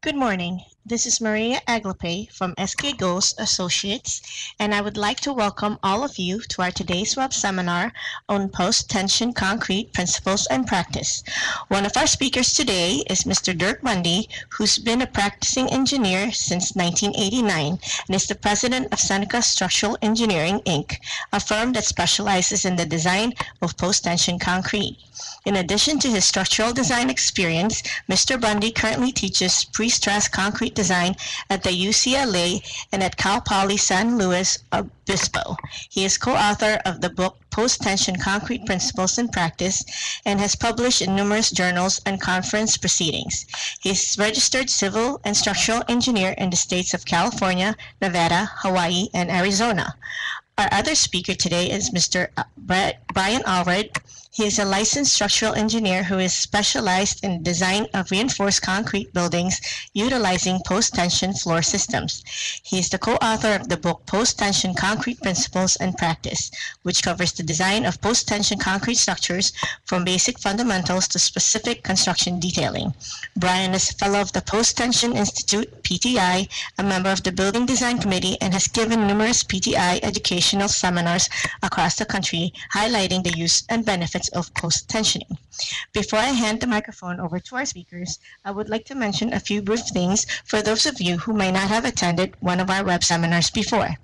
Good morning. This is Maria Aglape from SK Associates, and I would like to welcome all of you to our today's web seminar on post-tension concrete principles and practice. One of our speakers today is Mr. Dirk Bondy, who's been a practicing engineer since 1989 and is the president of Seneca Structural Engineering, Inc., a firm that specializes in the design of post-tension concrete. In addition to his structural design experience, Mr. Bondy currently teaches pre-stressed concrete design at the UCLA and at Cal Poly San Luis Obispo. He is co-author of the book Post-Tension Concrete Principles and Practice and has published in numerous journals and conference proceedings. He is registered civil and structural engineer in the states of California, Nevada, Hawaii, and Arizona. Our other speaker today is Mr. Uh, Bryan Allred. He is a licensed structural engineer who is specialized in design of reinforced concrete buildings utilizing post-tension floor systems. He is the co-author of the book Post-Tension Concrete Principles and Practice, which covers the design of post-tension concrete structures from basic fundamentals to specific construction detailing. Bryan is a fellow of the Post-Tension Institute, PTI, a member of the Building Design Committee, and has given numerous PTI educational seminars across the country highlighting the use and benefits of post-tensioning. Before I hand the microphone over to our speakers, I would like to mention a few brief things for those of you who may not have attended one of our web seminars before.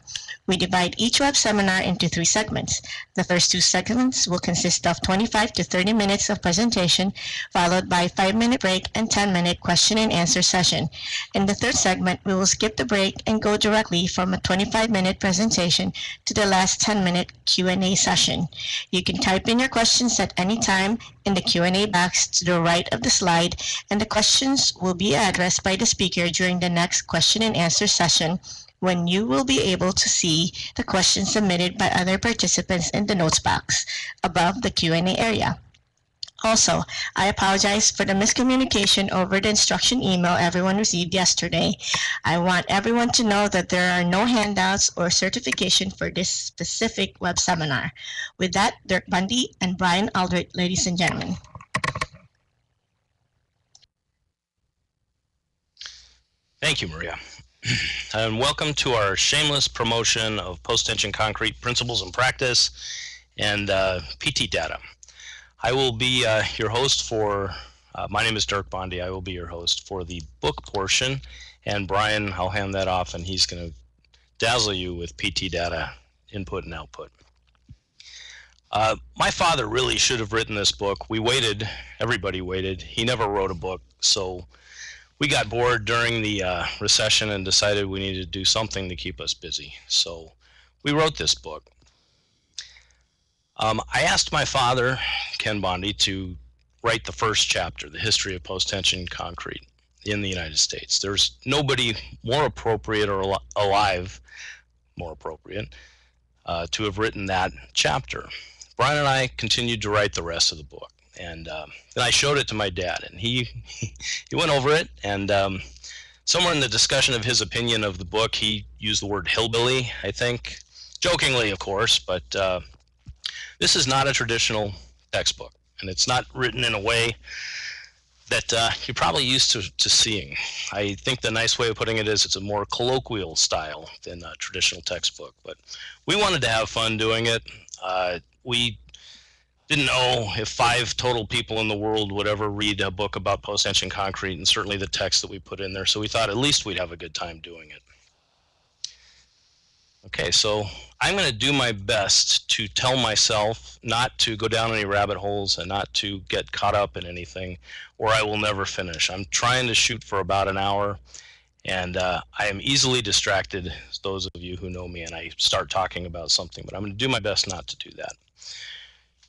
We divide each web seminar into three segments. The first two segments will consist of 25 to 30 minutes of presentation, followed by a 5-minute break and 10-minute question and answer session. In the third segment, we will skip the break and go directly from a 25-minute presentation to the last 10-minute Q&A session. You can type in your questions at any time in the Q&A box to the right of the slide, and the questions will be addressed by the speaker during the next question and answer session when you will be able to see the questions submitted by other participants in the notes box above the Q&A area. Also, I apologize for the miscommunication over the instruction email everyone received yesterday. I want everyone to know that there are no handouts or certification for this specific web seminar. With that, Dirk Bondy and Bryan Allred, ladies and gentlemen. Thank you, Maria and welcome to our shameless promotion of post-tension concrete principles and practice and uh, PTData. I will be uh, your host for, uh, my name is Dirk Bondy, I will be your host for the book portion, and Bryan, I'll hand that off and he's going to dazzle you with PTData input and output. Uh, my father really should have written this book. We waited, everybody waited. He never wrote a book, so we got bored during the uh, recession and decided we needed to do something to keep us busy. So we wrote this book. Um, I asked my father, Ken Bondy, to write the first chapter, the history of post-tension concrete in the United States. There's nobody more appropriate or al alive, more appropriate, uh, to have written that chapter. Bryan and I continued to write the rest of the book and um, then I showed it to my dad, and he he went over it, and um, somewhere in the discussion of his opinion of the book, he used the word hillbilly, I think, jokingly, of course, but uh, this is not a traditional textbook, and it's not written in a way that uh, you're probably used to, to seeing. I think the nice way of putting it is it's a more colloquial style than a traditional textbook, but we wanted to have fun doing it. Uh, we didn't know if five total people in the world would ever read a book about post-tension concrete and certainly the text that we put in there. So we thought at least we'd have a good time doing it. Okay, so I'm going to do my best to tell myself not to go down any rabbit holes and not to get caught up in anything or I will never finish. I'm trying to shoot for about an hour and uh, I am easily distracted, those of you who know me, and I start talking about something, but I'm going to do my best not to do that.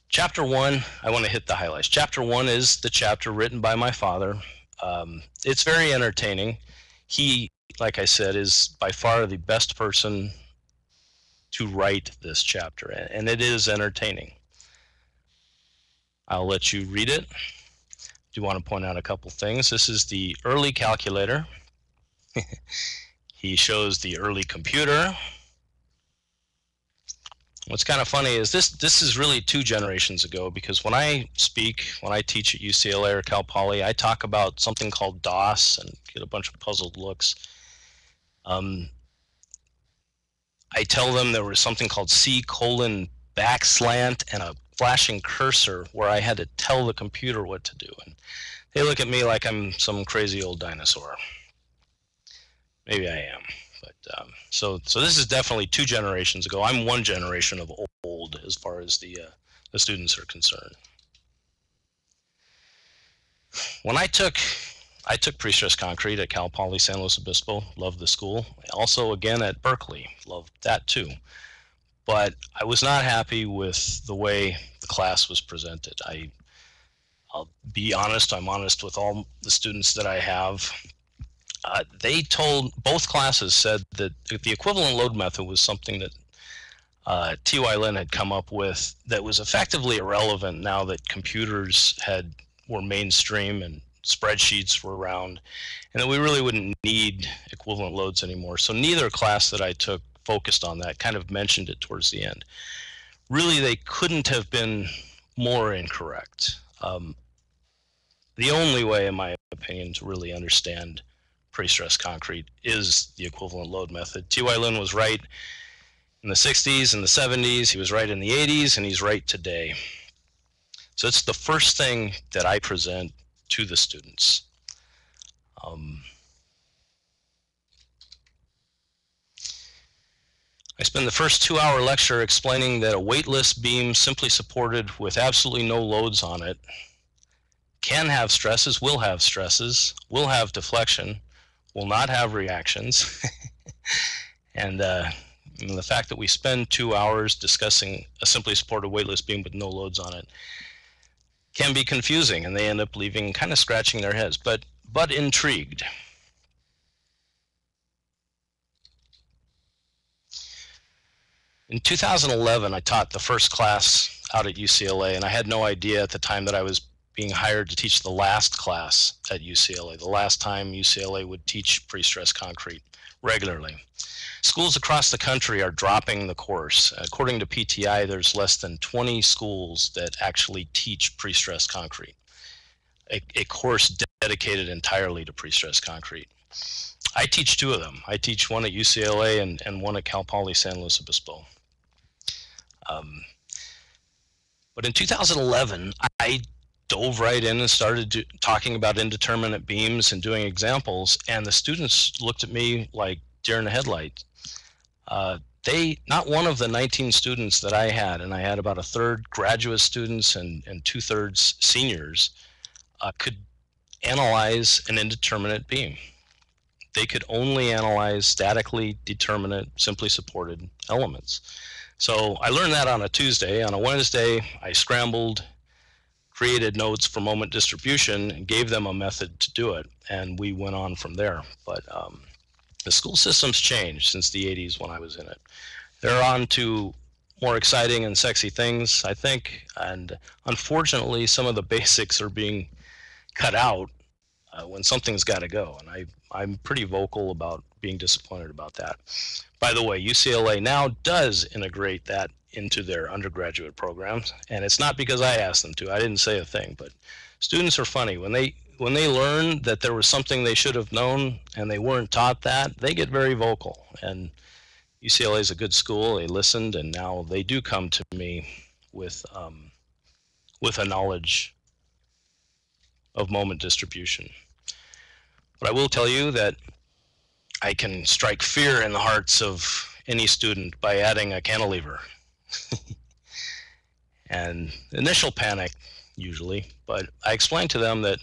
Chapter one, I want to hit the highlights. Chapter one is the chapter written by my father. Um, it's very entertaining. He, like I said, is by far the best person to write this chapter, and it is entertaining. I'll let you read it. Do want to point out a couple things. This is the early calculator. he shows the early computer. What's kind of funny is this this is really two generations ago because when I speak, when I teach at UCLA or Cal Poly, I talk about something called DOS and get a bunch of puzzled looks. Um, I tell them there was something called C colon backslant and a flashing cursor where I had to tell the computer what to do. And they look at me like I'm some crazy old dinosaur. Maybe I am. Um, so so this is definitely two generations ago. I'm one generation of old as far as the uh, the students are concerned. When I took I took pre-stress concrete at Cal Poly San Luis Obispo, loved the school. Also again at Berkeley, loved that too. But I was not happy with the way the class was presented. I I'll be honest, I'm honest with all the students that I have. Uh, they told both classes said that the equivalent load method was something that uh, T.Y. Lin had come up with that was effectively irrelevant now that computers had were mainstream and spreadsheets were around, and that we really wouldn't need equivalent loads anymore. So neither class that I took focused on that, kind of mentioned it towards the end. Really, they couldn't have been more incorrect. Um, the only way, in my opinion, to really understand pre-stressed concrete is the equivalent load method. T.Y. Lin was right in the 60s and the 70s, he was right in the 80s, and he's right today. So it's the first thing that I present to the students. Um, I spend the first two hour lecture explaining that a weightless beam simply supported with absolutely no loads on it can have stresses, will have stresses, will have deflection, will not have reactions. and uh, the fact that we spend two hours discussing a simply supported weightless beam with no loads on it can be confusing and they end up leaving kind of scratching their heads, but but intrigued. In 2011, I taught the first class out at UCLA, and I had no idea at the time that I was being hired to teach the last class at UCLA, the last time UCLA would teach pre-stress concrete regularly. Schools across the country are dropping the course. According to PTI, there's less than 20 schools that actually teach pre-stress concrete, a, a course dedicated entirely to pre-stress concrete. I teach two of them. I teach one at UCLA and, and one at Cal Poly San Luis Obispo. Um, but in 2011, I dove right in and started do, talking about indeterminate beams and doing examples, and the students looked at me like deer in the headlights. Uh, they, not one of the 19 students that I had, and I had about a third graduate students and, and two thirds seniors, uh, could analyze an indeterminate beam. They could only analyze statically determinate, simply supported elements. So I learned that on a Tuesday. On a Wednesday, I scrambled, created notes for moment distribution, and gave them a method to do it. And we went on from there. But um, the school system's changed since the 80s when I was in it. They're on to more exciting and sexy things, I think. And unfortunately, some of the basics are being cut out uh, when something's got to go. And I, I'm pretty vocal about being disappointed about that. By the way, UCLA now does integrate that into their undergraduate programs. And it's not because I asked them to, I didn't say a thing, but students are funny. When they when they learn that there was something they should have known and they weren't taught that, they get very vocal. And UCLA is a good school. They listened, and now they do come to me with um, with a knowledge of moment distribution. But I will tell you that I can strike fear in the hearts of any student by adding a cantilever. and initial panic usually, but I explain to them that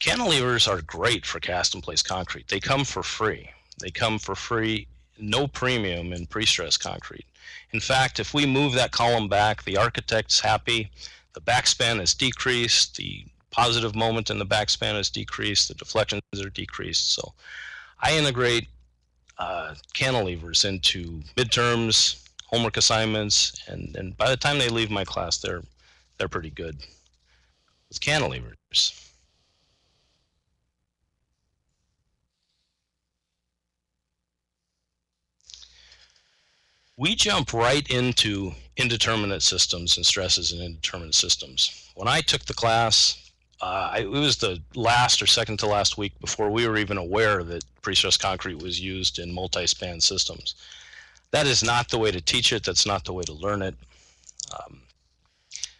Cantilevers are great for cast in place concrete. They come for free. They come for free, no premium in pre-stressed concrete. In fact, if we move that column back, the architect's happy, the backspan is decreased, the positive moment in the backspan is decreased, the deflections are decreased. So I integrate uh, cantilevers into midterms, homework assignments, and, and by the time they leave my class, they're they're pretty good with cantilevers. we jump right into indeterminate systems and stresses in indeterminate systems. When I took the class, uh, I, it was the last or second to last week before we were even aware that pre-stressed concrete was used in multi-span systems. That is not the way to teach it. That's not the way to learn it. Um,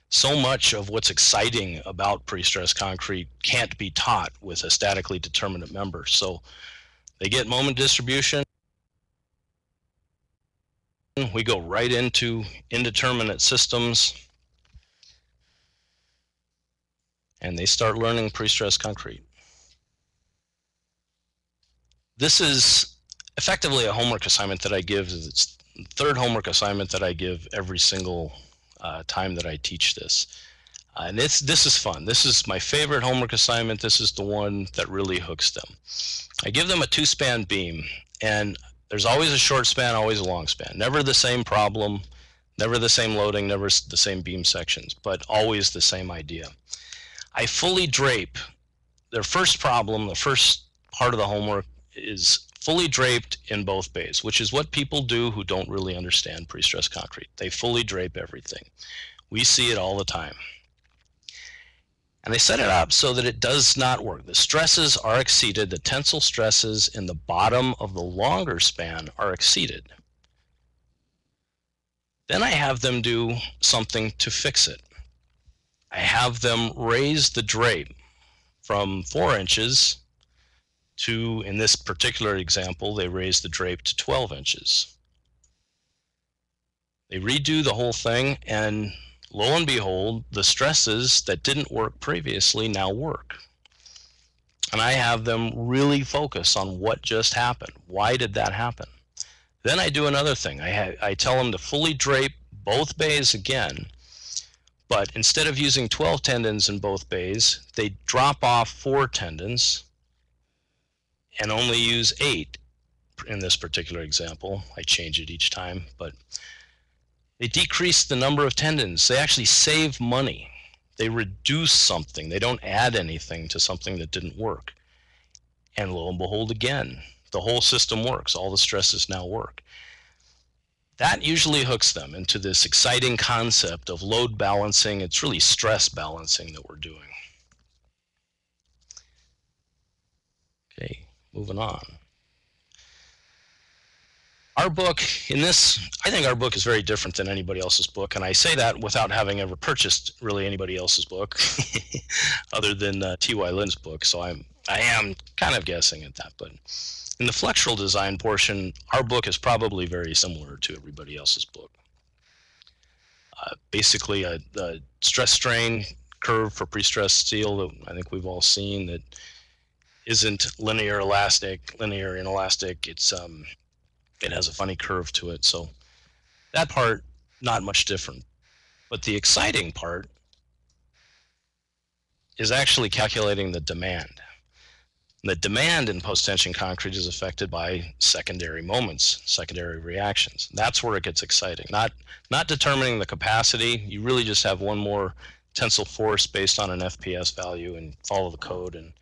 so much of what's exciting about pre-stressed concrete can't be taught with a statically determinate member. So they get moment distribution. We go right into indeterminate systems and they start learning pre-stressed concrete. This is effectively a homework assignment that I give. It's the third homework assignment that I give every single uh, time that I teach this. Uh, and it's, this is fun. This is my favorite homework assignment. This is the one that really hooks them. I give them a two span beam and there's always a short span, always a long span. Never the same problem, never the same loading, never the same beam sections, but always the same idea. I fully drape their first problem, the first part of the homework is fully draped in both bays, which is what people do who don't really understand pre-stressed concrete. They fully drape everything. We see it all the time. And they set it up so that it does not work. The stresses are exceeded. The tensile stresses in the bottom of the longer span are exceeded. Then I have them do something to fix it. I have them raise the drape from four inches to, in this particular example, they raise the drape to 12 inches. They redo the whole thing and lo and behold, the stresses that didn't work previously now work. And I have them really focus on what just happened. Why did that happen? Then I do another thing. I, I tell them to fully drape both bays again, but instead of using 12 tendons in both bays, they drop off four tendons and only use eight in this particular example. I change it each time, but they decrease the number of tendons. They actually save money. They reduce something. They don't add anything to something that didn't work. And lo and behold, again, the whole system works. All the stresses now work. That usually hooks them into this exciting concept of load balancing. It's really stress balancing that we're doing. Okay, moving on. Our book, in this, I think our book is very different than anybody else's book, and I say that without having ever purchased really anybody else's book, other than uh, T.Y. Lin's book. So I'm, I am kind of guessing at that. But in the flexural design portion, our book is probably very similar to everybody else's book. Uh, basically, a, a stress strain curve for pre-stressed steel that I think we've all seen that isn't linear elastic, linear inelastic. It's um, it has a funny curve to it. So that part, not much different. But the exciting part is actually calculating the demand. The demand in post-tension concrete is affected by secondary moments, secondary reactions. That's where it gets exciting. Not not determining the capacity. You really just have one more tensile force based on an FPS value and follow the code and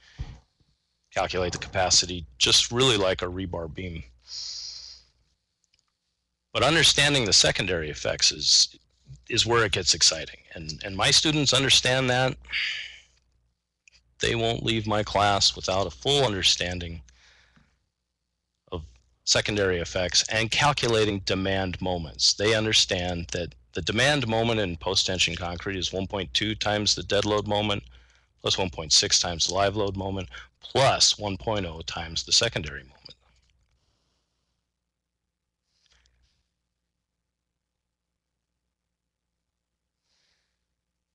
calculate the capacity, just really like a rebar beam. But understanding the secondary effects is is where it gets exciting. And and my students understand that. They won't leave my class without a full understanding of secondary effects and calculating demand moments. They understand that the demand moment in post-tension concrete is 1.2 times the dead load moment plus 1.6 times the live load moment plus 1.0 times the secondary moment.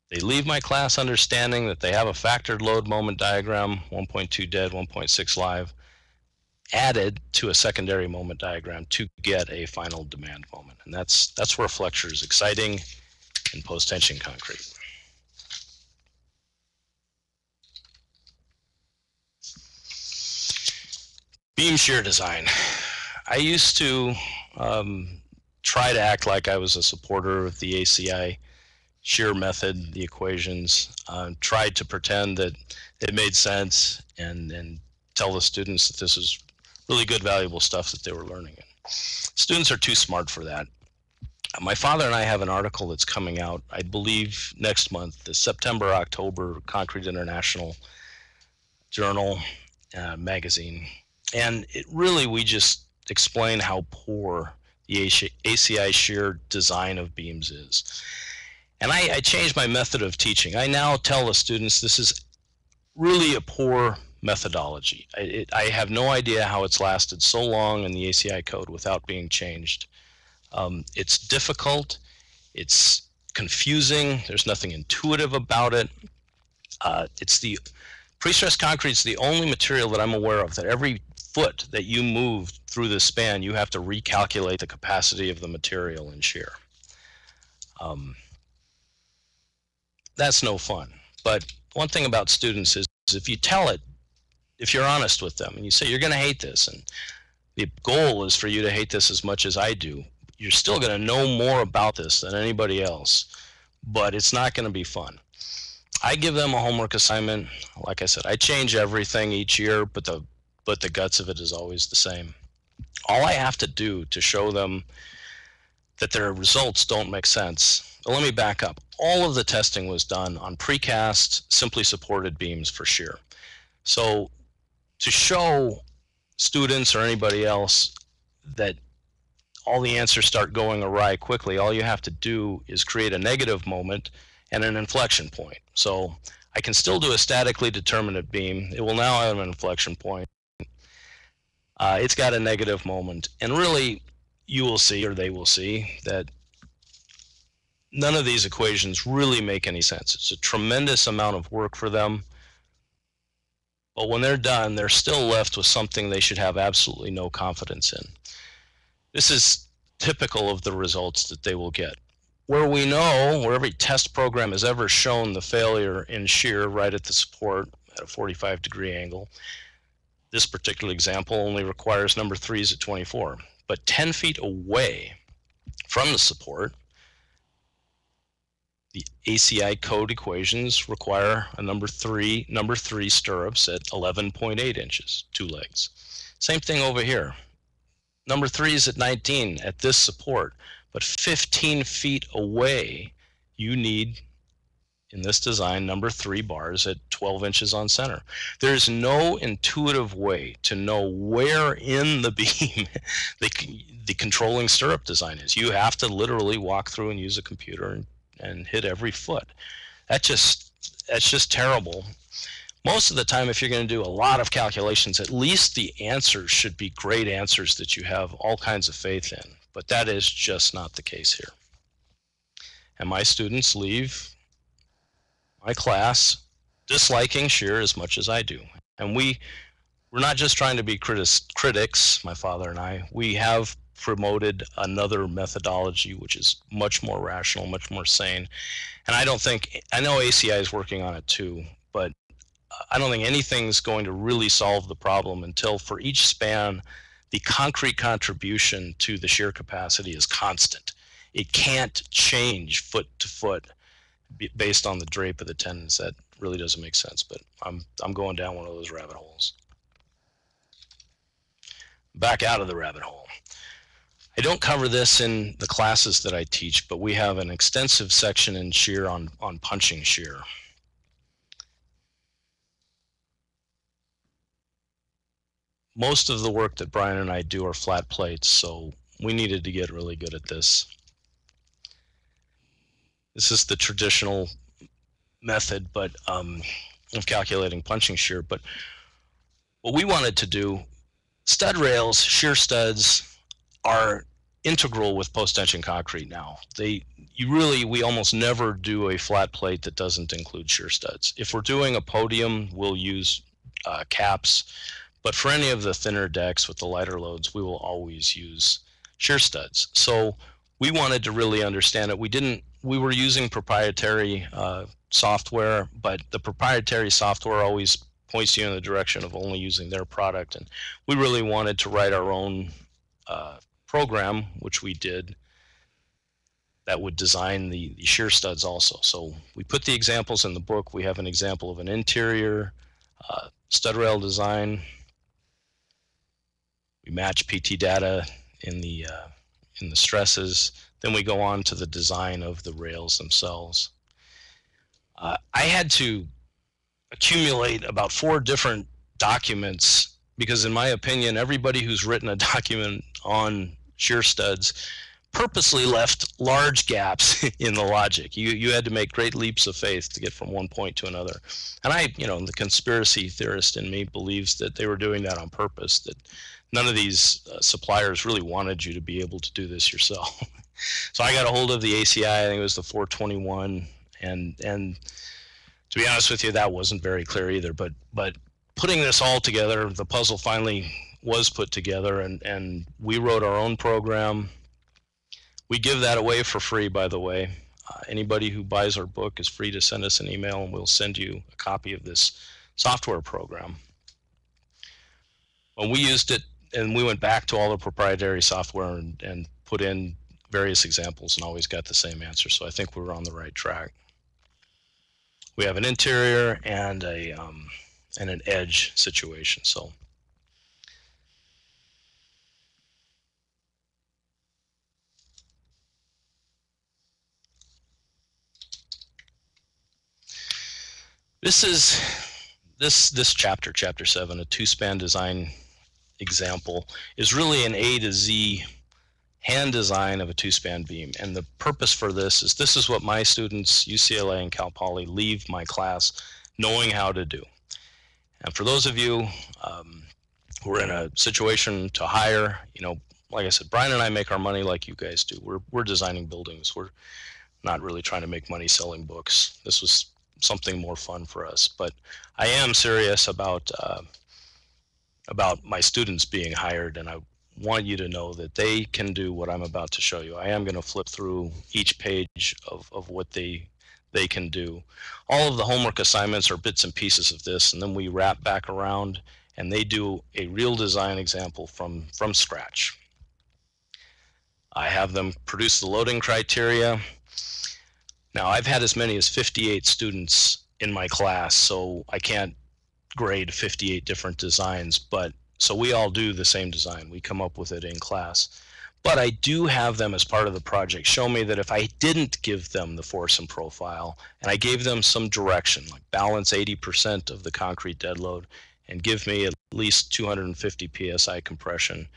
They leave my class understanding that they have a factored load moment diagram, 1.2 dead, 1.6 live, added to a secondary moment diagram to get a final demand moment. And that's, that's where flexure is exciting in post-tension concrete. Beam shear design. I used to um, try to act like I was a supporter of the ACI shear method, the equations, uh, tried to pretend that it made sense and, and tell the students that this is really good, valuable stuff that they were learning. Students are too smart for that. my father and I have an article that's coming out, I believe, next month, the September October Concrete International Journal uh, magazine, and it really we just explain how poor the ACI shear design of beams is. And I, I changed my method of teaching. I now tell the students this is really a poor methodology. I, it, I, have no idea how it's lasted so long in the ACI code without being changed. Um, it's difficult, it's confusing, there's nothing intuitive about it. Uh, it's the pre-stressed concrete is the only material that I'm aware of that every foot that you move through the span, you have to recalculate the capacity of the material in shear. Um, that's no fun. But one thing about students is, is if you tell it, if you're honest with them and you say you're going to hate this and the goal is for you to hate this as much as I do, you're still going to know more about this than anybody else, but it's not going to be fun. I give them a homework assignment. Like I said, I change everything each year, but the but the guts of it is always the same. All I have to do to show them that their results don't make sense. Let me back up. All of the testing was done on precast, simply supported beams for shear. So to show students or anybody else that all the answers start going awry quickly, all you have to do is create a negative moment and an inflection point. So I can still do a statically determinate beam. It will now have an inflection point. Uh, it's got a negative moment. And really, you will see, or they will see, that none of these equations really make any sense. It's a tremendous amount of work for them. But when they're done, they're still left with something they should have absolutely no confidence in. This is typical of the results that they will get. Where we know, where every test program has ever shown the failure in shear right at the support at a 45 degree angle, this particular example only requires number threes at 24. But 10 feet away from the support, the ACI code equations require a number three, number three stirrups at 11.8 inches, two legs. Same thing over here. Number three is at 19 at this support, but 15 feet away, you need, in this design, number three bars at 12 inches on center. There's no intuitive way to know where in the beam the, the controlling stirrup design is. You have to literally walk through and use a computer and, and hit every foot. That just, that's just terrible most of the time, if you're going to do a lot of calculations, at least the answers should be great answers that you have all kinds of faith in. But that is just not the case here. And my students leave my class disliking shear as much as I do. And we, we're not just trying to be critis, critics, my father and I. We have promoted another methodology which is much more rational, much more sane. And I don't think, I know ACI is working on it too, but I don't think anything's going to really solve the problem until for each span, the concrete contribution to the shear capacity is constant. It can't change foot to foot based on the drape of the tendons. That really doesn't make sense, but I'm, I'm going down one of those rabbit holes. Back out of the rabbit hole. I don't cover this in the classes that I teach, but we have an extensive section in shear on, on punching shear. most of the work that Bryan and I do are flat plates, so we needed to get really good at this. This is the traditional method, but um, of calculating punching shear. But what we wanted to do, stud rails, shear studs, are integral with post-tension concrete now. They, you really, we almost never do a flat plate that doesn't include shear studs. If we're doing a podium, we'll use uh, caps. But for any of the thinner decks with the lighter loads, we will always use shear studs. So we wanted to really understand it. We didn't. We were using proprietary uh, software, but the proprietary software always points you in the direction of only using their product. And we really wanted to write our own uh, program, which we did, that would design the, the shear studs also. So we put the examples in the book. We have an example of an interior uh, stud rail design we match PTData in the uh, in the stresses. Then we go on to the design of the rails themselves. Uh, I had to accumulate about four different documents because, in my opinion, everybody who's written a document on shear studs purposely left large gaps in the logic. You you had to make great leaps of faith to get from one point to another. And I, you know, the conspiracy theorist in me believes that they were doing that on purpose. That none of these uh, suppliers really wanted you to be able to do this yourself. so I got a hold of the ACI. I think it was the 421, and and to be honest with you, that wasn't very clear either. But but putting this all together, the puzzle finally was put together, and and we wrote our own program we give that away for free, by the way. Uh, anybody who buys our book is free to send us an email, and we'll send you a copy of this software program. When we used it, and we went back to all the proprietary software and, and put in various examples and always got the same answer. So I think we were on the right track. We have an interior and a um, and an edge situation. So This is this this chapter, chapter seven, a two-span design example, is really an A to Z hand design of a two-span beam. And the purpose for this is this is what my students, UCLA and Cal Poly, leave my class knowing how to do. And for those of you um, who are in a situation to hire, you know, like I said, Bryan and I make our money like you guys do. We're we're designing buildings. We're not really trying to make money selling books. This was something more fun for us. But I am serious about uh, about my students being hired, and I want you to know that they can do what I'm about to show you. I am going to flip through each page of, of what they they can do. All of the homework assignments are bits and pieces of this, and then we wrap back around and they do a real design example from from scratch. I have them produce the loading criteria. Now, I've had as many as 58 students in my class, so I can't grade 58 different designs, but so we all do the same design. We come up with it in class. But I do have them as part of the project show me that if I didn't give them the force and profile and I gave them some direction, like balance 80% of the concrete dead load and give me at least 250 psi compression,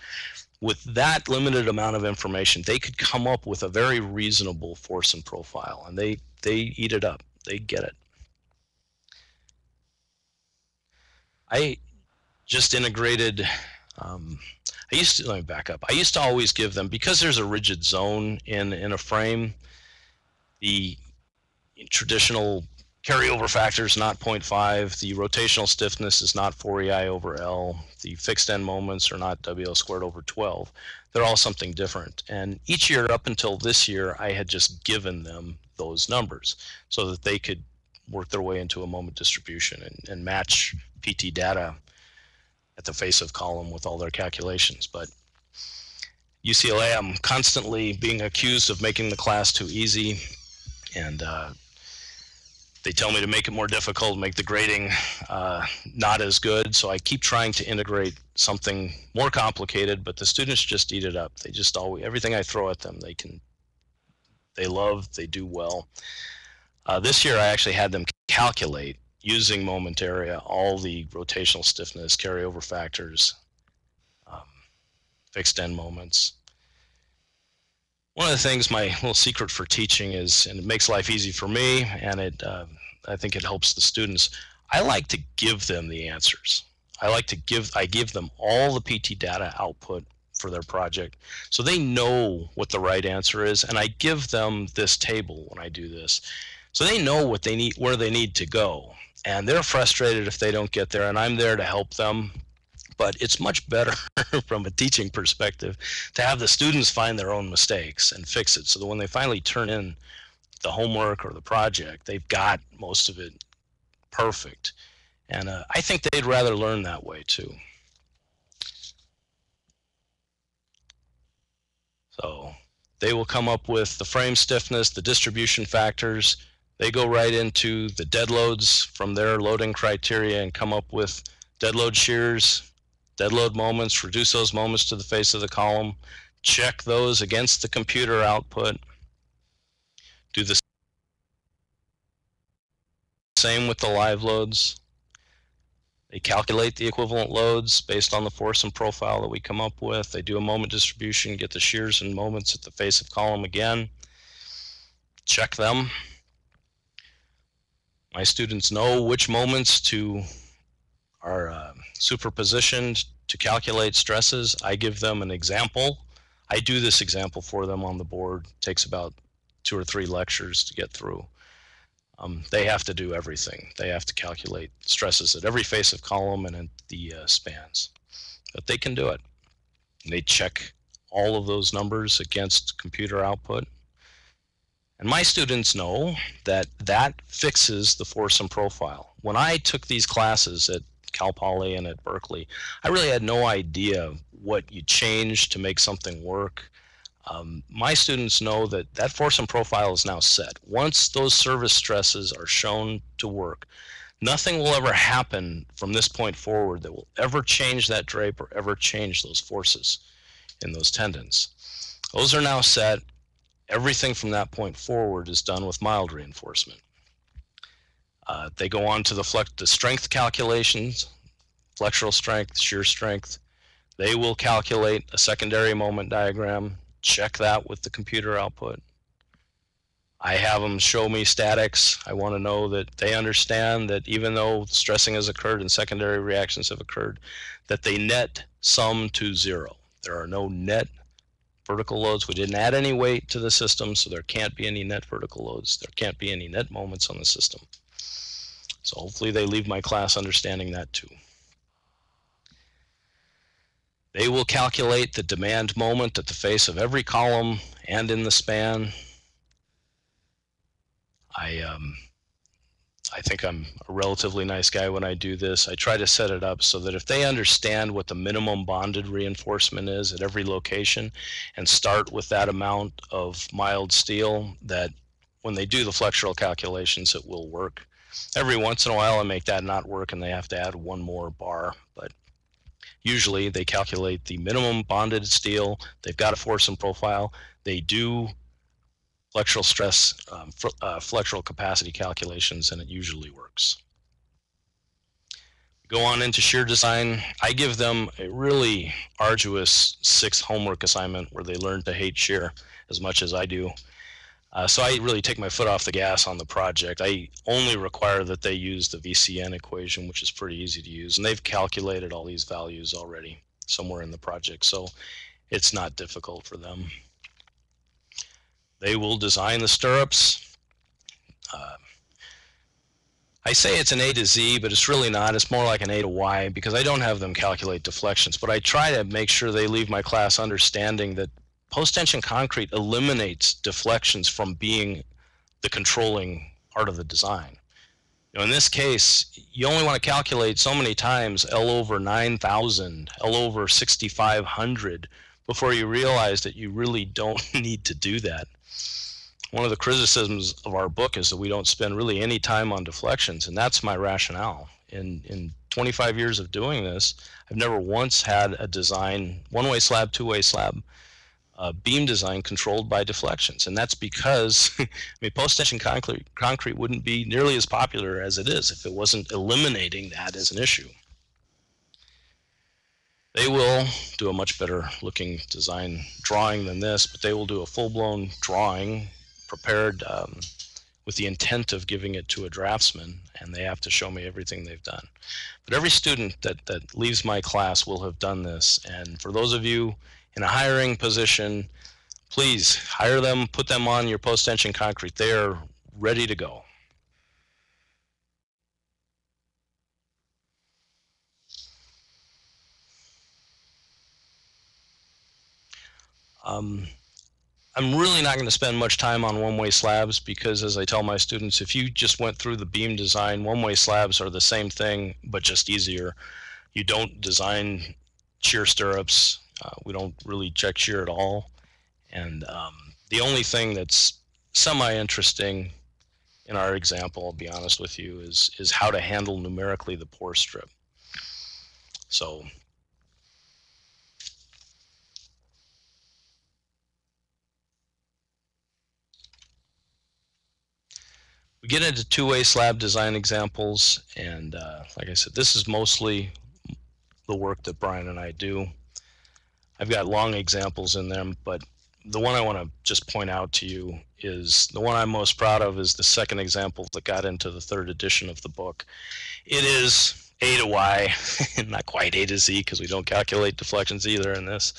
with that limited amount of information, they could come up with a very reasonable force and profile, and they they eat it up. They get it. I just integrated. Um, I used to let me back up. I used to always give them because there's a rigid zone in in a frame. The traditional carryover factor is not 0.5. The rotational stiffness is not 4EI over L. The fixed end moments are not WL squared over 12. They're all something different. And each year up until this year, I had just given them those numbers so that they could work their way into a moment distribution and, and match PTData at the face of column with all their calculations. But UCLA, I'm constantly being accused of making the class too easy. And uh, they tell me to make it more difficult, make the grading uh, not as good. So I keep trying to integrate something more complicated, but the students just eat it up. They just always everything I throw at them, they can, they love, they do well. Uh, this year I actually had them calculate using moment area all the rotational stiffness, carryover factors, um, fixed end moments. One of the things, my little secret for teaching is, and it makes life easy for me, and it, uh, I think it helps the students. I like to give them the answers. I like to give, I give them all the PTData output for their project, so they know what the right answer is, and I give them this table when I do this, so they know what they need, where they need to go, and they're frustrated if they don't get there, and I'm there to help them but it's much better from a teaching perspective to have the students find their own mistakes and fix it so that when they finally turn in the homework or the project, they've got most of it perfect. And uh, I think they'd rather learn that way too. So they will come up with the frame stiffness, the distribution factors. They go right into the dead loads from their loading criteria and come up with dead load shears, dead load moments, reduce those moments to the face of the column, check those against the computer output. Do the same with the live loads. They calculate the equivalent loads based on the force and profile that we come up with. They do a moment distribution, get the shears and moments at the face of column again. Check them. My students know which moments to are uh, superpositioned to calculate stresses. I give them an example. I do this example for them on the board. It takes about two or three lectures to get through. Um, they have to do everything. They have to calculate stresses at every face of column and at the uh, spans. But they can do it. And they check all of those numbers against computer output. And my students know that that fixes the and profile. When I took these classes at Cal Poly and at Berkeley, I really had no idea what you change to make something work um, my students know that that and profile is now set. Once those service stresses are shown to work, nothing will ever happen from this point forward that will ever change that drape or ever change those forces in those tendons. Those are now set. Everything from that point forward is done with mild reinforcement. Uh, they go on to the, flex, the strength calculations, flexural strength, shear strength. They will calculate a secondary moment diagram check that with the computer output. I have them show me statics. I want to know that they understand that even though stressing has occurred and secondary reactions have occurred, that they net sum to zero. There are no net vertical loads. We didn't add any weight to the system, so there can't be any net vertical loads. There can't be any net moments on the system. So hopefully they leave my class understanding that too. They will calculate the demand moment at the face of every column and in the span. I um, I think I'm a relatively nice guy when I do this. I try to set it up so that if they understand what the minimum bonded reinforcement is at every location and start with that amount of mild steel, that when they do the flexural calculations, it will work. Every once in a while, I make that not work and they have to add one more bar, but usually they calculate the minimum bonded steel. They've got a force and profile. They do flexural stress, um, uh, flexural capacity calculations, and it usually works. Go on into shear design. I give them a really arduous six homework assignment where they learn to hate shear as much as I do. Uh, so I really take my foot off the gas on the project. I only require that they use the VCN equation, which is pretty easy to use. And they've calculated all these values already somewhere in the project. So it's not difficult for them. They will design the stirrups. Uh, I say it's an A to Z, but it's really not. It's more like an A to Y because I don't have them calculate deflections. But I try to make sure they leave my class understanding that post-tension concrete eliminates deflections from being the controlling part of the design. You know, in this case, you only want to calculate so many times L over 9,000, L over 6,500 before you realize that you really don't need to do that. One of the criticisms of our book is that we don't spend really any time on deflections, and that's my rationale. In, in 25 years of doing this, I've never once had a design, one-way slab, two-way slab, uh, beam design controlled by deflections. And that's because I mean, post-tension concrete, concrete wouldn't be nearly as popular as it is if it wasn't eliminating that as an issue. They will do a much better looking design drawing than this, but they will do a full-blown drawing prepared um, with the intent of giving it to a draftsman, and they have to show me everything they've done. But every student that, that leaves my class will have done this, and for those of you in a hiring position, please hire them, put them on your post-tension concrete. They are ready to go. Um, I'm really not going to spend much time on one-way slabs because as I tell my students, if you just went through the beam design, one-way slabs are the same thing, but just easier. You don't design shear stirrups. Uh, we don't really check shear at all. And um, the only thing that's semi-interesting in our example, I'll be honest with you, is, is how to handle numerically the pour strip. So we get into two-way slab design examples, and uh, like I said, this is mostly the work that Bryan and I do. I've got long examples in them, but the one I want to just point out to you is the one I'm most proud of is the second example that got into the third edition of the book. It is A to Y, not quite A to Z because we don't calculate deflections either in this,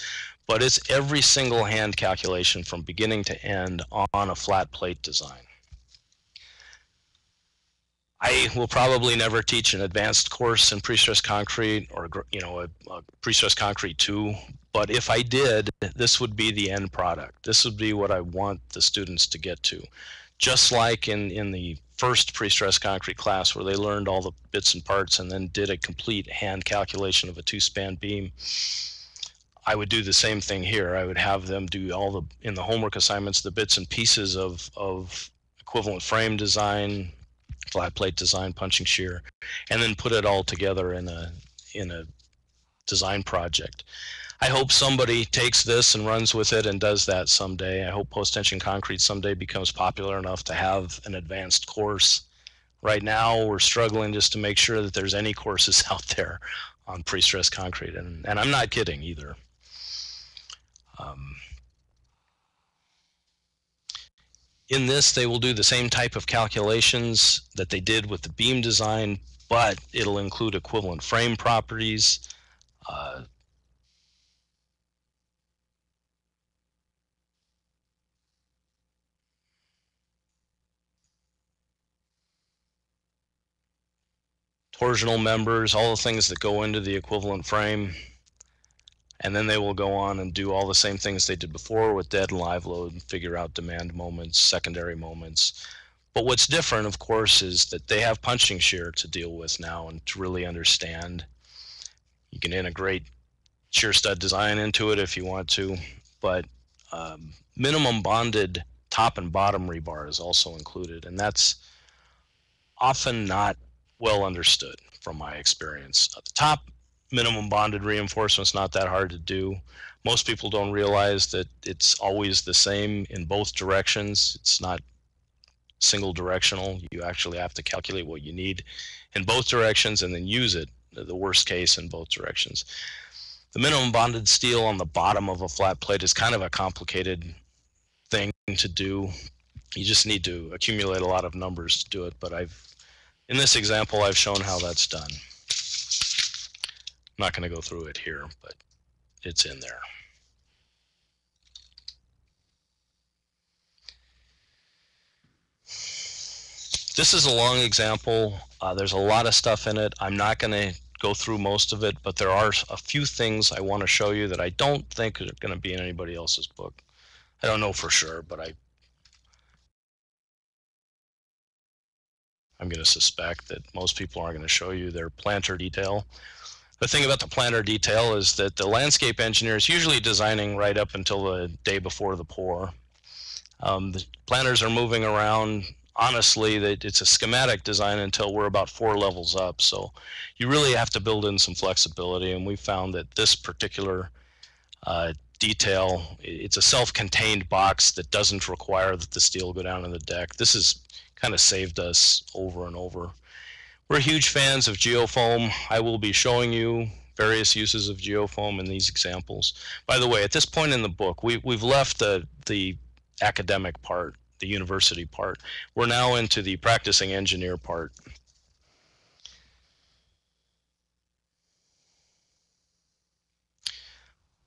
but it's every single hand calculation from beginning to end on a flat plate design. I will probably never teach an advanced course in pre-stressed concrete or you know a, a pre-stressed concrete 2 but if I did this would be the end product. This would be what I want the students to get to. Just like in in the first pre-stressed concrete class where they learned all the bits and parts and then did a complete hand calculation of a two span beam I would do the same thing here. I would have them do all the in the homework assignments the bits and pieces of of equivalent frame design flat plate design, punching shear, and then put it all together in a in a design project. I hope somebody takes this and runs with it and does that someday. I hope post tension concrete someday becomes popular enough to have an advanced course. Right now, we're struggling just to make sure that there's any courses out there on pre-stressed concrete, and, and I'm not kidding either. Um, In this, they will do the same type of calculations that they did with the beam design, but it'll include equivalent frame properties. Uh, torsional members, all the things that go into the equivalent frame and then they will go on and do all the same things they did before with dead and live load and figure out demand moments, secondary moments. But what's different, of course, is that they have punching shear to deal with now and to really understand. You can integrate shear stud design into it if you want to, but um, minimum bonded top and bottom rebar is also included, and that's often not well understood from my experience. At the top, minimum bonded reinforcement's not that hard to do. Most people don't realize that it's always the same in both directions. It's not single directional. You actually have to calculate what you need in both directions and then use it, the worst case in both directions. The minimum bonded steel on the bottom of a flat plate is kind of a complicated thing to do. You just need to accumulate a lot of numbers to do it, but I've in this example I've shown how that's done not going to go through it here, but it's in there. This is a long example. Uh, there's a lot of stuff in it. I'm not going to go through most of it, but there are a few things I want to show you that I don't think are going to be in anybody else's book. I don't know for sure, but I I'm going to suspect that most people aren't going to show you their planter detail. The thing about the planter detail is that the landscape engineer is usually designing right up until the day before the pour. Um, the planters are moving around. Honestly, it's a schematic design until we're about four levels up. So you really have to build in some flexibility. And we found that this particular uh, detail, it's a self-contained box that doesn't require that the steel go down in the deck. This has kind of saved us over and over. We're huge fans of geofoam. I will be showing you various uses of geofoam in these examples. By the way, at this point in the book, we, we've left the, the academic part, the university part. We're now into the practicing engineer part.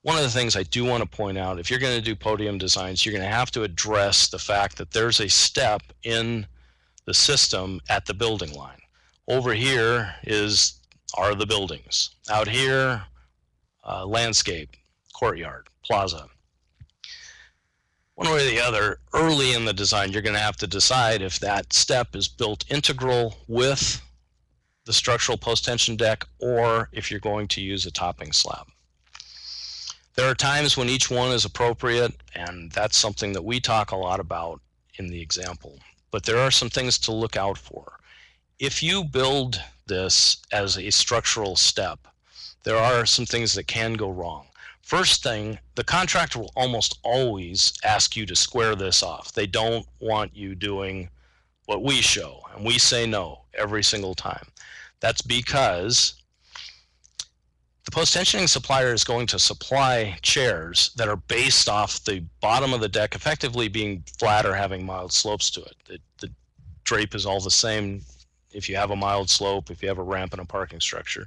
One of the things I do want to point out, if you're going to do podium designs, you're going to have to address the fact that there's a step in the system at the building line. Over here is are the buildings. Out here, uh, landscape, courtyard, plaza. One way or the other, early in the design, you're going to have to decide if that step is built integral with the structural post-tension deck or if you're going to use a topping slab. There are times when each one is appropriate, and that's something that we talk a lot about in the example. But there are some things to look out for if you build this as a structural step, there are some things that can go wrong. First thing, the contractor will almost always ask you to square this off. They don't want you doing what we show, and we say no every single time. That's because the post-tensioning supplier is going to supply chairs that are based off the bottom of the deck effectively being flat or having mild slopes to it. The, the drape is all the same if you have a mild slope, if you have a ramp and a parking structure.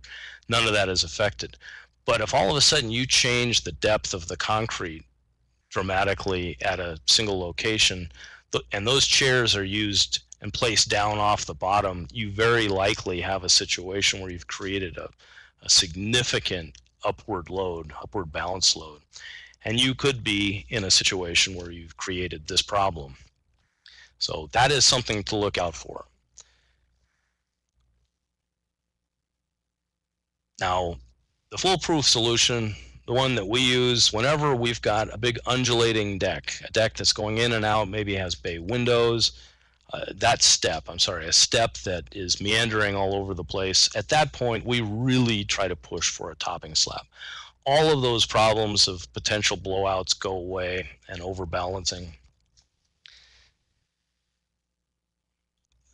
None of that is affected. But if all of a sudden you change the depth of the concrete dramatically at a single location, and those chairs are used and placed down off the bottom, you very likely have a situation where you've created a a significant upward load, upward balance load. And you could be in a situation where you've created this problem. So that is something to look out for. Now, the foolproof solution, the one that we use whenever we've got a big undulating deck, a deck that's going in and out, maybe has bay windows, uh, that step, I'm sorry, a step that is meandering all over the place, at that point, we really try to push for a topping slab. All of those problems of potential blowouts go away and overbalancing.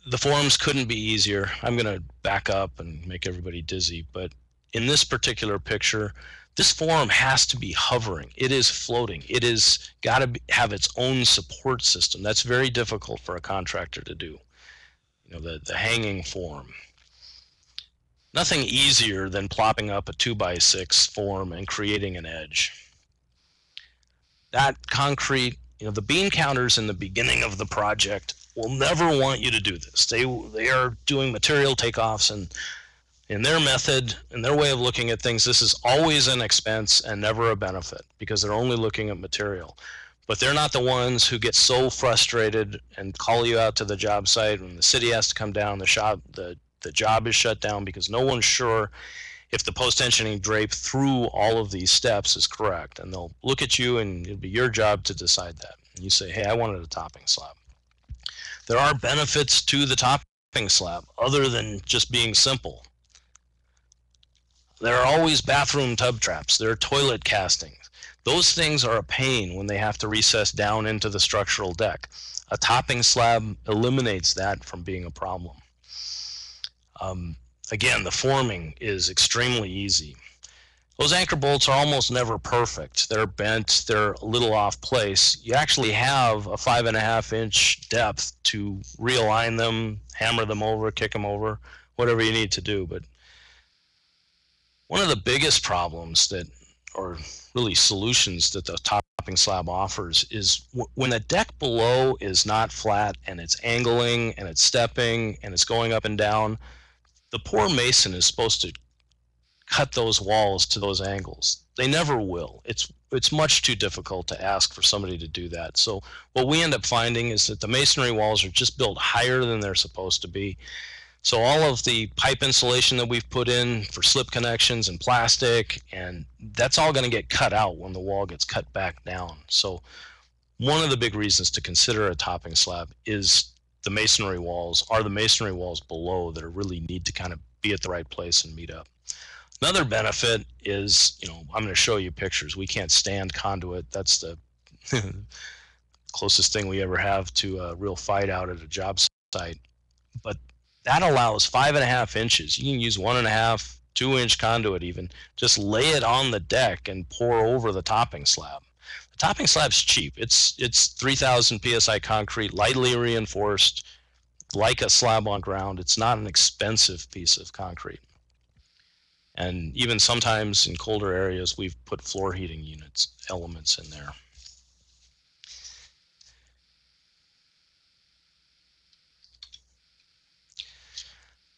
The forms couldn't be easier. I'm going to back up and make everybody dizzy, but in this particular picture, this form has to be hovering. It is floating. It is got to have its own support system. That's very difficult for a contractor to do. You know, the, the hanging form. Nothing easier than plopping up a two by six form and creating an edge. That concrete, you know, the beam counters in the beginning of the project will never want you to do this. They they are doing material takeoffs and in their method, in their way of looking at things, this is always an expense and never a benefit because they're only looking at material. But they're not the ones who get so frustrated and call you out to the job site when the city has to come down, the shop, the, the job is shut down because no one's sure if the post-tensioning drape through all of these steps is correct. And they'll look at you and it'll be your job to decide that. And you say, hey, I wanted a topping slab. There are benefits to the topping slab other than just being simple. There are always bathroom tub traps. There are toilet castings. Those things are a pain when they have to recess down into the structural deck. A topping slab eliminates that from being a problem. Um, again, the forming is extremely easy. Those anchor bolts are almost never perfect. They're bent, they're a little off place. You actually have a five and a half inch depth to realign them, hammer them over, kick them over, whatever you need to do. But one of the biggest problems that, or really solutions that the topping slab offers is w- when the deck below is not flat and it's angling and it's stepping and it's going up and down, the poor mason is supposed to cut those walls to those angles. They never will. It's it's much too difficult to ask for somebody to do that. So what we end up finding is that the masonry walls are just built higher than they're supposed to be so all of the pipe insulation that we've put in for slip connections and plastic, and that's all going to get cut out when the wall gets cut back down. So one of the big reasons to consider a topping slab is the masonry walls, are the masonry walls below that are really need to kind of be at the right place and meet up. Another benefit is, you know, I'm going to show you pictures. We can't stand conduit. That's the closest thing we ever have to a real fight out at a job site. But that allows five and a half inches. You can use one and a half, two inch conduit even. Just lay it on the deck and pour over the topping slab. The topping slab's cheap. It's it's 3,000 psi concrete, lightly reinforced, like a slab on ground. It's not an expensive piece of concrete. And even sometimes in colder areas, we've put floor heating units elements in there.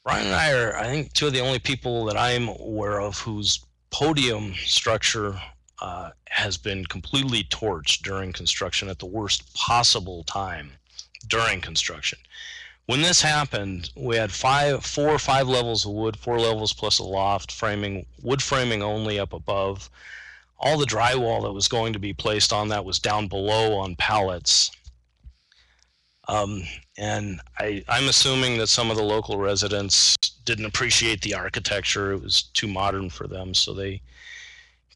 Bryan and I are, I think, two of the only people that I'm aware of whose podium structure uh, has been completely torched during construction at the worst possible time during construction. When this happened, we had five, four or five levels of wood, four levels plus a loft framing, wood framing only up above. All the drywall that was going to be placed on that was down below on pallets. Um, and I, I'm assuming that some of the local residents didn't appreciate the architecture. It was too modern for them, so they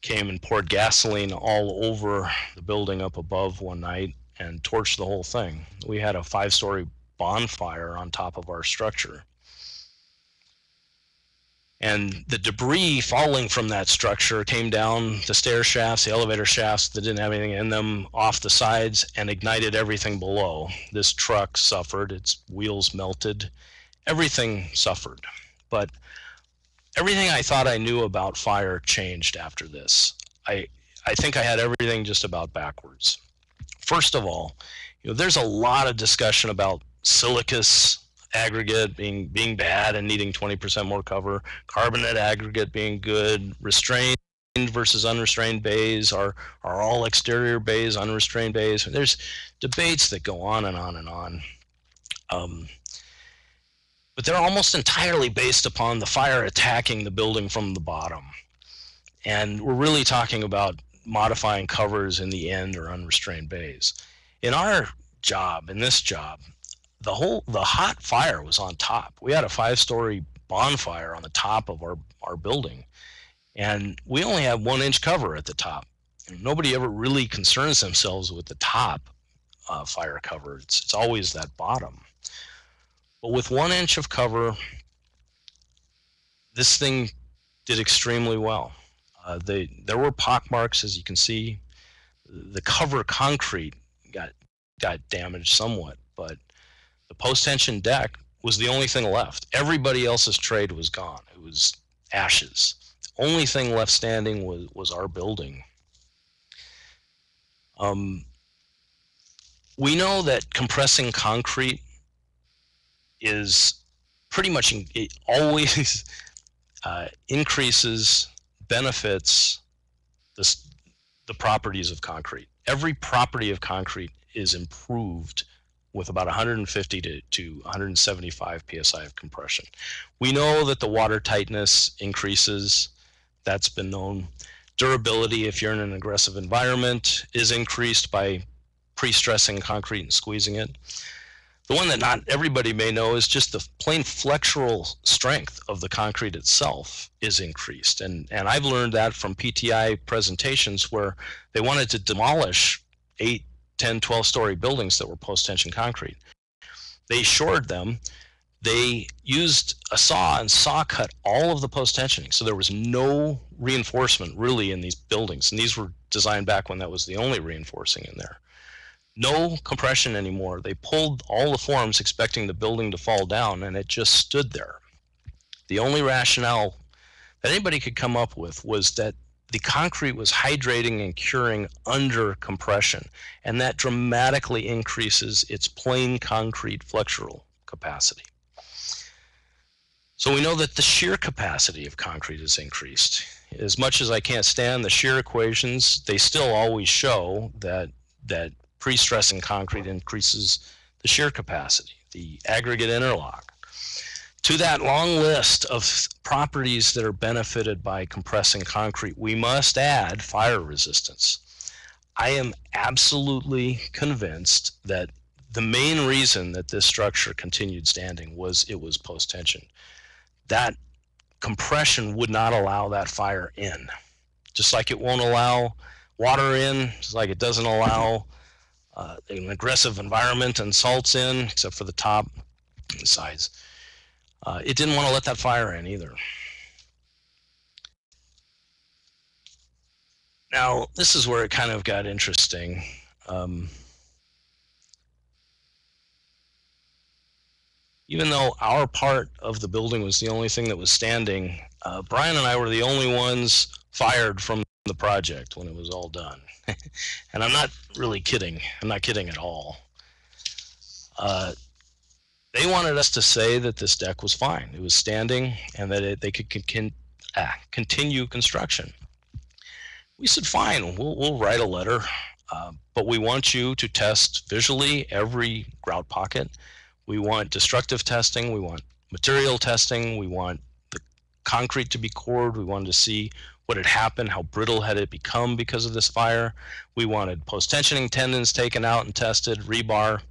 came and poured gasoline all over the building up above one night and torched the whole thing. We had a five-story bonfire on top of our structure. And the debris falling from that structure came down the stair shafts, the elevator shafts that didn't have anything in them, off the sides, and ignited everything below. This truck suffered, its wheels melted, everything suffered. But everything I thought I knew about fire changed after this. I, I think I had everything just about backwards. First of all, you know, there's a lot of discussion about siliceous aggregate being being bad and needing 20% more cover, carbonate aggregate being good, restrained versus unrestrained bays are are all exterior bays unrestrained bays. There's debates that go on and on and on. Um, but they're almost entirely based upon the fire attacking the building from the bottom. And we're really talking about modifying covers in the end or unrestrained bays. In our job in this job the whole the hot fire was on top. We had a five story bonfire on the top of our our building, and we only had one inch cover at the top. And nobody ever really concerns themselves with the top uh, fire cover. It's it's always that bottom. But with one inch of cover, this thing did extremely well. Uh, they there were pock marks, as you can see. The cover concrete got got damaged somewhat, but post tension deck was the only thing left. Everybody else's trade was gone. It was ashes. The only thing left standing was, was our building. Um, we know that compressing concrete is pretty much it always uh, increases benefits this, the properties of concrete. Every property of concrete is improved with about 150 to, to 175 psi of compression. We know that the water tightness increases. That's been known. Durability, if you're in an aggressive environment, is increased by pre-stressing concrete and squeezing it. The one that not everybody may know is just the plain flexural strength of the concrete itself is increased. And, and I've learned that from PTI presentations where they wanted to demolish eight 10, 12 story buildings that were post tension concrete. They shored them. They used a saw and saw cut all of the post tensioning. So there was no reinforcement really in these buildings. And these were designed back when that was the only reinforcing in there. No compression anymore. They pulled all the forms expecting the building to fall down and it just stood there. The only rationale that anybody could come up with was that the concrete was hydrating and curing under compression, and that dramatically increases its plain concrete flexural capacity. So we know that the shear capacity of concrete is increased. As much as I can't stand the shear equations, they still always show that that pre-stressing concrete increases the shear capacity, the aggregate interlock to that long list of properties that are benefited by compressing concrete, we must add fire resistance. I am absolutely convinced that the main reason that this structure continued standing was it was post tension. That compression would not allow that fire in, just like it won't allow water in, just like it doesn't allow uh, an aggressive environment and salts in, except for the top and sides uh, it didn't want to let that fire in either. Now, this is where it kind of got interesting. Um, even though our part of the building was the only thing that was standing, uh, Bryan and I were the only ones fired from the project when it was all done. and I'm not really kidding. I'm not kidding at all. Uh, they wanted us to say that this deck was fine. It was standing and that it, they could con- con- ah, continue construction. We said, fine, we'll, we'll write a letter, uh, but we want you to test visually every grout pocket. We want destructive testing. We want material testing. We want the concrete to be cored. We wanted to see what had happened, how brittle had it become because of this fire. We wanted post-tensioning tendons taken out and tested, rebar.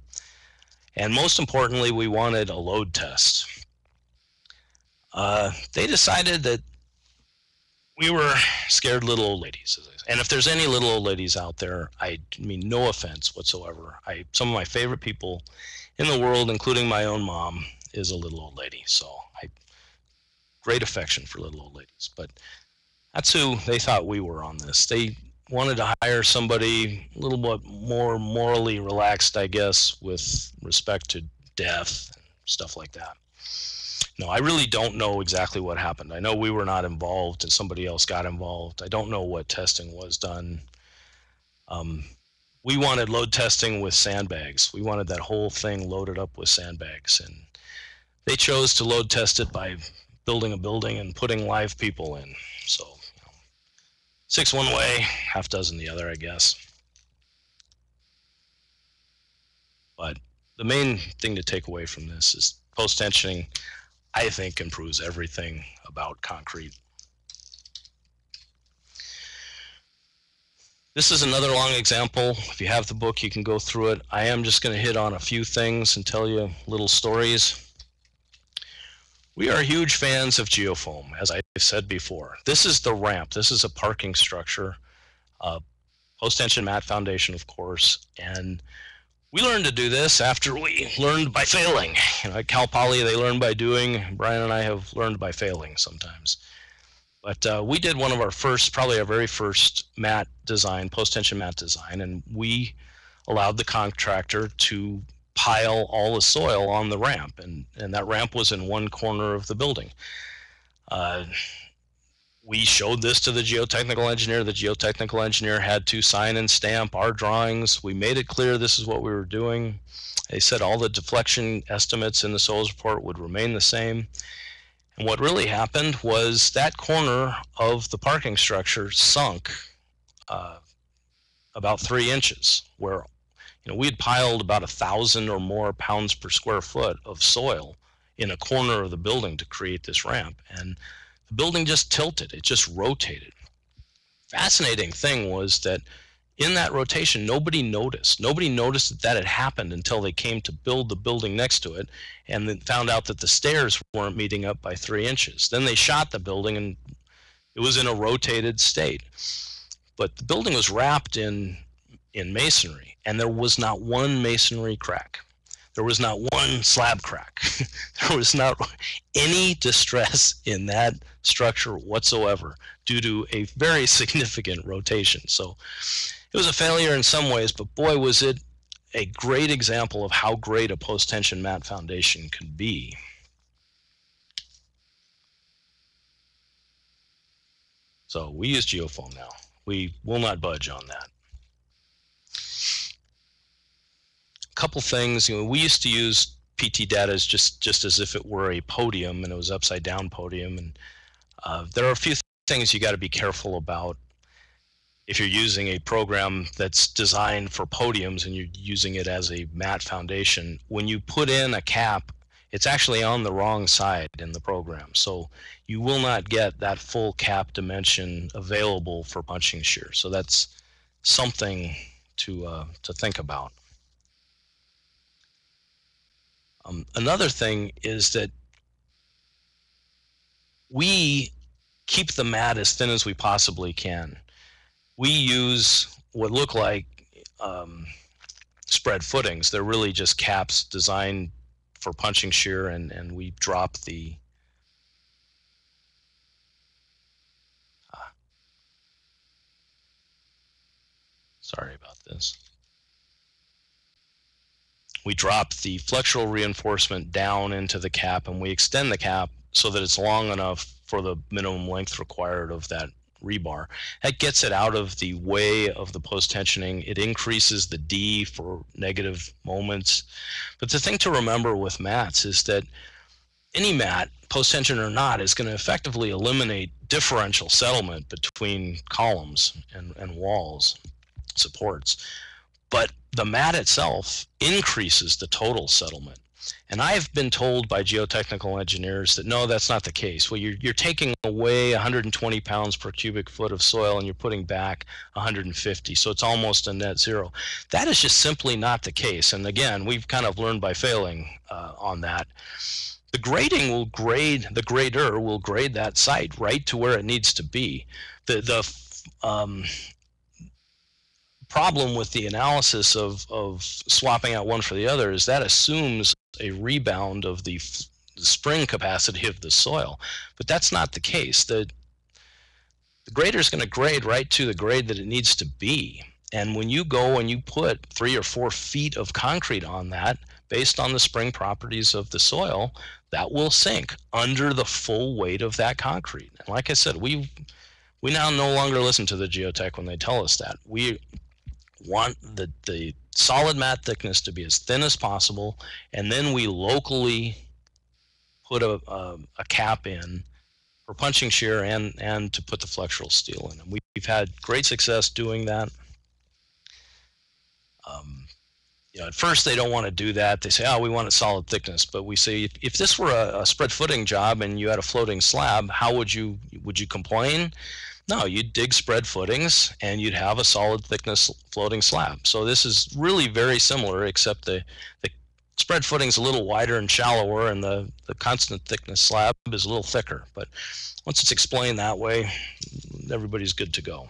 And most importantly, we wanted a load test. Uh, they decided that we were scared little old ladies. And if there's any little old ladies out there, I mean no offense whatsoever. I some of my favorite people in the world, including my own mom, is a little old lady. So I great affection for little old ladies. But that's who they thought we were on this. They wanted to hire somebody a little bit more morally relaxed, I guess, with respect to death and stuff like that. No, I really don't know exactly what happened. I know we were not involved and somebody else got involved. I don't know what testing was done. Um, we wanted load testing with sandbags. We wanted that whole thing loaded up with sandbags. And they chose to load test it by building a building and putting live people in. So six one way, half dozen the other, I guess. But the main thing to take away from this is post tensioning, I think, improves everything about concrete. This is another long example. If you have the book, you can go through it. I am just going to hit on a few things and tell you little stories. We are huge fans of geofoam, as I said before. This is the ramp. This is a parking structure, uh, post-tension mat foundation, of course. And we learned to do this after we learned by failing. You know, at Cal Poly, they learn by doing. Bryan and I have learned by failing sometimes. But uh, we did one of our first, probably our very first mat design, post-tension mat design, and we allowed the contractor to pile all the soil on the ramp, and, and that ramp was in one corner of the building. Uh, we showed this to the geotechnical engineer. The geotechnical engineer had to sign and stamp our drawings. We made it clear this is what we were doing. They said all the deflection estimates in the soils report would remain the same. And what really happened was that corner of the parking structure sunk uh, about three inches, where you know we had piled about a thousand or more pounds per square foot of soil in a corner of the building to create this ramp, and the building just tilted. It just rotated. Fascinating thing was that in that rotation, nobody noticed. Nobody noticed that that had happened until they came to build the building next to it and then found out that the stairs weren't meeting up by three inches. Then they shot the building and it was in a rotated state. But the building was wrapped in, in masonry and there was not one masonry crack. There was not one slab crack. there was not any distress in that structure whatsoever due to a very significant rotation. So it was a failure in some ways, but boy, was it a great example of how great a post-tension mat foundation can be. So we use geofoam now. We will not budge on that. A couple things, you know, we used to use PTData as just, just as if it were a podium and it was upside down podium. And uh, there are a few things you got to be careful about if you're using a program that's designed for podiums and you're using it as a mat foundation, when you put in a cap, it's actually on the wrong side in the program. So you will not get that full cap dimension available for punching shear. So that's something to, uh, to think about. Um, another thing is that we keep the mat as thin as we possibly can we use what look like um, spread footings. They're really just caps designed for punching shear, and, and we drop the uh, sorry about this. We drop the flexural reinforcement down into the cap and we extend the cap so that it's long enough for the minimum length required of that rebar. That gets it out of the way of the post tensioning. It increases the D for negative moments. But the thing to remember with mats is that any mat, post tension or not, is going to effectively eliminate differential settlement between columns and, and walls, supports. But the mat itself increases the total settlement. And I've been told by geotechnical engineers that no, that's not the case. Well, you're, you're taking away 120 pounds per cubic foot of soil and you're putting back 150. So it's almost a net zero. That is just simply not the case. And again, we've kind of learned by failing uh, on that. The grading will grade, the grader will grade that site right to where it needs to be. The, the um, problem with the analysis of, of swapping out one for the other is that assumes a rebound of the, f- the spring capacity of the soil. But that's not the case. The, the grader is going to grade right to the grade that it needs to be. And when you go and you put three or four feet of concrete on that, based on the spring properties of the soil, that will sink under the full weight of that concrete. And like I said, we we now no longer listen to the geotech when they tell us that. We want the, the solid mat thickness to be as thin as possible, and then we locally put a, a, a cap in for punching shear and, and to put the flexural steel in. And we've had great success doing that. Um, you know, at first they don't want to do that. They say, "Oh, we want a solid thickness," but we say, if, if this were a, a, spread footing job and you had a floating slab, how would you would you complain? No, you'd dig spread footings and you'd have a solid thickness floating slab. So this is really very similar, except the the spread footing's a little wider and shallower, and the the constant thickness slab is a little thicker. But once it's explained that way, everybody's good to go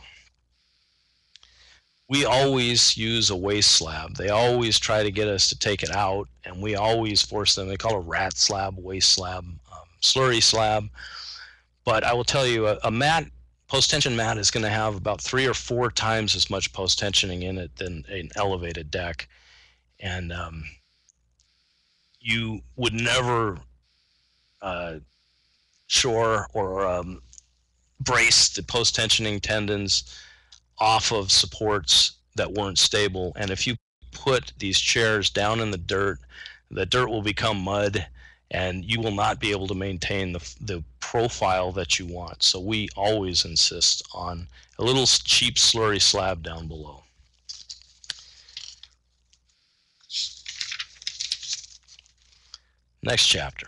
we always use a waste slab. They always try to get us to take it out, and we always force them. They call it a rat slab, waste slab, um, slurry slab. But I will tell you, a, a mat, post tension mat, is going to have about three or four times as much post tensioning in it than an elevated deck, and um, you would never uh, shore or um, brace the post tensioning tendons off of supports that weren't stable. And if you put these chairs down in the dirt, the dirt will become mud and you will not be able to maintain the, the profile that you want. So we always insist on a little cheap slurry slab down below. Next chapter.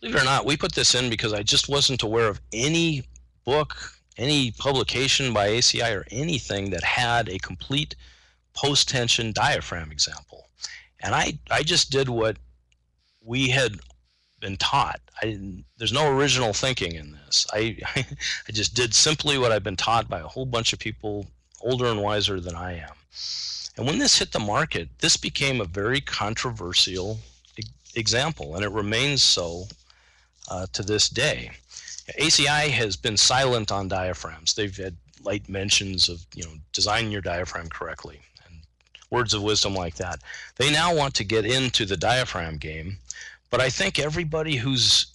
Believe it or not, we put this in because I just wasn't aware of any book, any publication by ACI or anything that had a complete post-tension diaphragm example. And I, I just did what we had been taught. I there's no original thinking in this. I, I just did simply what I've been taught by a whole bunch of people older and wiser than I am. And when this hit the market, this became a very controversial example, and it remains so uh, to this day. ACI has been silent on diaphragms. They've had light mentions of, you know, designing your diaphragm correctly words of wisdom like that. They now want to get into the diaphragm game, but I think everybody who's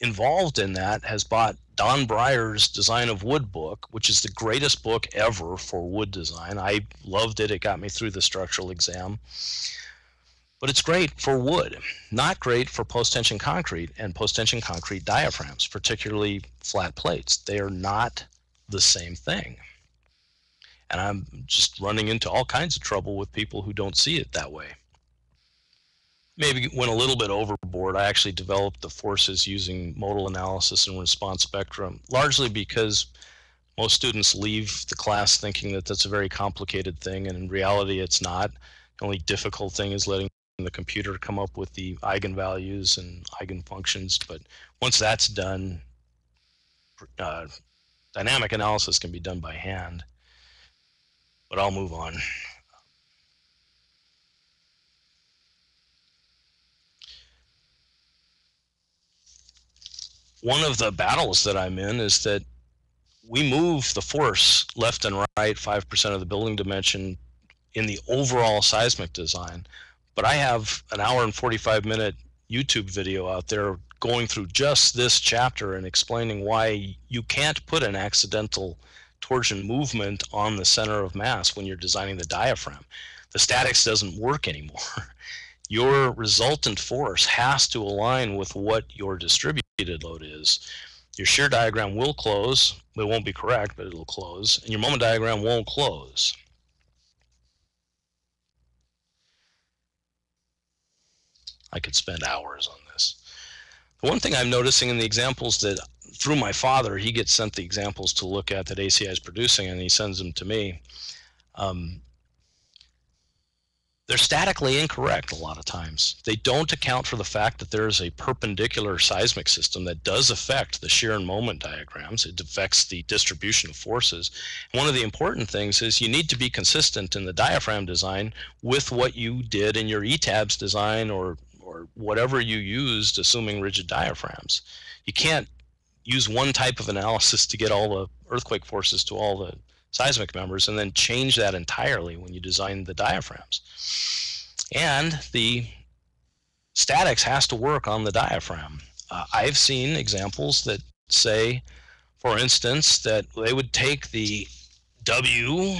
involved in that has bought Don Breyer's Design of Wood book, which is the greatest book ever for wood design. I loved it. It got me through the structural exam but it's great for wood, not great for post-tension concrete and post-tension concrete diaphragms, particularly flat plates. They are not the same thing. And I'm just running into all kinds of trouble with people who don't see it that way. Maybe went a little bit overboard. I actually developed the forces using modal analysis and response spectrum, largely because most students leave the class thinking that that's a very complicated thing, and in reality, it's not. The only difficult thing is letting the computer come up with the eigenvalues and eigenfunctions. But once that's done, uh, dynamic analysis can be done by hand. But I'll move on. One of the battles that I'm in is that we move the force left and right 5% of the building dimension in the overall seismic design but I have an hour and 45 minute YouTube video out there going through just this chapter and explaining why you can't put an accidental torsion movement on the center of mass when you're designing the diaphragm. The statics doesn't work anymore. Your resultant force has to align with what your distributed load is. Your shear diagram will close, but it won't be correct, but it'll close, and your moment diagram won't close. I could spend hours on this. The one thing I'm noticing in the examples that through my father, he gets sent the examples to look at that ACI is producing and he sends them to me. Um, they're statically incorrect a lot of times. They don't account for the fact that there is a perpendicular seismic system that does affect the shear and moment diagrams. It affects the distribution of forces. one of the important things is you need to be consistent in the diaphragm design with what you did in your ETABS design or, or whatever you used, assuming rigid diaphragms. You can't use one type of analysis to get all the earthquake forces to all the seismic members and then change that entirely when you design the diaphragms. And the statics has to work on the diaphragm. Uh, I've seen examples that say, for instance, that they would take the W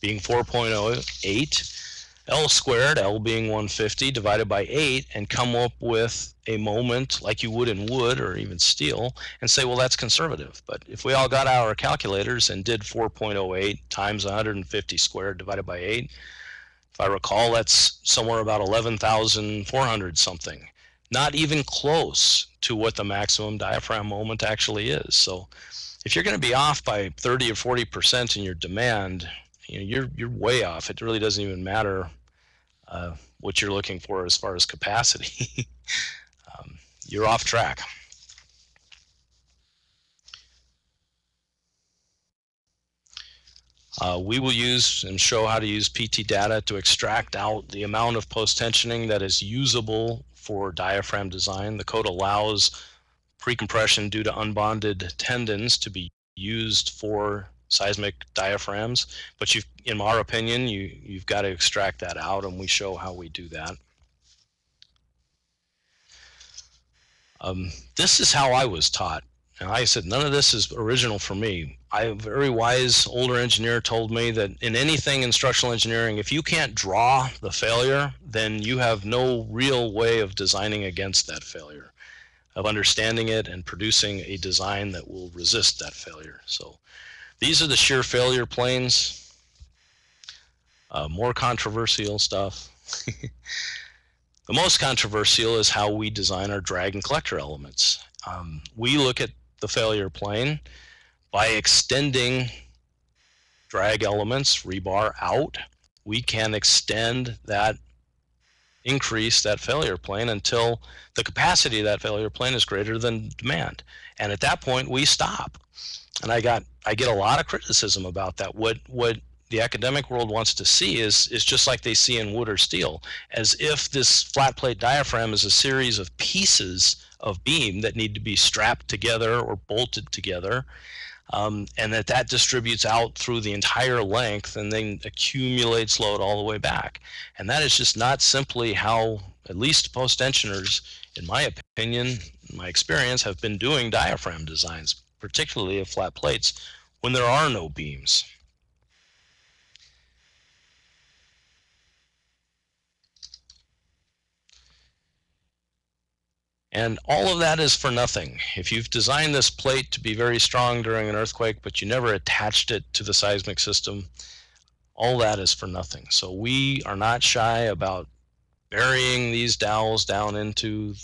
being 4.08 L squared, L being 150, divided by 8, and come up with a moment like you would in wood or even steel and say, well, that's conservative. But if we all got our calculators and did 4.08 times 150 squared divided by 8, if I recall, that's somewhere about 11,400 something. Not even close to what the maximum diaphragm moment actually is. So if you're going to be off by 30 or 40% in your demand, you know, you're you're way off. It really doesn't even matter uh, what you're looking for as far as capacity. um, you're off track. Uh, we will use and show how to use PTData to extract out the amount of post-tensioning that is usable for diaphragm design. The code allows precompression due to unbonded tendons to be used for seismic diaphragms. But you've, in our opinion, you, you've got to extract that out, and we show how we do that. Um, this is how I was taught. And like I said, none of this is original for me. I, a very wise older engineer told me that in anything in structural engineering, if you can't draw the failure, then you have no real way of designing against that failure, of understanding it and producing a design that will resist that failure. So these are the shear failure planes. Uh, more controversial stuff. the most controversial is how we design our drag and collector elements. Um, we look at the failure plane by extending drag elements, rebar out. We can extend that, increase that failure plane until the capacity of that failure plane is greater than demand. And at that point, we stop and I got I get a lot of criticism about that. What what the academic world wants to see is is just like they see in wood or steel, as if this flat plate diaphragm is a series of pieces of beam that need to be strapped together or bolted together, um, and that that distributes out through the entire length and then accumulates load all the way back. And that is just not simply how at least post tensioners, in my opinion, my experience, have been doing diaphragm designs particularly of flat plates, when there are no beams. And all of that is for nothing. If you've designed this plate to be very strong during an earthquake, but you never attached it to the seismic system, all that is for nothing. So we are not shy about burying these dowels down into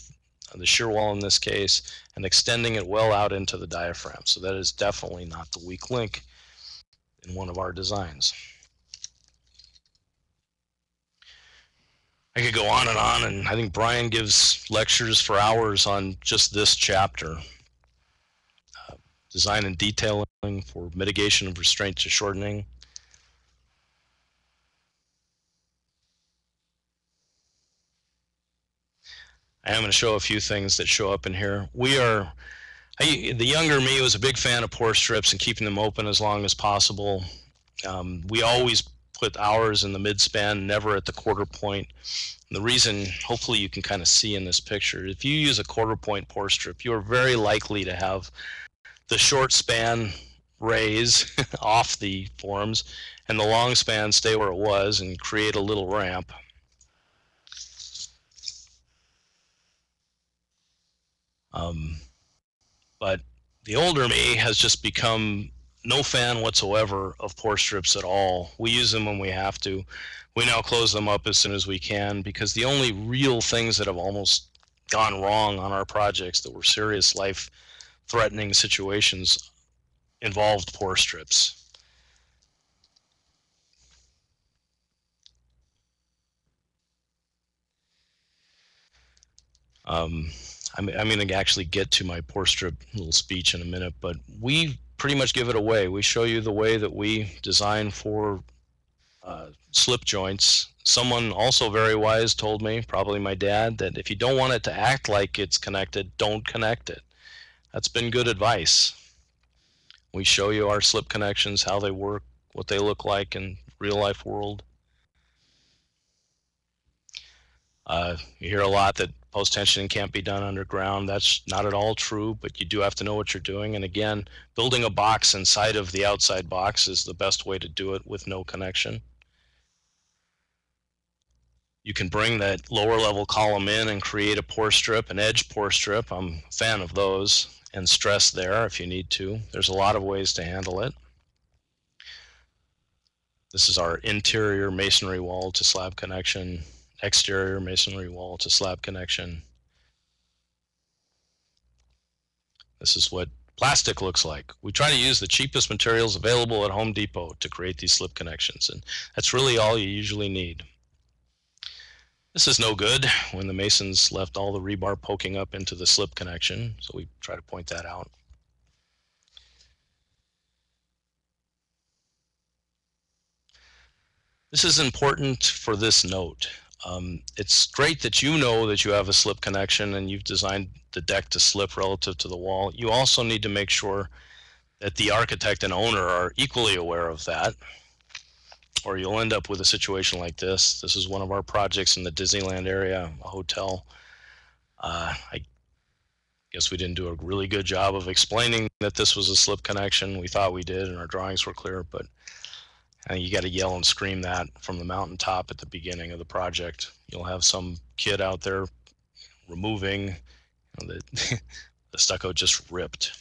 the shear wall in this case, and extending it well out into the diaphragm. So that is definitely not the weak link in one of our designs. I could go on and on, and I think Bryan gives lectures for hours on just this chapter. Uh, design and detailing for mitigation of restraint to shortening. I am going to show a few things that show up in here. We are, I, the younger me was a big fan of pour strips and keeping them open as long as possible. Um, we always put ours in the midspan, never at the quarter point. And the reason, hopefully you can kind of see in this picture, if you use a quarter point pour strip, you are very likely to have the short span raise off the forms and the long span stay where it was and create a little ramp. Um, but the older me has just become no fan whatsoever of pour strips at all. We use them when we have to. We now close them up as soon as we can because the only real things that have almost gone wrong on our projects that were serious life threatening situations involved pour strips. Um, I'm, I'm going to actually get to my pour strip little speech in a minute, but we pretty much give it away. We show you the way that we design for uh, slip joints. Someone also very wise told me, probably my dad, that if you don't want it to act like it's connected, don't connect it. That's been good advice. We show you our slip connections, how they work, what they look like in real life world. Uh, you hear a lot that post tensioning can't be done underground. That's not at all true, but you do have to know what you're doing. And again, building a box inside of the outside box is the best way to do it with no connection. You can bring that lower level column in and create a pour strip, an edge pour strip. I'm a fan of those and stress there if you need to. There's a lot of ways to handle it. This is our interior masonry wall to slab connection exterior masonry wall to slab connection. This is what plastic looks like. We try to use the cheapest materials available at Home Depot to create these slip connections, and that's really all you usually need. This is no good when the masons left all the rebar poking up into the slip connection, so we try to point that out. This is important for this note. Um, it's great that you know that you have a slip connection and you've designed the deck to slip relative to the wall. You also need to make sure that the architect and owner are equally aware of that or you'll end up with a situation like this. This is one of our projects in the Disneyland area, a hotel. Uh, I guess we didn't do a really good job of explaining that this was a slip connection. We thought we did and our drawings were clear, but and you got to yell and scream that from the mountaintop at the beginning of the project. You'll have some kid out there removing you know, the, the stucco just ripped.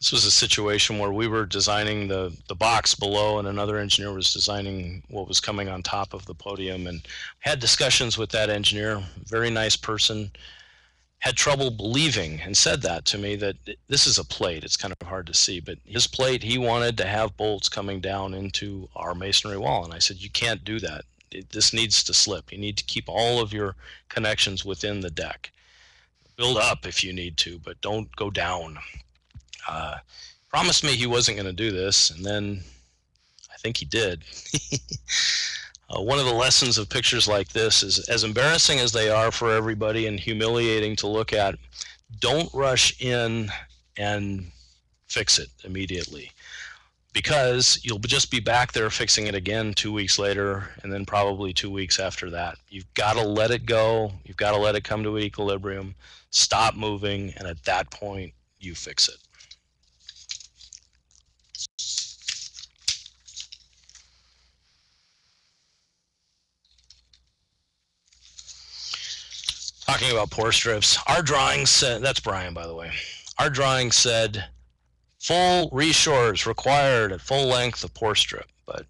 This was a situation where we were designing the, the box below and another engineer was designing what was coming on top of the podium and had discussions with that engineer, very nice person, had trouble believing and said that to me that this is a plate. It's kind of hard to see, but his plate, he wanted to have bolts coming down into our masonry wall. And I said, You can't do that. It, this needs to slip. You need to keep all of your connections within the deck. Build up if you need to, but don't go down. Uh, promised me he wasn't going to do this, and then I think he did. Uh, one of the lessons of pictures like this is as embarrassing as they are for everybody and humiliating to look at, don't rush in and fix it immediately because you'll just be back there fixing it again two weeks later and then probably two weeks after that. You've got to let it go. You've got to let it come to equilibrium, stop moving, and at that point, you fix it. Talking about pour strips, our drawing said, that's Bryan, by the way. Our drawing said full reshores required at full length of pour strip, but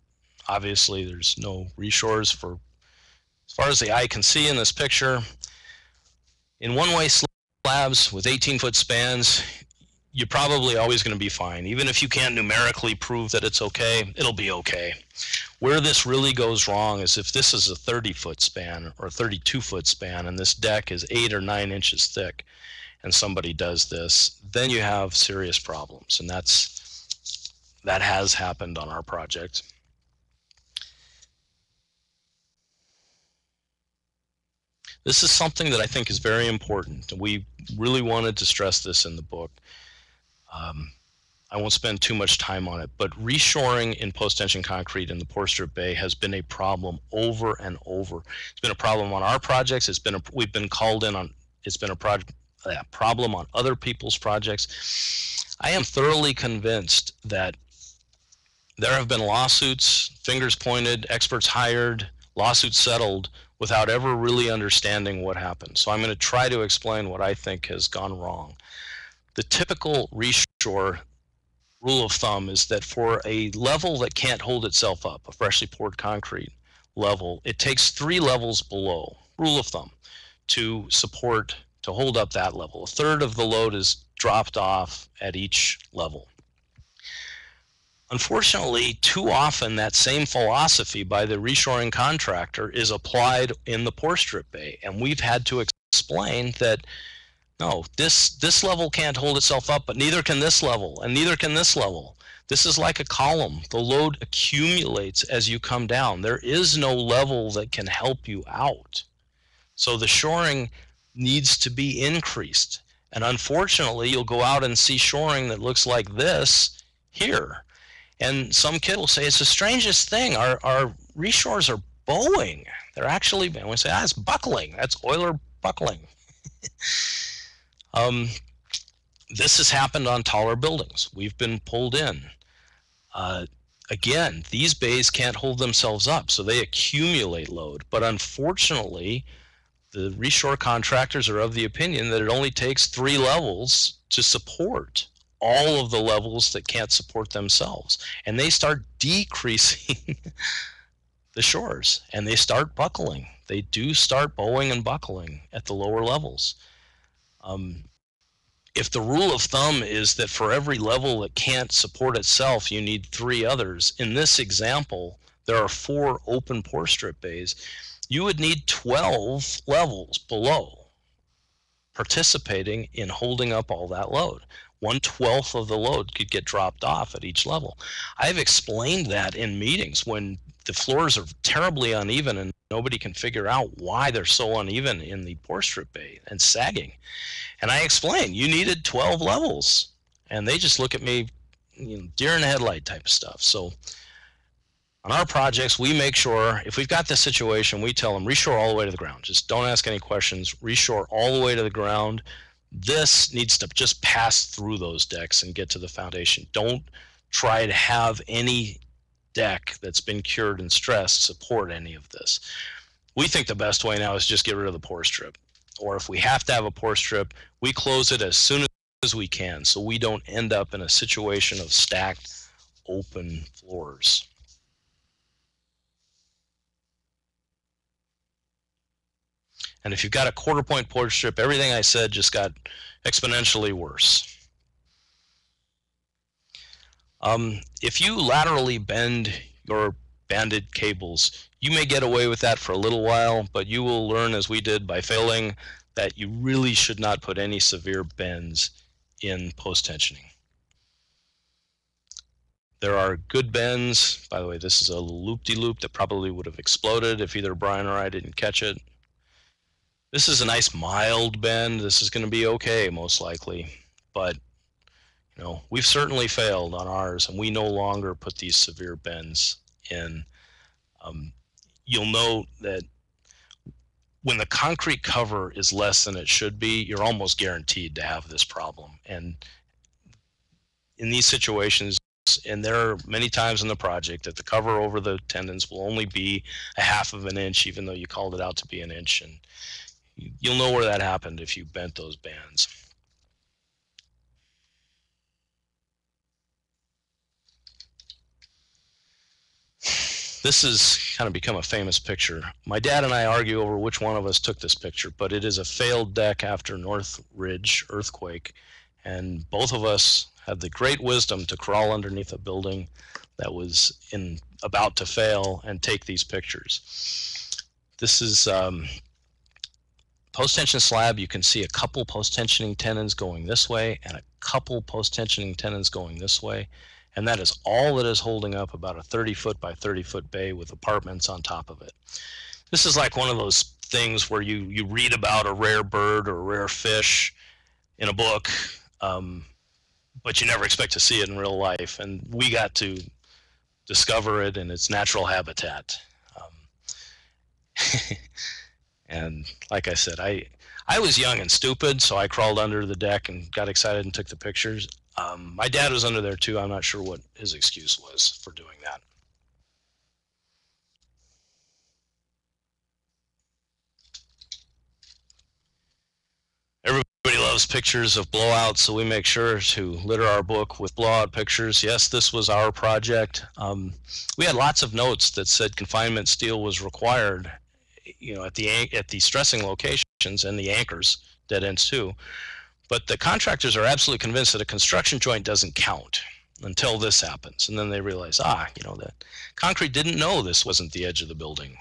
obviously there's no reshores for, as far as the eye can see in this picture. In one-way slabs with 18-foot spans, you're probably always going to be fine. Even if you can't numerically prove that it's okay, it'll be okay. Where this really goes wrong is if this is a 30 foot span or 32 foot span and this deck is eight or nine inches thick and somebody does this, then you have serious problems. And that's that has happened on our project. This is something that I think is very important. We really wanted to stress this in the book. Um, I won't spend too much time on it, but reshoring in post-tension concrete in the pour strip bay has been a problem over and over. It's been a problem on our projects. It's been a, we've been called in on. It's been a project a problem on other people's projects. I am thoroughly convinced that there have been lawsuits, fingers pointed, experts hired, lawsuits settled without ever really understanding what happened. So I'm going to try to explain what I think has gone wrong. The typical reshore rule of thumb is that for a level that can't hold itself up, a freshly poured concrete level, it takes three levels below, rule of thumb, to support, to hold up that level. A third of the load is dropped off at each level. Unfortunately, too often that same philosophy by the reshoring contractor is applied in the pour strip bay, and we've had to explain that no, this this level can't hold itself up, but neither can this level, and neither can this level. This is like a column. The load accumulates as you come down. There is no level that can help you out. So the shoring needs to be increased. And unfortunately, you'll go out and see shoring that looks like this here. And some kid will say, it's the strangest thing. Our, our reshores are bowing. They're actually, and we say, ah, it's buckling. That's Euler buckling. um, this has happened on taller buildings. We've been pulled in. Uh, again, these bays can't hold themselves up, so they accumulate load. But unfortunately, the reshore contractors are of the opinion that it only takes three levels to support all of the levels that can't support themselves. And they start decreasing the shores and they start buckling. They do start bowing and buckling at the lower levels. Um, if the rule of thumb is that for every level that can't support itself, you need three others, in this example, there are four open pour strip bays you would need 12 levels below participating in holding up all that load. One twelfth of the load could get dropped off at each level. I've explained that in meetings when the floors are terribly uneven and nobody can figure out why they're so uneven in the pour strip bay and sagging. And I explain you needed 12 levels. And they just look at me, you know, deer in the headlight type of stuff. So on our projects, we make sure if we've got this situation, we tell them reshore all the way to the ground. Just don't ask any questions. Reshore all the way to the ground. This needs to just pass through those decks and get to the foundation. Don't try to have any deck that's been cured and stressed support any of this. We think the best way now is just get rid of the pour strip. Or if we have to have a pour strip, we close it as soon as we can so we don't end up in a situation of stacked open floors. And if you've got a quarter point pour strip, everything I said just got exponentially worse. Um, if you laterally bend your banded cables, you may get away with that for a little while, but you will learn, as we did by failing, that you really should not put any severe bends in post tensioning. There are good bends. By the way, this is a loop-de-loop -loop that probably would have exploded if either Bryan or I didn't catch it. This is a nice mild bend. This is going to be okay, most likely. But, know, we've certainly failed on ours, and we no longer put these severe bends in. Um, you'll note that when the concrete cover is less than it should be, you're almost guaranteed to have this problem. And in these situations, and there are many times in the project that the cover over the tendons will only be a half of an inch, even though you called it out to be an inch. And You'll know where that happened if you bent those bands. This has kind of become a famous picture. My dad and I argue over which one of us took this picture, but it is a failed deck after Northridge earthquake, and both of us had the great wisdom to crawl underneath a building that was in about to fail and take these pictures. This is um, post-tension slab, you can see a couple post-tensioning tendons going this way and a couple post-tensioning tendons going this way. And that is all that is holding up about a 30 foot by 30 foot bay with apartments on top of it. This is like one of those things where you, you read about a rare bird or a rare fish in a book, um, but you never expect to see it in real life. And we got to discover it in its natural habitat. Um, And like I said, I I was young and stupid, so I crawled under the deck and got excited and took the pictures. Um, my dad was under there too. I'm not sure what his excuse was for doing that. Everybody loves pictures of blowouts, so we make sure to litter our book with blowout pictures. Yes, this was our project. Um, we had lots of notes that said confinement steel was required, you know, at the at the stressing locations and the anchors, dead ends too. But the contractors are absolutely convinced that a construction joint doesn't count. until this happens. And then they realize, ah, you know, that concrete didn't know this wasn't the edge of the building.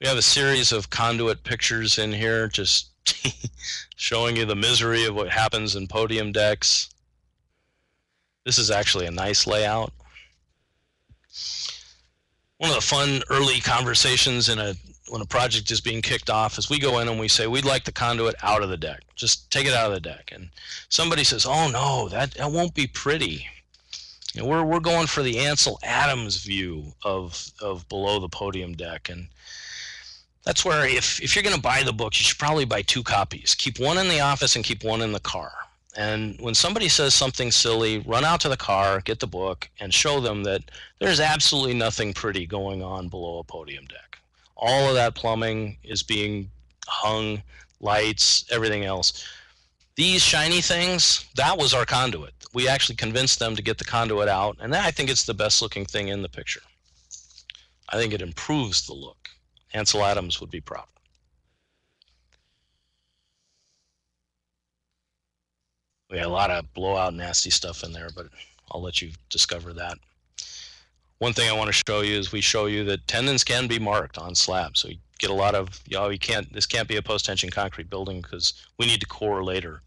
We have a series of conduit pictures in here, just showing you the misery of what happens in podium decks. This is actually a nice layout. One of the fun early conversations in a when a project is being kicked off is we go in and we say we'd like the conduit out of the deck. Just take it out of the deck. And somebody says oh no that, that won't be pretty. You know, we're, we're going for the Ansel Adams view of, of below the podium deck. And that's where if, if you're going to buy the book you should probably buy two copies. Keep one in the office and keep one in the car. And when somebody says something silly run out to the car get the book and show them that there's absolutely nothing pretty going on below a podium deck all of that plumbing is being hung, lights, everything else. These shiny things, that was our conduit. We actually convinced them to get the conduit out, and I think it's the best looking thing in the picture. I think it improves the look. Ansel Adams would be proud. We had a lot of blowout nasty stuff in there, but I'll let you discover that one thing I want to show you is we show you that tendons can be marked on slabs. So you get a lot of, you know, you can't, this can't be a post-tension concrete building because we need to core later.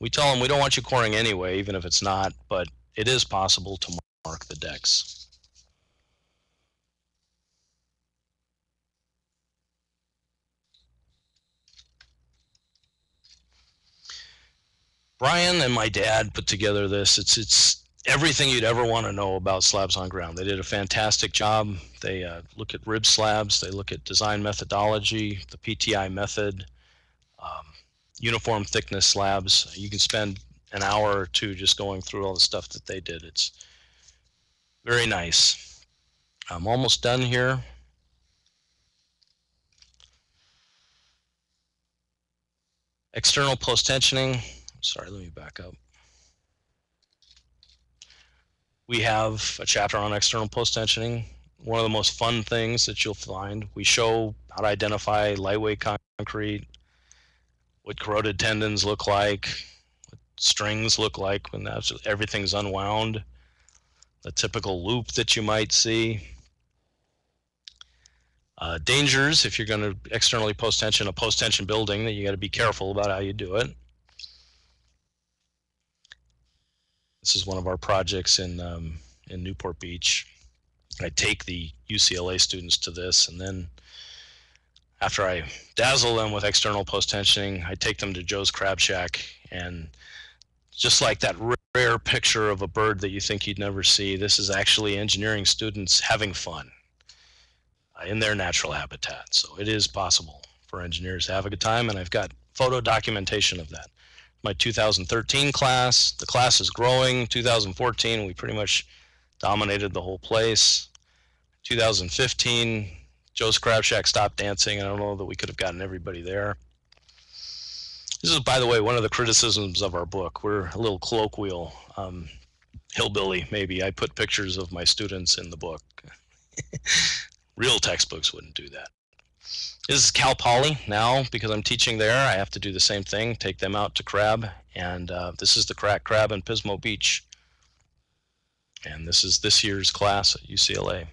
We tell them we don't want you coring anyway, even if it's not, but it is possible to mark the decks. Bryan and my dad put together this. It's it's everything you'd ever want to know about slabs on ground. They did a fantastic job. They uh, look at rib slabs, they look at design methodology, the PTI method, um, uniform thickness slabs. You can spend an hour or two just going through all the stuff that they did. It's very nice. I'm almost done here. External post tensioning. Sorry, let me back up we have a chapter on external post tensioning. One of the most fun things that you'll find. We show how to identify lightweight concrete, what corroded tendons look like, what strings look like when everything's unwound, the typical loop that you might see. Uh, dangers if you're going to externally post tension a post tension building that you got to be careful about how you do it. This is one of our projects in um, in Newport Beach. I take the UCLA students to this, and then after I dazzle them with external post tensioning, I take them to Joe's Crab Shack, and just like that rare picture of a bird that you think you'd never see, this is actually engineering students having fun uh, in their natural habitat. So it is possible for engineers to have a good time, and I've got photo documentation of that my 2013 class. The class is growing. 2014, we pretty much dominated the whole place. 2015, Joe's Crab Shack stopped dancing. I don't know that we could have gotten everybody there. This is, by the way, one of the criticisms of our book. We're a little colloquial, um, hillbilly, maybe. I put pictures of my students in the book. Real textbooks wouldn't do that. This is Cal Poly now because I'm teaching there. I have to do the same thing, take them out to crab, and uh, this is the crack crab in Pismo Beach. And this is this year's class at UCLA.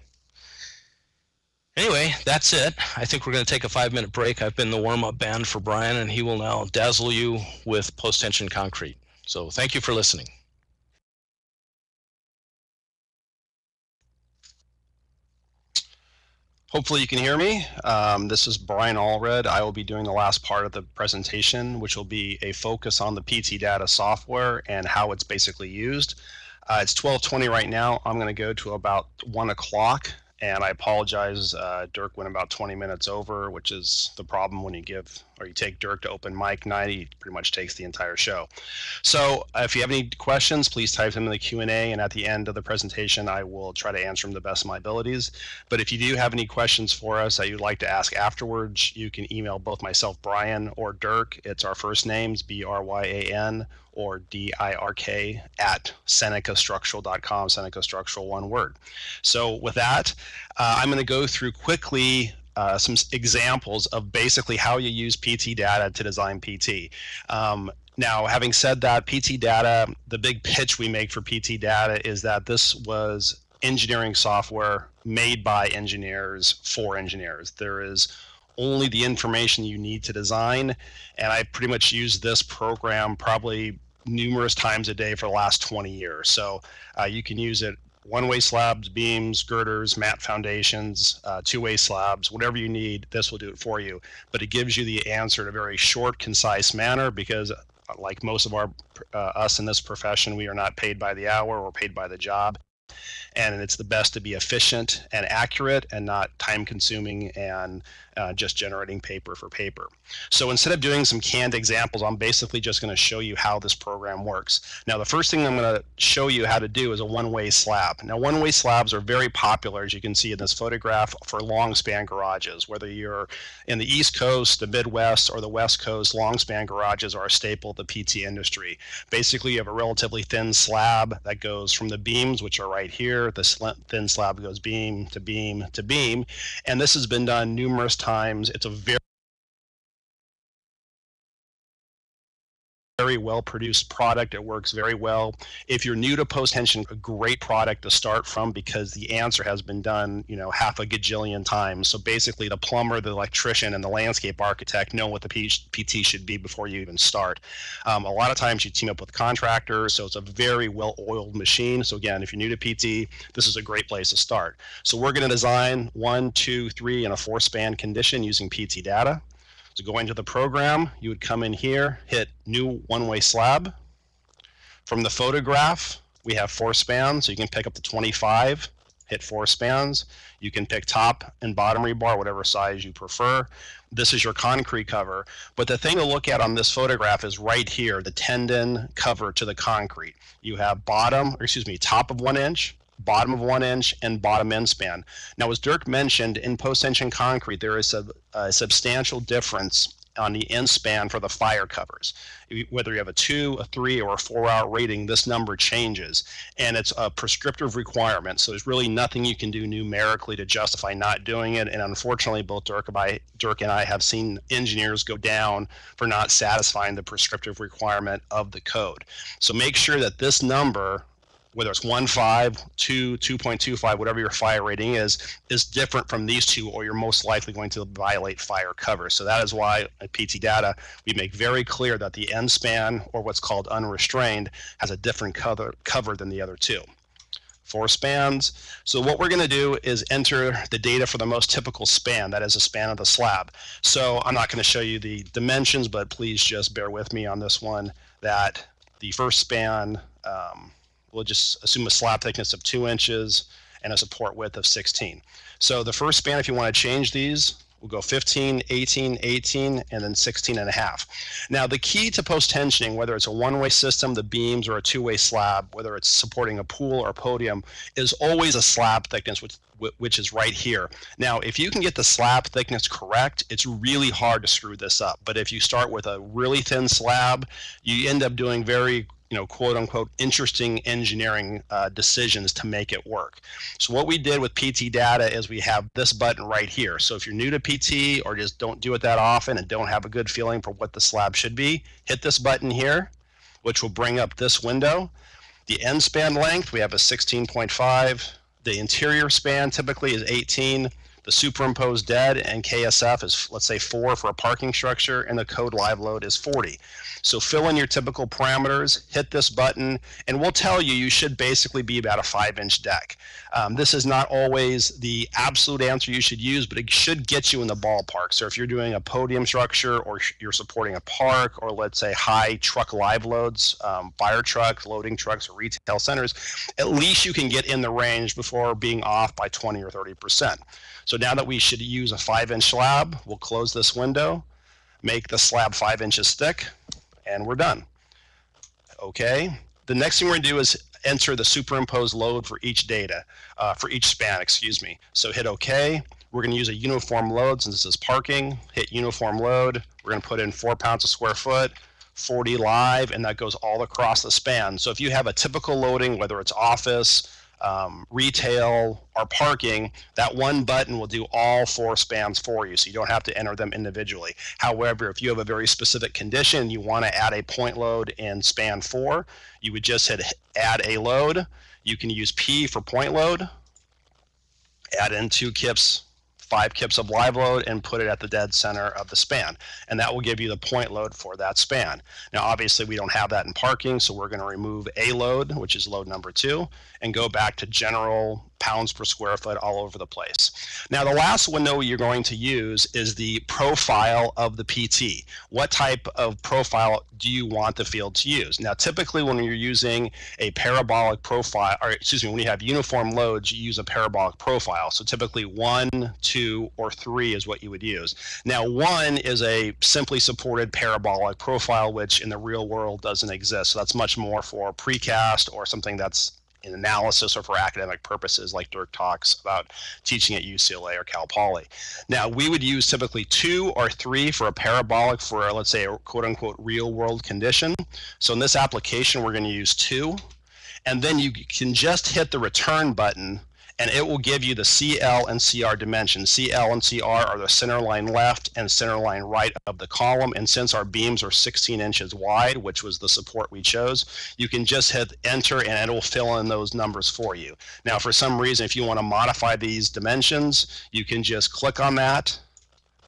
Anyway, that's it. I think we're going to take a five minute break. I've been the warm up band for Bryan, and he will now dazzle you with post tension concrete. So thank you for listening. Hopefully you can hear me. Um, this is Bryan Allred. I will be doing the last part of the presentation, which will be a focus on the PTData software and how it's basically used. Uh, it's 1220 right now. I'm going to go to about 1 o'clock and I apologize. Uh, Dirk went about 20 minutes over, which is the problem when you give or you take Dirk to open mic night. He pretty much takes the entire show. So uh, if you have any questions, please type them in the Q&A, and at the end of the presentation, I will try to answer them the best of my abilities. But if you do have any questions for us that you'd like to ask afterwards, you can email both myself, Bryan, or Dirk. It's our first names, B-R-Y-A-N, or D-I-R-K at SenecaStructural.com, Seneca Structural, one word. So with that, uh, I'm going to go through quickly uh, some examples of basically how you use PTData to design PT. Um, now, having said that, PTData, the big pitch we make for PTData is that this was engineering software made by engineers for engineers. There is only the information you need to design, and I pretty much use this program probably numerous times a day for the last 20 years. So uh, you can use it one-way slabs, beams, girders, mat foundations, uh, two-way slabs, whatever you need, this will do it for you. But it gives you the answer in a very short, concise manner because like most of our uh, us in this profession, we are not paid by the hour or paid by the job and it's the best to be efficient and accurate and not time consuming and uh, just generating paper for paper. So instead of doing some canned examples, I'm basically just going to show you how this program works. Now, the first thing I'm going to show you how to do is a one-way slab. Now, one-way slabs are very popular, as you can see in this photograph, for long span garages. Whether you're in the East Coast, the Midwest, or the West Coast, long span garages are a staple of the PT industry. Basically, you have a relatively thin slab that goes from the beams, which are right here. The thin slab goes beam to beam to beam, and this has been done numerous times. It's a very very well produced product. It works very well. If you're new to post tension, a great product to start from because the answer has been done, you know, half a gajillion times. So basically, the plumber, the electrician, and the landscape architect know what the PT should be before you even start. Um, a lot of times, you team up with contractors, so it's a very well-oiled machine. So again, if you're new to PT, this is a great place to start. So we're going to design one, two, three, and a four-span condition using PTData. So going to the program, you would come in here, hit new one-way slab. From the photograph, we have four spans, so you can pick up to 25, hit four spans. You can pick top and bottom rebar, whatever size you prefer. This is your concrete cover. But the thing to look at on this photograph is right here, the tendon cover to the concrete. You have bottom, or excuse me, top of one inch, bottom of one inch, and bottom end span. Now, as Dirk mentioned, in post-tension concrete, there is a, a substantial difference on the end span for the fire covers. Whether you have a two, a three, or a four hour rating, this number changes. And it's a prescriptive requirement. So there's really nothing you can do numerically to justify not doing it. And unfortunately, both Dirk and I, Dirk and I have seen engineers go down for not satisfying the prescriptive requirement of the code. So make sure that this number whether it's 1.5, 2, 2.25, whatever your fire rating is, is different from these two, or you're most likely going to violate fire cover. So that is why at PTData, we make very clear that the end span, or what's called unrestrained, has a different cover, cover than the other two. Four spans. So what we're going to do is enter the data for the most typical span, that is a span of the slab. So I'm not going to show you the dimensions, but please just bear with me on this one, that the first span, um, we'll just assume a slab thickness of two inches and a support width of 16. So the first span, if you want to change these, we'll go 15, 18, 18, and then 16 and a half. Now the key to post-tensioning, whether it's a one-way system, the beams, or a two-way slab, whether it's supporting a pool or a podium, is always a slab thickness, which, which is right here. Now, if you can get the slab thickness correct, it's really hard to screw this up. But if you start with a really thin slab, you end up doing very you know, quote unquote, interesting engineering uh, decisions to make it work. So what we did with PTData is we have this button right here. So if you're new to PT or just don't do it that often and don't have a good feeling for what the slab should be, hit this button here, which will bring up this window. The end span length, we have a 16.5. The interior span typically is 18. The superimposed dead and KSF is, let's say, 4 for a parking structure, and the code live load is 40. So fill in your typical parameters, hit this button, and we'll tell you you should basically be about a 5-inch deck. Um, this is not always the absolute answer you should use, but it should get you in the ballpark. So if you're doing a podium structure or you're supporting a park or let's say high truck live loads, um, fire trucks, loading trucks, or retail centers, at least you can get in the range before being off by 20 or 30 percent. So now that we should use a five inch slab, we'll close this window, make the slab five inches thick, and we're done. Okay. The next thing we're gonna do is enter the superimposed load for each data, uh, for each span, excuse me. So hit OK. We're going to use a uniform load since this is parking. Hit uniform load. We're going to put in four pounds a square foot, 40 live, and that goes all across the span. So if you have a typical loading, whether it's office, um, retail, or parking, that one button will do all four spans for you. So you don't have to enter them individually. However, if you have a very specific condition, you want to add a point load in span four, you would just hit add a load. You can use P for point load, add in two kips five kips of live load and put it at the dead center of the span. And that will give you the point load for that span. Now, obviously, we don't have that in parking, so we're going to remove a load, which is load number two, and go back to general pounds per square foot all over the place. Now, the last window you're going to use is the profile of the PT. What type of profile do you want the field to use? Now, typically when you're using a parabolic profile, or excuse me, when you have uniform loads, you use a parabolic profile. So typically one, two, or three is what you would use. Now, one is a simply supported parabolic profile, which in the real world doesn't exist. So that's much more for precast or something that's in analysis or for academic purposes, like Dirk talks about teaching at UCLA or Cal Poly. Now, we would use typically two or three for a parabolic for, let's say, a quote unquote real world condition. So in this application, we're going to use two. And then you can just hit the return button and it will give you the CL and CR dimensions. CL and CR are the center line left and center line right of the column. And since our beams are 16 inches wide, which was the support we chose, you can just hit enter and it will fill in those numbers for you. Now, for some reason, if you want to modify these dimensions, you can just click on that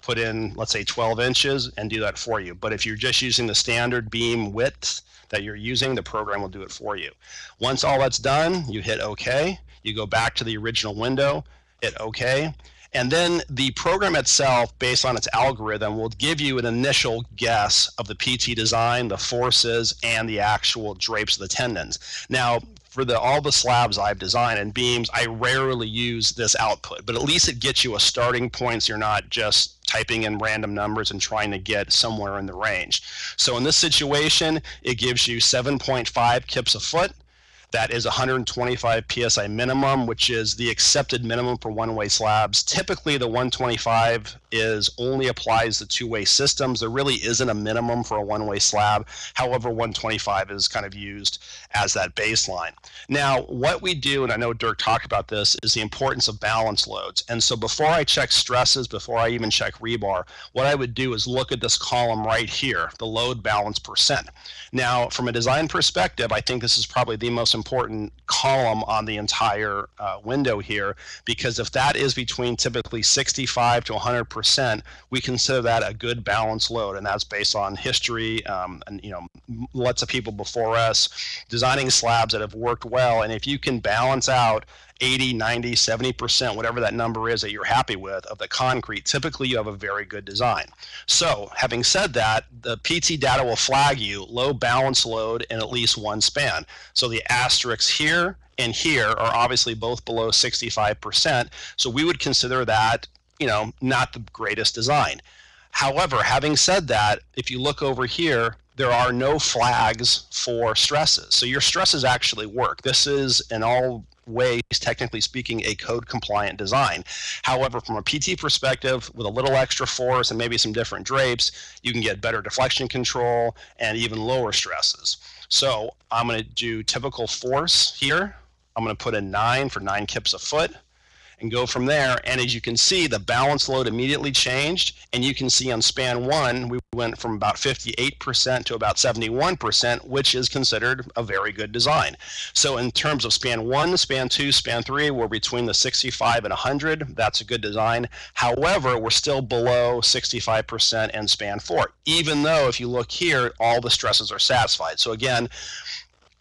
put in, let's say 12 inches and do that for you. But if you're just using the standard beam width that you're using, the program will do it for you. Once all that's done, you hit OK you go back to the original window, hit OK, and then the program itself, based on its algorithm, will give you an initial guess of the PT design, the forces, and the actual drapes of the tendons. Now, for the all the slabs I've designed and beams, I rarely use this output, but at least it gets you a starting point so you're not just typing in random numbers and trying to get somewhere in the range. So in this situation, it gives you 7.5 kips a foot, that is 125 psi minimum, which is the accepted minimum for one-way slabs. Typically, the 125 is only applies to two-way systems. There really isn't a minimum for a one-way slab. However, 125 is kind of used as that baseline. Now, what we do, and I know Dirk talked about this, is the importance of balance loads. And so before I check stresses, before I even check rebar, what I would do is look at this column right here, the load balance percent. Now, from a design perspective, I think this is probably the most important column on the entire uh, window here, because if that is between typically 65 to 100 percent percent, we consider that a good balanced load, and that's based on history um, and you know lots of people before us designing slabs that have worked well. And if you can balance out 80, 90, 70%, whatever that number is that you're happy with of the concrete, typically you have a very good design. So, having said that, the PTData will flag you low balance load in at least one span. So, the asterisks here and here are obviously both below 65%. So, we would consider that you know, not the greatest design. However, having said that, if you look over here, there are no flags for stresses. So your stresses actually work. This is in all ways, technically speaking, a code compliant design. However, from a PT perspective, with a little extra force and maybe some different drapes, you can get better deflection control and even lower stresses. So I'm going to do typical force here. I'm going to put in nine for nine kips a foot and go from there. And as you can see, the balance load immediately changed. And you can see on span one, we went from about 58% to about 71%, which is considered a very good design. So in terms of span one, span two, span three, we're between the 65 and 100. That's a good design. However, we're still below 65% in span four, even though if you look here, all the stresses are satisfied. So again,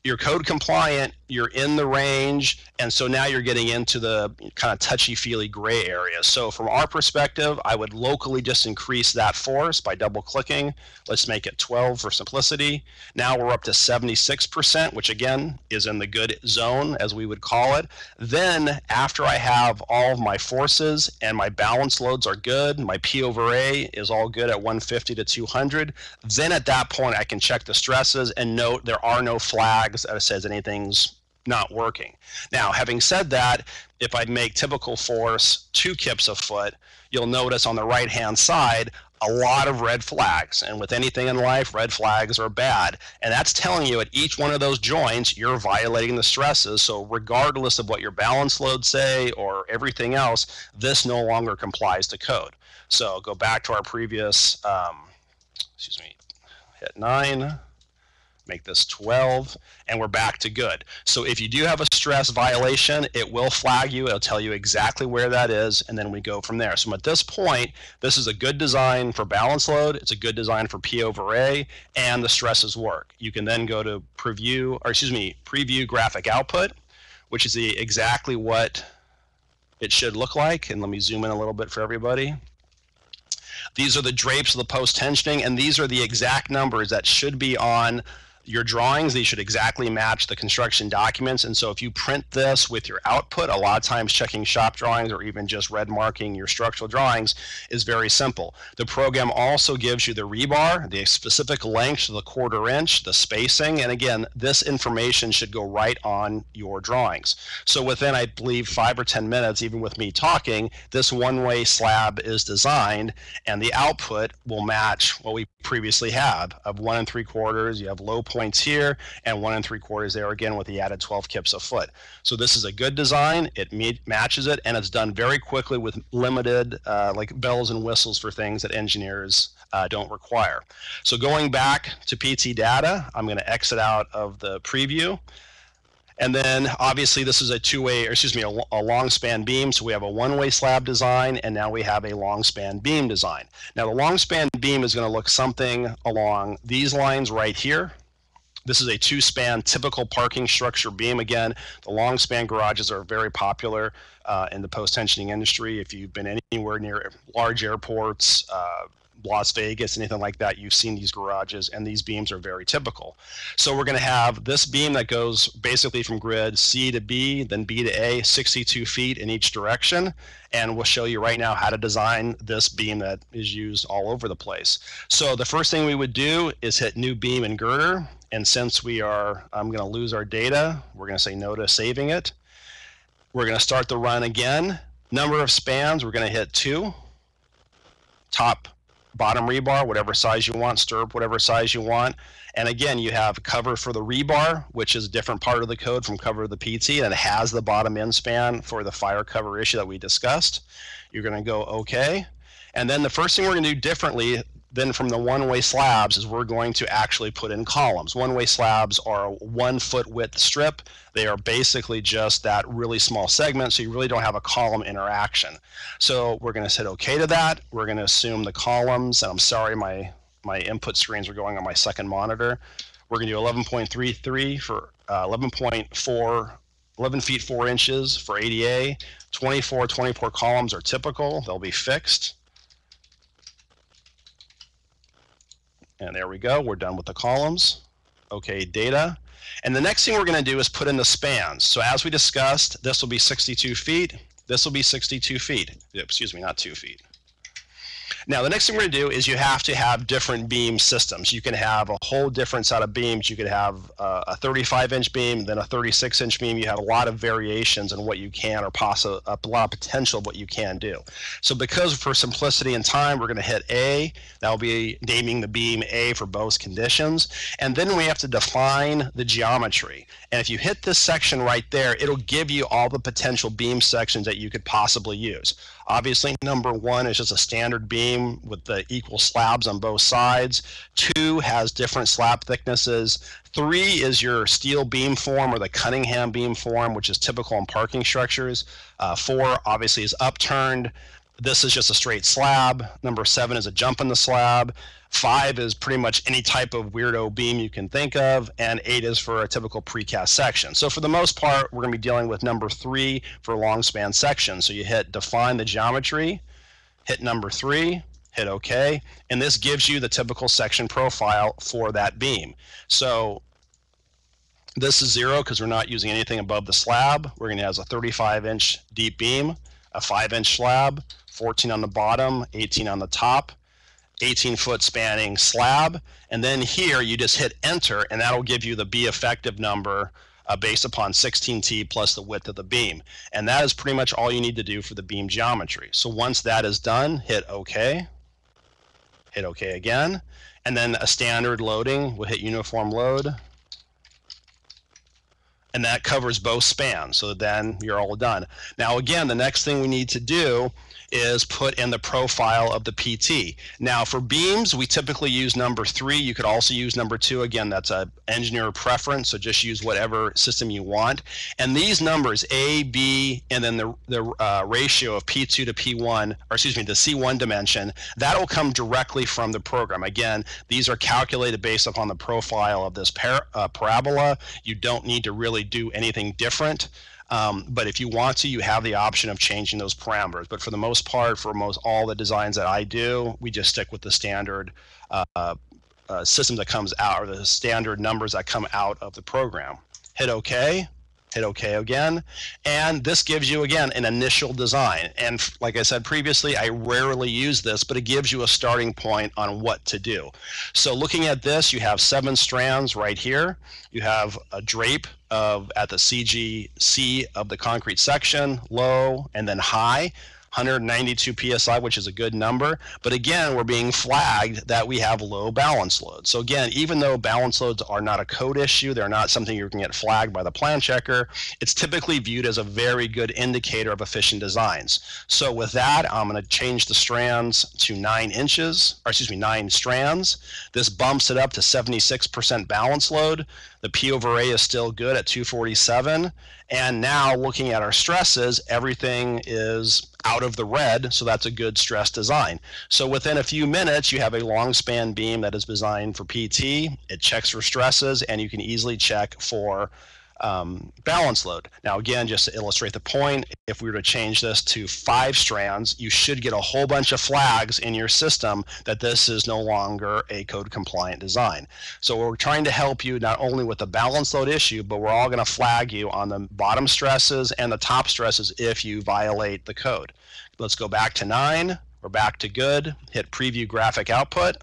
you're code compliant, you're in the range, and so now you're getting into the kind of touchy feely gray area. So from our perspective, I would locally just increase that force by double clicking. Let's make it 12 for simplicity. Now we're up to 76%, which again is in the good zone as we would call it. Then after I have all of my forces and my balance loads are good, my P over A is all good at 150 to 200, then at that point I can check the stresses and note there are no flags that says anything's not working. Now, having said that, if I make typical force two kips a foot, you'll notice on the right hand side a lot of red flags. And with anything in life, red flags are bad. And that's telling you at each one of those joints, you're violating the stresses. So regardless of what your balance loads say or everything else, this no longer complies to code. So go back to our previous, um, excuse me, hit nine make this 12, and we're back to good. So if you do have a stress violation, it will flag you. It'll tell you exactly where that is, and then we go from there. So at this point, this is a good design for balance load. It's a good design for P over A, and the stresses work. You can then go to preview, or excuse me, preview graphic output, which is the exactly what it should look like. And let me zoom in a little bit for everybody. These are the drapes of the post tensioning, and these are the exact numbers that should be on your drawings, they should exactly match the construction documents. And so if you print this with your output, a lot of times checking shop drawings or even just red marking your structural drawings is very simple. The program also gives you the rebar, the specific length, of the quarter inch, the spacing. And again, this information should go right on your drawings. So within, I believe, five or 10 minutes, even with me talking, this one-way slab is designed and the output will match what we previously had of one and three quarters. You have low points here and one and three quarters there again with the added 12 kips a foot. So this is a good design. It matches it and it's done very quickly with limited uh, like bells and whistles for things that engineers uh, don't require. So going back to PTData, I'm going to exit out of the preview. And then obviously this is a two-way, or excuse me, a, a, long span beam. So we have a one-way slab design, and now we have a long span beam design. Now the long span beam is going to look something along these lines right here. This is a two span typical parking structure beam. Again, the long span garages are very popular uh, in the post tensioning industry. If you've been anywhere near large airports, uh, Las Vegas, anything like that, you've seen these garages, and these beams are very typical. So we're going to have this beam that goes basically from grid C to B, then B to A, 62 feet in each direction. And we'll show you right now how to design this beam that is used all over the place. So the first thing we would do is hit new beam and girder. And since we are, I'm going to lose our data, we're going to say no to saving it. We're going to start the run again. Number of spans, we're going to hit two. Top bottom rebar, whatever size you want, stirrup, whatever size you want. And again, you have cover for the rebar, which is a different part of the code from cover of the PT, and it has the bottom end span for the fire cover issue that we discussed. You're going to go OK. And then the first thing we're going to do differently then from the one-way slabs is we're going to actually put in columns. One-way slabs are a one foot width strip. They are basically just that really small segment, so you really don't have a column interaction. So we're going to hit OK to that. We're going to assume the columns, and I'm sorry my, my input screens are going on my second monitor. We're going to do 11.33 for uh, 11.4 11 feet 4 inches for ADA. 24, 24 columns are typical. They'll be fixed. And there we go. We're done with the columns. Okay, data. And the next thing we're going to do is put in the spans. So as we discussed, this will be 62 feet. This will be 62 feet. Excuse me, not 2 feet. Now, the next thing we're going to do is you have to have different beam systems. You can have a whole different set of beams. You could have uh, a 35 inch beam, then a 36 inch beam. You have a lot of variations in what you can or possible, a lot of potential of what you can do. So because for simplicity and time, we're going to hit A. That will be naming the beam A for both conditions. And then we have to define the geometry. And if you hit this section right there, it'll give you all the potential beam sections that you could possibly use. Obviously, number one is just a standard beam with the equal slabs on both sides. Two has different slab thicknesses. Three is your steel beam form or the Cunningham beam form, which is typical in parking structures. Uh, four obviously is upturned. This is just a straight slab. Number seven is a jump in the slab. Five is pretty much any type of weirdo beam you can think of, and eight is for a typical precast section. So for the most part, we're going to be dealing with number three for long span sections. So you hit define the geometry, hit number three, hit OK, and this gives you the typical section profile for that beam. So this is zero because we're not using anything above the slab. We're going to have a 35 inch deep beam, a 5 inch slab, 14 on the bottom, 18 on the top. 18 foot spanning slab. And then here you just hit enter and that'll give you the B effective number uh, based upon 16T plus the width of the beam. And that is pretty much all you need to do for the beam geometry. So once that is done, hit OK, hit OK again, and then a standard loading we'll hit uniform load. And that covers both spans. So then you're all done. Now, again, the next thing we need to do is put in the profile of the PT. Now for beams, we typically use number three. You could also use number two. Again, that's a engineer preference, so just use whatever system you want. And these numbers, A, B, and then the, the uh, ratio of P2 to P1, or excuse me, the C1 dimension, that will come directly from the program. Again, these are calculated based upon the profile of this par uh, parabola. You don't need to really do anything different. Um, but if you want to, you have the option of changing those parameters. But for the most part, for most all the designs that I do, we just stick with the standard uh, uh, system that comes out, or the standard numbers that come out of the program. Hit OK hit OK again. And this gives you, again, an initial design. And like I said previously, I rarely use this, but it gives you a starting point on what to do. So looking at this, you have seven strands right here. You have a drape of at the CGC of the concrete section, low, and then high. 192 psi, which is a good number. But again, we're being flagged that we have low balance load. So again, even though balance loads are not a code issue, they're not something you can get flagged by the plan checker, it's typically viewed as a very good indicator of efficient designs. So with that, I'm going to change the strands to nine inches, or excuse me, nine strands. This bumps it up to 76% balance load. The P over A is still good at 247. And now looking at our stresses, everything is out of the red, so that's a good stress design. So within a few minutes, you have a long span beam that is designed for PT. It checks for stresses, and you can easily check for um, balance load. Now, again, just to illustrate the point, if we were to change this to five strands, you should get a whole bunch of flags in your system that this is no longer a code compliant design. So we're trying to help you not only with the balance load issue, but we're all going to flag you on the bottom stresses and the top stresses if you violate the code. Let's go back to nine. We're back to good. Hit preview graphic output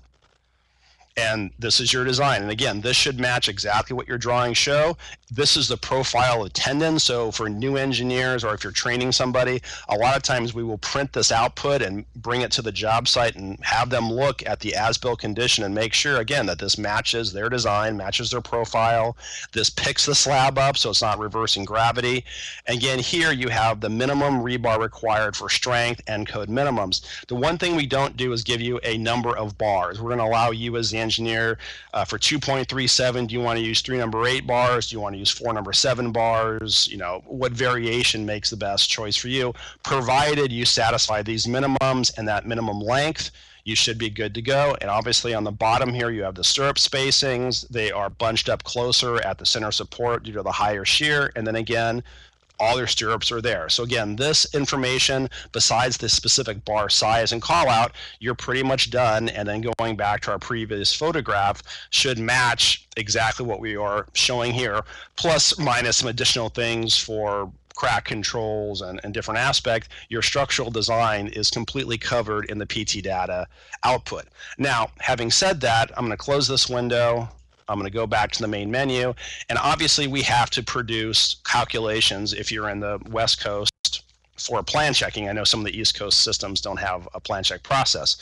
and this is your design. And again, this should match exactly what your drawings show. This is the profile of tendon. So for new engineers or if you're training somebody, a lot of times we will print this output and bring it to the job site and have them look at the as-built condition and make sure again that this matches their design, matches their profile. This picks the slab up so it's not reversing gravity. Again, here you have the minimum rebar required for strength and code minimums. The one thing we don't do is give you a number of bars. We're going to allow you as the engineer. Uh, for 2.37, do you want to use three number eight bars? Do you want to use four number seven bars? You know, what variation makes the best choice for you? Provided you satisfy these minimums and that minimum length, you should be good to go. And obviously on the bottom here, you have the stirrup spacings. They are bunched up closer at the center support due to the higher shear. And then again, all your stirrups are there. So again, this information, besides the specific bar size and call out, you're pretty much done. And then going back to our previous photograph should match exactly what we are showing here, plus minus some additional things for crack controls and, and different aspect, your structural design is completely covered in the PTData output. Now, having said that, I'm going to close this window. I'm going to go back to the main menu. And obviously, we have to produce calculations if you're in the West Coast for plan checking. I know some of the East Coast systems don't have a plan check process.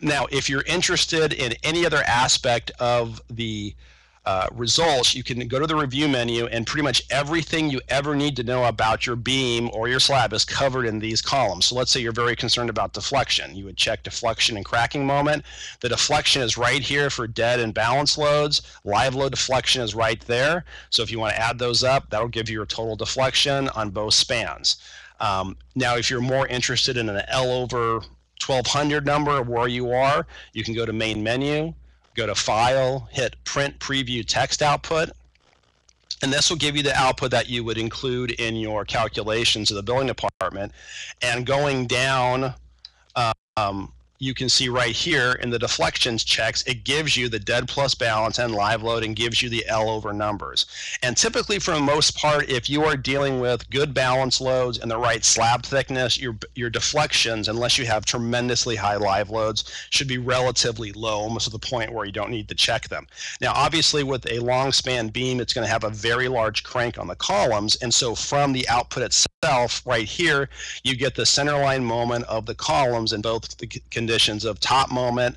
Now, if you're interested in any other aspect of the uh, results, you can go to the review menu and pretty much everything you ever need to know about your beam or your slab is covered in these columns. So let's say you're very concerned about deflection. You would check deflection and cracking moment. The deflection is right here for dead and balance loads. Live load deflection is right there. So if you want to add those up, that'll give you your total deflection on both spans. Um, now, if you're more interested in an L over 1200 number where you are, you can go to main menu, go to File, hit Print Preview Text Output, and this will give you the output that you would include in your calculations of the billing department. And going down um, you can see right here in the deflections checks, it gives you the dead plus balance and live load and gives you the L over numbers. And typically, for the most part, if you are dealing with good balance loads and the right slab thickness, your, your deflections, unless you have tremendously high live loads, should be relatively low, almost to the point where you don't need to check them. Now, obviously, with a long span beam, it's going to have a very large crank on the columns. And so from the output itself, right here, you get the centerline moment of the columns in both the conditions of top moment,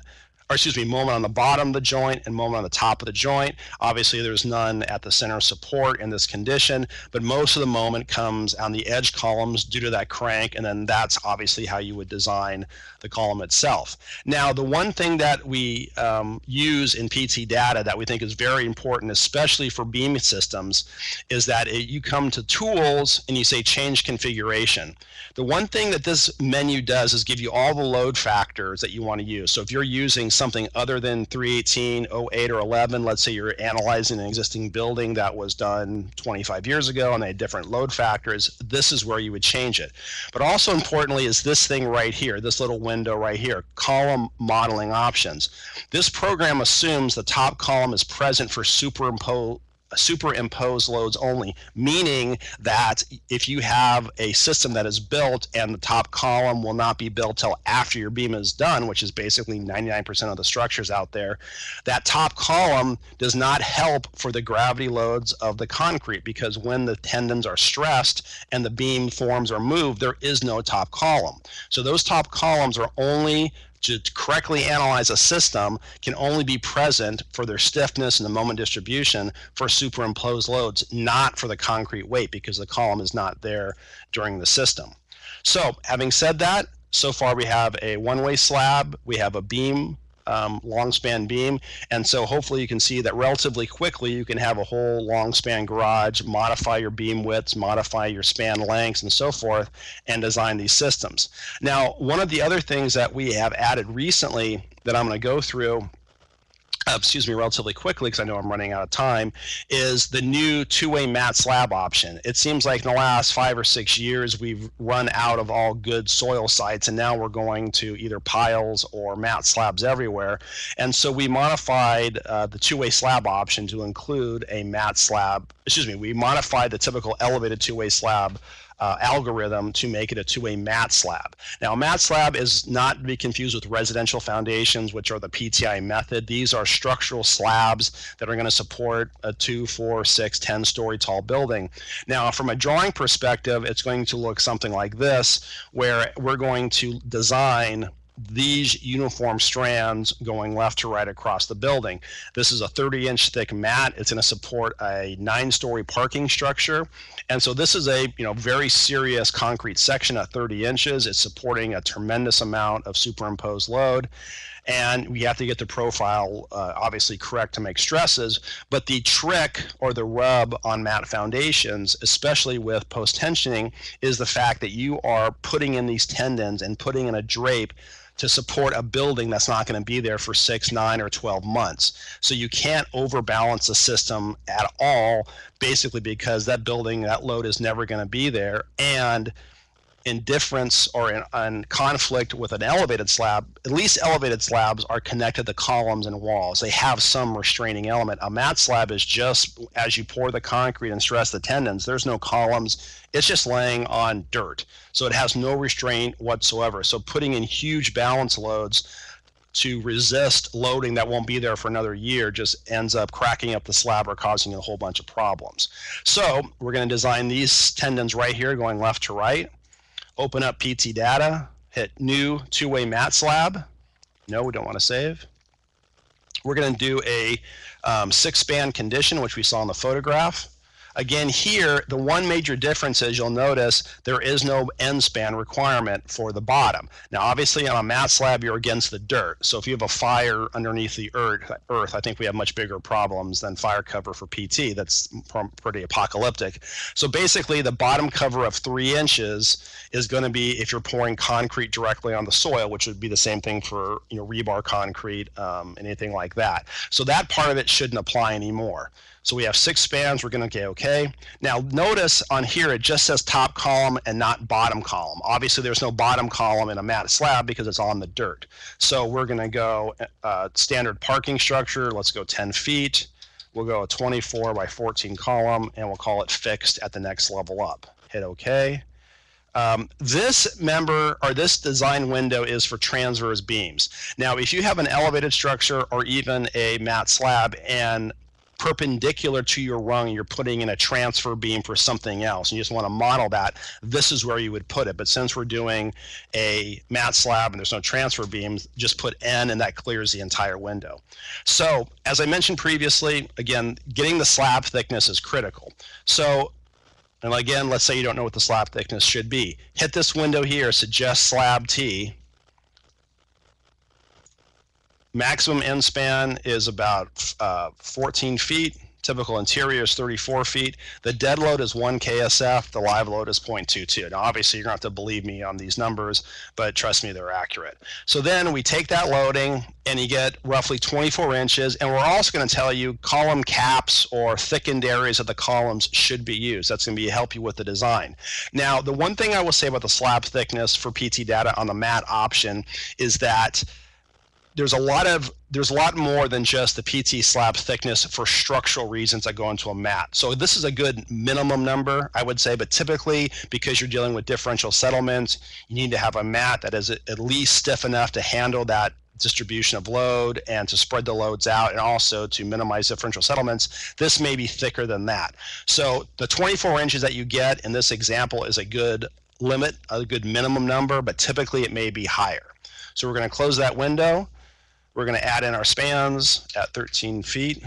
or excuse me, moment on the bottom of the joint and moment on the top of the joint. Obviously, there's none at the center of support in this condition, but most of the moment comes on the edge columns due to that crank, and then that's obviously how you would design the column itself. Now, the one thing that we um, use in PTData that we think is very important, especially for beam systems, is that it, you come to tools and you say change configuration. The one thing that this menu does is give you all the load factors that you want to use. So if you're using something other than 318, 08, or 11, let's say you're analyzing an existing building that was done 25 years ago and they had different load factors, this is where you would change it. But also importantly is this thing right here, this little window right here, column modeling options. This program assumes the top column is present for superimpose superimpose loads only, meaning that if you have a system that is built and the top column will not be built till after your beam is done, which is basically 99% of the structures out there, that top column does not help for the gravity loads of the concrete because when the tendons are stressed and the beam forms are moved, there is no top column. So those top columns are only to correctly analyze a system can only be present for their stiffness and the moment distribution for superimposed loads, not for the concrete weight because the column is not there during the system. So having said that, so far we have a one-way slab, we have a beam um, long span beam. And so hopefully you can see that relatively quickly you can have a whole long span garage, modify your beam widths, modify your span lengths, and so forth, and design these systems. Now, one of the other things that we have added recently that I'm going to go through uh, excuse me, relatively quickly because I know I'm running out of time, is the new two-way mat slab option. It seems like in the last five or six years we've run out of all good soil sites, and now we're going to either piles or mat slabs everywhere. And so we modified uh, the two-way slab option to include a mat slab. Excuse me, we modified the typical elevated two-way slab uh, algorithm to make it a two-way mat slab. Now, mat slab is not to be confused with residential foundations, which are the PTI method. These are structural slabs that are going to support a two, four, six, ten-story tall building. Now, from a drawing perspective, it's going to look something like this, where we're going to design these uniform strands going left to right across the building. This is a 30 inch thick mat. It's going to support a nine story parking structure. And so this is a you know very serious concrete section at 30 inches. It's supporting a tremendous amount of superimposed load and we have to get the profile uh, obviously correct to make stresses. But the trick or the rub on mat foundations, especially with post tensioning, is the fact that you are putting in these tendons and putting in a drape to support a building that's not going to be there for six, nine, or 12 months. So you can't overbalance the system at all, basically because that building, that load is never going to be there. And in difference or in, in, conflict with an elevated slab, at least elevated slabs are connected to columns and walls. They have some restraining element. A mat slab is just as you pour the concrete and stress the tendons, there's no columns. It's just laying on dirt. So it has no restraint whatsoever. So putting in huge balance loads to resist loading that won't be there for another year just ends up cracking up the slab or causing a whole bunch of problems. So we're going to design these tendons right here going left to right open up PTData, hit new two-way mat slab. No, we don't want to save. We're going to do a um, six-span condition, which we saw in the photograph. Again, here, the one major difference is you'll notice there is no end span requirement for the bottom. Now, obviously, on a mat slab, you're against the dirt. So if you have a fire underneath the earth, earth I think we have much bigger problems than fire cover for PT. That's pretty apocalyptic. So basically, the bottom cover of three inches is going to be if you're pouring concrete directly on the soil, which would be the same thing for you know rebar concrete, um, anything like that. So that part of it shouldn't apply anymore. So we have six spans. We're going to get okay. Now notice on here it just says top column and not bottom column. Obviously there's no bottom column in a mat slab because it's on the dirt. So we're going to go uh, standard parking structure. Let's go 10 feet. We'll go a 24 by 14 column and we'll call it fixed at the next level up. Hit OK. Um, this member or this design window is for transverse beams. Now, if you have an elevated structure or even a mat slab and perpendicular to your rung you're putting in a transfer beam for something else. And you just want to model that. This is where you would put it. But since we're doing a mat slab and there's no transfer beams just put n and that clears the entire window. So as i mentioned previously again getting the slab thickness is critical. So and again, let's say you don't know what the slab thickness should be. Hit this window here, suggest slab T. Maximum end span is about uh, 14 feet. Typical interior is 34 feet. The dead load is 1 KSF. The live load is 0.22. Now, obviously, you're going to have to believe me on these numbers, but trust me, they're accurate. So then we take that loading, and you get roughly 24 inches. And we're also going to tell you column caps or thickened areas of the columns should be used. That's going to be help you with the design. Now, the one thing I will say about the slab thickness for PTData on the mat option is that there's a lot of there's a lot more than just the PT slab thickness for structural reasons that go into a mat. So this is a good minimum number, I would say, but typically because you're dealing with differential settlements, you need to have a mat that is at least stiff enough to handle that distribution of load and to spread the loads out and also to minimize differential settlements. This may be thicker than that. So the 24 inches that you get in this example is a good limit, a good minimum number, but typically it may be higher. So we're going to close that window. We're going to add in our spans at 13 feet.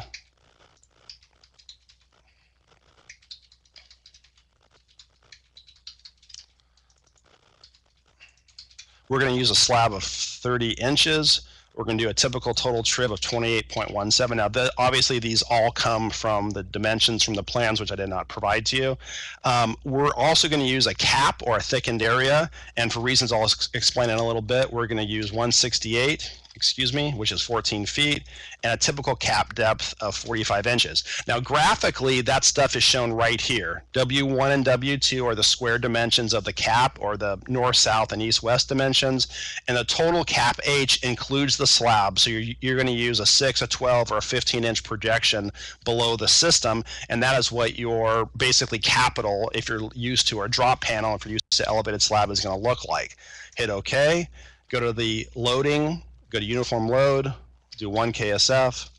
We're going to use a slab of 30 inches. We're going to do a typical total trib of 28.17. Now, the, obviously, these all come from the dimensions from the plans, which I did not provide to you. Um, we're also going to use a cap or a thickened area, and for reasons I'll explain in a little bit, we're going to use 168 excuse me, which is 14 feet, and a typical cap depth of 45 inches. Now, graphically, that stuff is shown right here. W1 and W2 are the square dimensions of the cap, or the north, south, and east, west dimensions, and the total cap H includes the slab. So you're, you're going to use a 6, a 12, or a 15 inch projection below the system, and that is what your basically capital, if you're used to, or drop panel, if you're used to elevated slab, is going to look like. Hit OK. Go to the loading go to uniform load, do one KSF,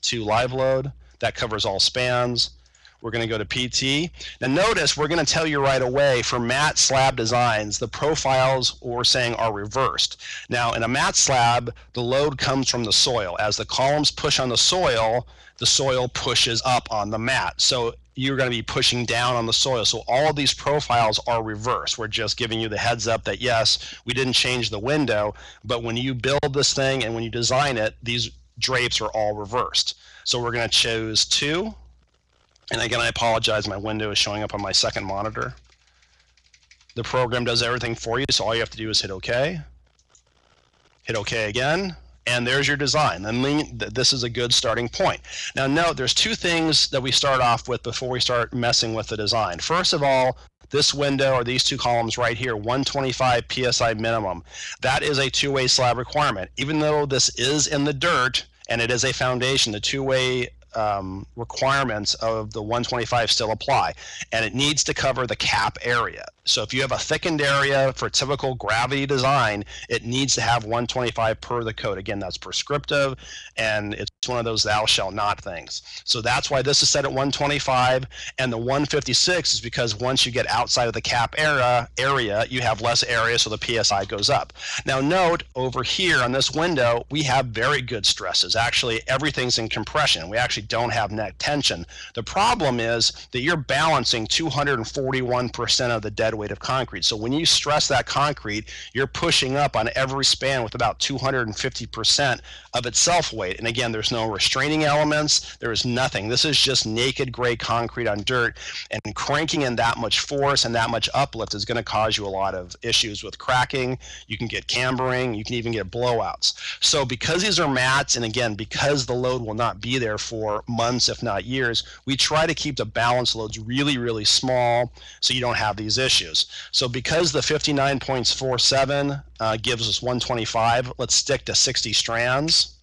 two live load. That covers all spans. We're going to go to PT. Now notice we're going to tell you right away for mat slab designs, the profiles we're saying are reversed. Now in a mat slab, the load comes from the soil. As the columns push on the soil, the soil pushes up on the mat. So you're going to be pushing down on the soil. So all of these profiles are reversed. We're just giving you the heads up that yes, we didn't change the window, but when you build this thing and when you design it, these drapes are all reversed. So we're going to choose two. And again, I apologize, my window is showing up on my second monitor. The program does everything for you, so all you have to do is hit OK. Hit OK again and there's your design. I this is a good starting point. Now, note there's two things that we start off with before we start messing with the design. First of all, this window or these two columns right here, 125 psi minimum. That is a two-way slab requirement. Even though this is in the dirt and it is a foundation, the two-way um, requirements of the 125 still apply, and it needs to cover the cap area. So if you have a thickened area for typical gravity design, it needs to have 125 per the code. Again, that's prescriptive, and it's one of those thou shall not things. So that's why this is set at 125, and the 156 is because once you get outside of the cap area, area you have less area, so the PSI goes up. Now note over here on this window, we have very good stresses. Actually, everything's in compression. We actually don't have net tension. The problem is that you're balancing 241% of the dead weight of concrete. So when you stress that concrete, you're pushing up on every span with about 250% of its self weight. And again, there's no restraining elements, there is nothing. This is just naked gray concrete on dirt. And cranking in that much force and that much uplift is going to cause you a lot of issues with cracking. You can get cambering, you can even get blowouts. So because these are mats, and again, because the load will not be there for months, if not years, we try to keep the balance loads really, really small so you don't have these issues. So because the 59.47 uh, gives us 125, let's stick to 60 strands,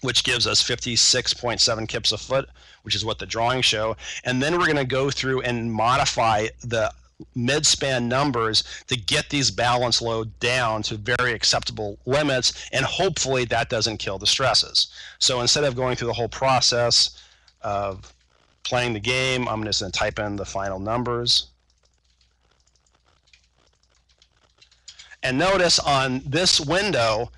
which gives us 56.7 kips a foot, which is what the drawings show. And then we're going to go through and modify the mid-span numbers to get these balance load down to very acceptable limits and hopefully that doesn't kill the stresses. So instead of going through the whole process of playing the game i'm just going to type in the final numbers and notice on this window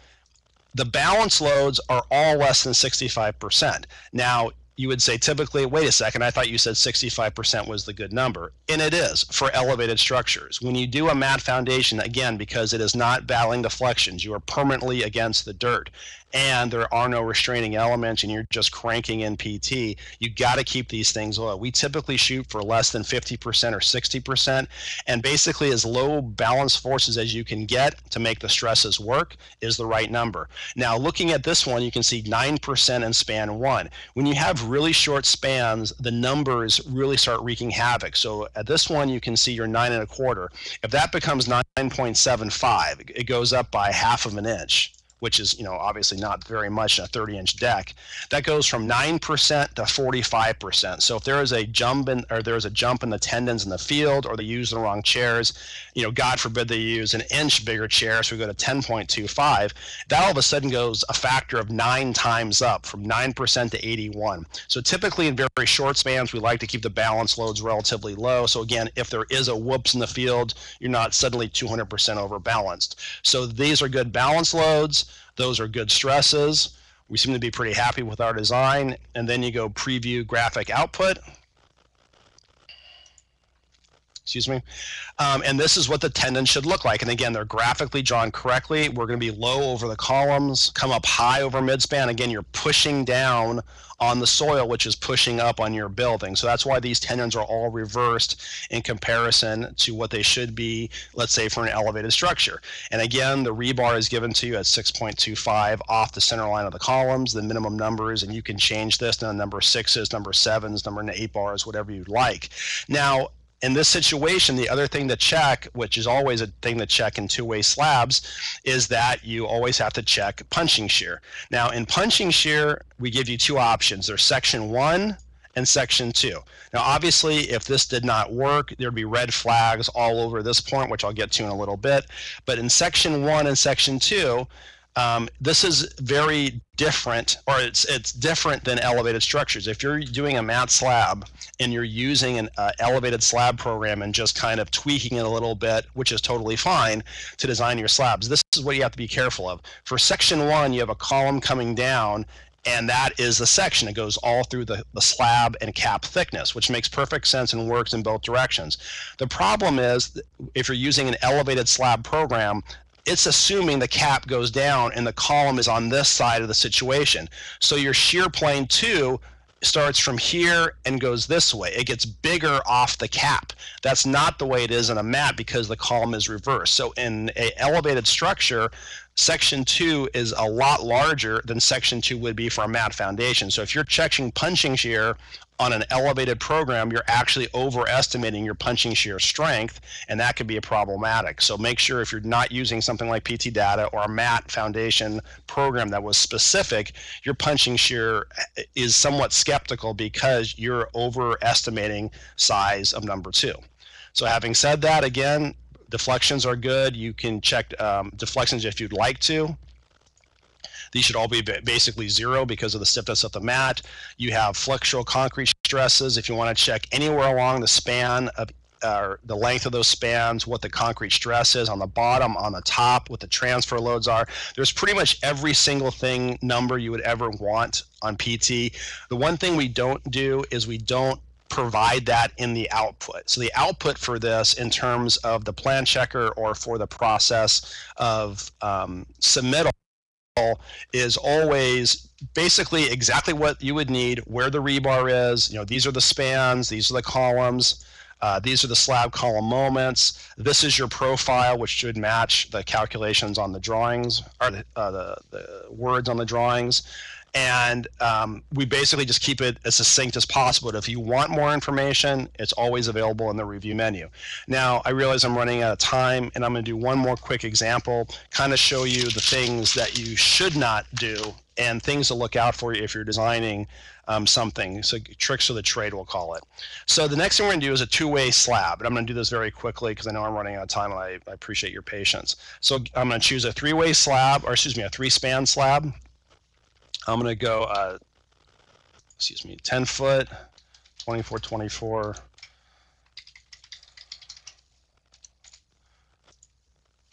the balance loads are all less than 65%. Now, you would say typically, wait a second, I thought you said 65% was the good number. And it is for elevated structures. When you do a mat foundation, again, because it is not battling deflections, you are permanently against the dirt and there are no restraining elements and you're just cranking in PT, you got to keep these things low. We typically shoot for less than 50% or 60%, and basically as low balance forces as you can get to make the stresses work is the right number. Now, looking at this one, you can see 9% in span one. When you have really short spans, the numbers really start wreaking havoc. So at this one, you can see your nine and a quarter. If that becomes 9.75, it goes up by half of an inch which is you know obviously not very much in a 30 inch deck that goes from 9% to 45% so if there is a jump in or there is a jump in the tendons in the field or they use the wrong chairs you know god forbid they use an inch bigger chair so we go to 10.25 that all of a sudden goes a factor of nine times up from 9% to 81 so typically in very short spans we like to keep the balance loads relatively low. So again if there is a whoops in the field you're not suddenly 200% overbalanced. So these are good balance loads those are good stresses. We seem to be pretty happy with our design. And then you go preview graphic output. Excuse me. Um, and this is what the tendon should look like. And again, they're graphically drawn correctly. We're going to be low over the columns, come up high over midspan. Again, you're pushing down on the soil, which is pushing up on your building. So that's why these tendons are all reversed in comparison to what they should be, let's say, for an elevated structure. And again, the rebar is given to you at 6.25 off the center line of the columns, the minimum numbers, and you can change this to number sixes, number sevens, number eight bars, whatever you'd like. Now, in this situation, the other thing to check, which is always a thing to check in two-way slabs, is that you always have to check punching shear. Now, in punching shear, we give you two options. There's section one and section two. Now, obviously, if this did not work, there'd be red flags all over this point, which I'll get to in a little bit. But in section one and section two, um, this is very different, or it's it's different than elevated structures. If you're doing a mat slab and you're using an uh, elevated slab program and just kind of tweaking it a little bit, which is totally fine to design your slabs, this is what you have to be careful of. For section one, you have a column coming down and that is the section that goes all through the, the slab and cap thickness, which makes perfect sense and works in both directions. The problem is if you're using an elevated slab program, it's assuming the cap goes down and the column is on this side of the situation. So your shear plane two starts from here and goes this way. It gets bigger off the cap. That's not the way it is in a mat because the column is reversed. So in a elevated structure, section two is a lot larger than section two would be for a mat foundation. So if you're checking punching shear on an elevated program, you're actually overestimating your punching shear strength, and that could be a problematic. So make sure if you're not using something like PTData or a mat foundation program that was specific, your punching shear is somewhat skeptical because you're overestimating size of number two. So having said that, again, deflections are good. You can check um, deflections if you'd like to. These should all be basically zero because of the stiffness of the mat. You have flexural concrete stresses. If you want to check anywhere along the span of uh, the length of those spans, what the concrete stress is on the bottom, on the top, what the transfer loads are. There's pretty much every single thing number you would ever want on PT. The one thing we don't do is we don't provide that in the output. So the output for this in terms of the plan checker or for the process of um, submittal is always basically exactly what you would need, where the rebar is, you know, these are the spans, these are the columns, uh, these are the slab column moments. This is your profile, which should match the calculations on the drawings, or the, uh, the, the words on the drawings and um, we basically just keep it as succinct as possible. But If you want more information, it's always available in the review menu. Now, I realize I'm running out of time, and I'm going to do one more quick example, kind of show you the things that you should not do and things to look out for if you're designing um, something. So tricks of the trade, we'll call it. So the next thing we're going to do is a two-way slab, and I'm going to do this very quickly because I know I'm running out of time, and I, I appreciate your patience. So I'm going to choose a three-way slab, or excuse me, a three-span slab. I'm going to go, uh, excuse me, 10 foot, 24, 24.